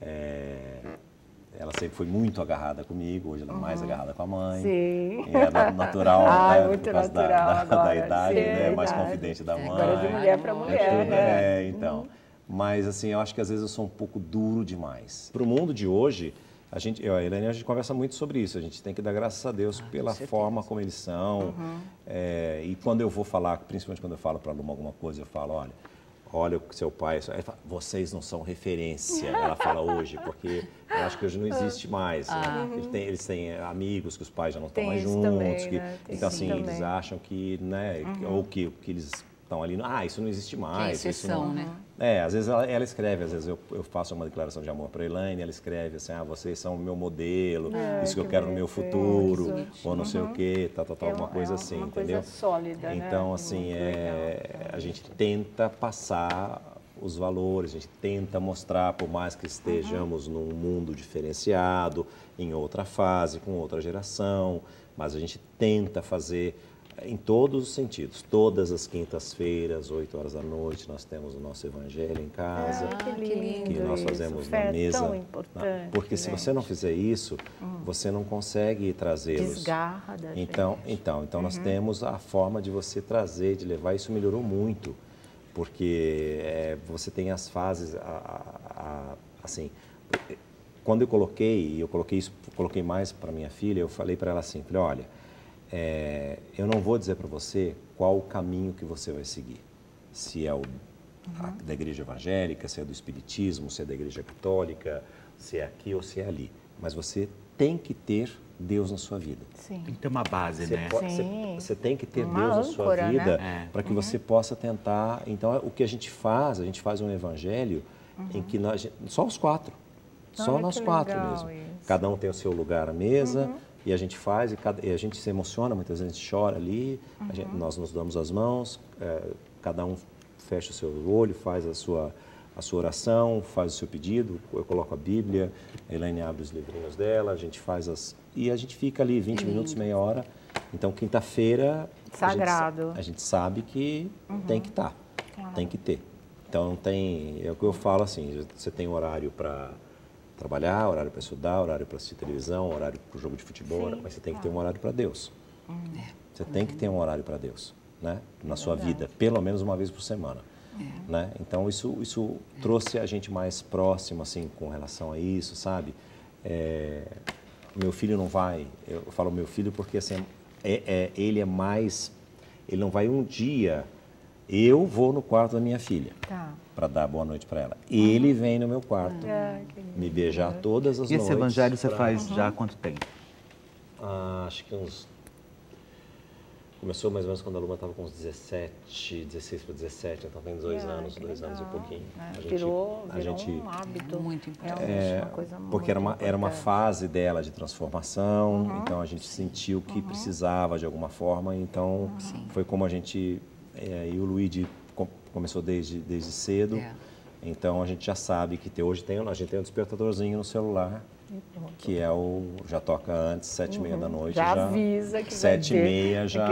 é, ela sempre foi muito agarrada comigo, hoje ela é mais agarrada com a mãe. Sim. E é na- natural, Ah, né? muito por causa da- natural da, da, agora. idade, Sim, né? a Mais confidente da mãe. Agora de mulher pra mulher, tudo, né? É, então. Mas assim, eu acho que às vezes eu sou um pouco duro demais. Para o mundo de hoje, a gente, eu a Helene, a gente conversa muito sobre isso. A gente tem que dar graças a Deus pela forma como eles são. Uhum. É, e quando eu vou falar, principalmente quando eu falo para a Luma alguma coisa, eu falo, olha, olha o que seu pai... Ela fala, vocês não são referência, ela fala hoje, porque eu acho que hoje não existe mais. Ah. Ele tem- eles têm amigos que os pais já não estão mais juntos. também, que- né? Então, assim, eles também. acham que, né, que- Uhum. ou que, que eles estão ali, ah, isso não existe mais. isso exceção, não- né? É, às vezes ela, ela escreve, às vezes eu, eu faço uma declaração de amor para a Elaine, ela escreve assim, ah, vocês são o meu modelo, Ai, isso que eu que quero no meu futuro, que ou não sei o Uhum. quê, tal, tal, tal, É alguma uma- coisa é assim, uma coisa entendeu? sólida, né? Então, assim, Muito é, a gente tenta passar os valores, a gente tenta mostrar, por mais que estejamos num mundo diferenciado, em outra fase, com outra geração, mas a gente tenta fazer em todos os sentidos. Todas as quintas-feiras, 8 horas da noite, nós temos o nosso evangelho em casa, Ah, que lindo que nós isso. fazemos Fé na é mesa. tão na- importante, porque se você não fizer isso, Hum. você não consegue trazê-los. Desgarra da então, gente. então, então nós Uhum. temos a forma de você trazer, de levar. Isso melhorou muito, porque é, você tem as fases, a- a- a- assim. Quando eu coloquei, e eu coloquei isso, coloquei mais para minha filha, eu falei para ela assim, falei, olha, é, eu não vou dizer para você qual o caminho que você vai seguir. Se é o a- da igreja evangélica, se é do espiritismo, se é da igreja católica, se é aqui ou se é ali. Mas você tem que ter Deus na sua vida. Sim. Tem que ter uma base, Você, né? po- você- Sim. você tem que ter Uma Deus na sua âncora, vida né? É. para que Uhum. você possa tentar. Então, o que a gente faz, a gente faz um evangelho em que nós, só os quatro, só Uhum. Ai, nós quatro mesmo. isso. Cada um tem o seu lugar à mesa Uhum. E a gente faz e, cada- e a gente se emociona, muitas vezes a gente chora ali, a gente- Uhum. nós nos damos as mãos, eh, cada um fecha o seu olho, faz a sua a sua oração, faz o seu pedido, eu coloco a Bíblia, a Elaine abre os livrinhos dela, a gente faz as... E a gente fica ali 20 minutos, meia hora, Então, quinta-feira. Sagrado. A gente, a gente, sabe que uhum. tem que estar, tá, claro. tem que ter. Então, tem. É o que eu falo assim: você tem horário para trabalhar, horário para estudar, horário para assistir televisão, horário para o jogo de futebol, Sim, mas você tem que ter um horário para Deus. Uhum. Você tem que ter um horário para Deus, né? Na sua vida, pelo menos uma vez por semana. É. Né? Então isso, isso trouxe a gente mais próximo assim com relação a isso, sabe? É, meu filho não vai, eu falo meu filho porque assim, é, é, ele é mais, ele não vai um dia, eu vou no quarto da minha filha tá. Para dar boa noite para ela. Ele vem no meu quarto, ah, me beijar todas as e noites. E esse evangelho você pra... faz uhum. já há quanto tempo? Ah, acho que uns Começou mais ou menos quando a Luma estava com uns 17, 16 para 17, então tem dois é, anos, dois legal. anos e pouquinho. É, a gente, virou, a virou gente, um hábito. É muito importante. É, uma coisa porque era uma, era uma fase dela de transformação, uhum. então a gente sentiu que uhum. precisava de alguma forma, então uhum. foi como a gente, é, e o Luigi começou desde, desde cedo, é. então a gente já sabe que tem, hoje tem, a gente tem um despertadorzinho no celular, que é o já toca antes sete e meia da uhum. noite já, já avisa que sete e meia já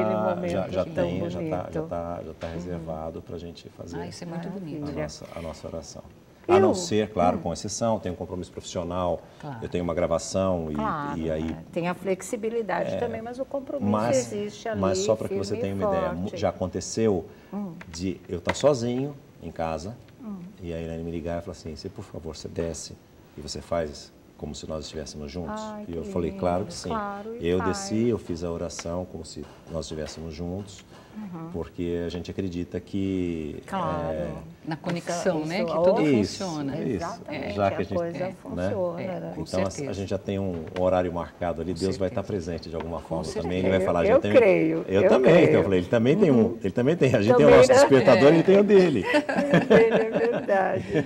já, já tem já está já tá, já tá reservado uhum. para a gente fazer ah, isso é muito bonito. a nossa a nossa oração a não ser, claro, hum. com exceção, tem um compromisso profissional, claro. eu tenho uma gravação e, claro, e aí... É. Tem a flexibilidade é, também, mas o compromisso mas, existe ali, Mas só para que você tenha uma forte. ideia, já aconteceu hum. de eu estar tá sozinho em casa hum. e a Irene me ligar e falar assim, você por favor, você desce e você faz como se nós estivéssemos juntos. Ai, e eu falei, claro que sim. Claro, eu faz. desci, eu fiz a oração como se nós estivéssemos juntos, uhum. porque a gente acredita que... Claro. É, Na conexão, isso, né? Isso, que tudo isso, funciona. Isso, é. já que a, gente, coisa é, funciona. Né? né? Então a, a, gente já tem um horário marcado ali, com Deus certeza. vai estar presente de alguma forma também. Ele vai falar, eu, eu tenho, creio. Eu, eu também, creio. então eu falei, ele também tem um, uhum. ele também tem, a gente também, tem o nosso né? despertador, ele tem o dele. é verdade.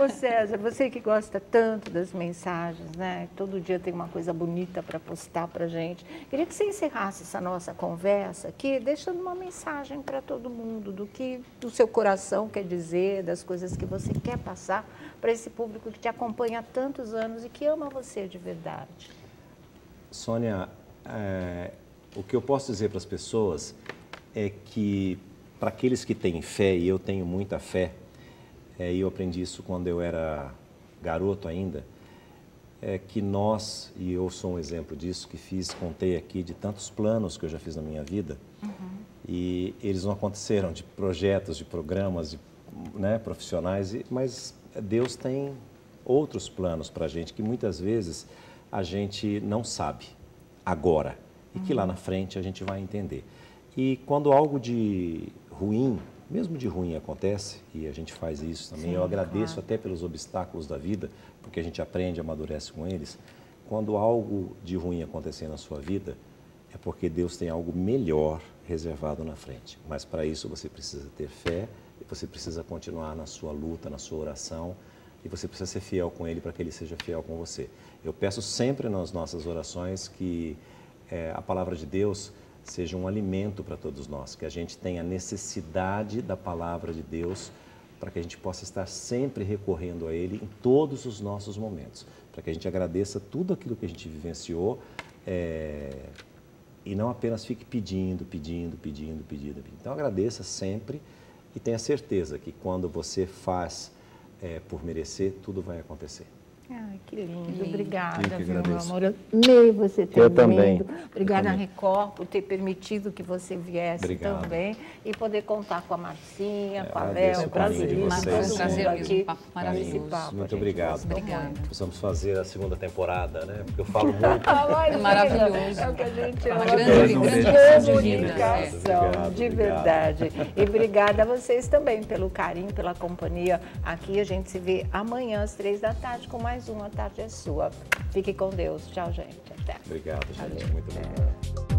Ô César, você que gosta tanto das mensagens, né? Todo dia tem uma coisa bonita para postar para gente. Queria que você encerrasse essa nossa conversa aqui, deixando uma mensagem para todo mundo do que o seu coração quer dizer, das coisas que você quer passar para esse público que te acompanha há tantos anos e que ama você de verdade. Sônia, é, o que eu posso dizer para as pessoas é que para aqueles que têm fé, e eu tenho muita fé, é, e eu aprendi isso quando eu era garoto ainda, é que nós, e eu sou um exemplo disso, que fiz, contei aqui de tantos planos que eu já fiz na minha vida, uhum. e eles não aconteceram de projetos, de programas, de, né, profissionais, mas Deus tem outros planos para a gente que muitas vezes a gente não sabe agora e que lá uhum. na frente a gente vai entender. E quando algo de ruim mesmo de ruim acontece, e a gente faz isso também, Sim, eu agradeço claro. até pelos obstáculos da vida, porque a gente aprende, amadurece com eles. Quando algo de ruim acontecer na sua vida, é porque Deus tem algo melhor reservado na frente. Mas para isso você precisa ter fé, e você precisa continuar na sua luta, na sua oração, e você precisa ser fiel com Ele para que Ele seja fiel com você. Eu peço sempre nas nossas orações que é, a palavra de Deus seja um alimento para todos nós, que a gente tenha necessidade da palavra de Deus para que a gente possa estar sempre recorrendo a Ele em todos os nossos momentos, para que a gente agradeça tudo aquilo que a gente vivenciou é, e não apenas fique pedindo, pedindo, pedindo, pedindo. Então agradeça sempre e tenha certeza que quando você faz é, por merecer, tudo vai acontecer. Ai, que lindo. Obrigada, viu, meu amor. Eu amei você ter eu vindo. Também. Obrigada, Record, por ter permitido que você viesse Obrigado. também e poder contar com a Marcinha, é, com a Léo, prazer. Todo prazer aqui participar. Muito obrigado. Obrigada. Precisamos fazer a segunda temporada, né? Porque eu falo muito. é maravilhoso. É o que a gente ama. Uma grande, grande comunicação, de verdade. E obrigada a vocês também pelo carinho, pela companhia aqui. A gente se vê amanhã às três da tarde com mais mais uma tarde é sua. Fique com Deus. Tchau, gente. Até. Obrigado, gente. Valeu. Muito obrigado. É.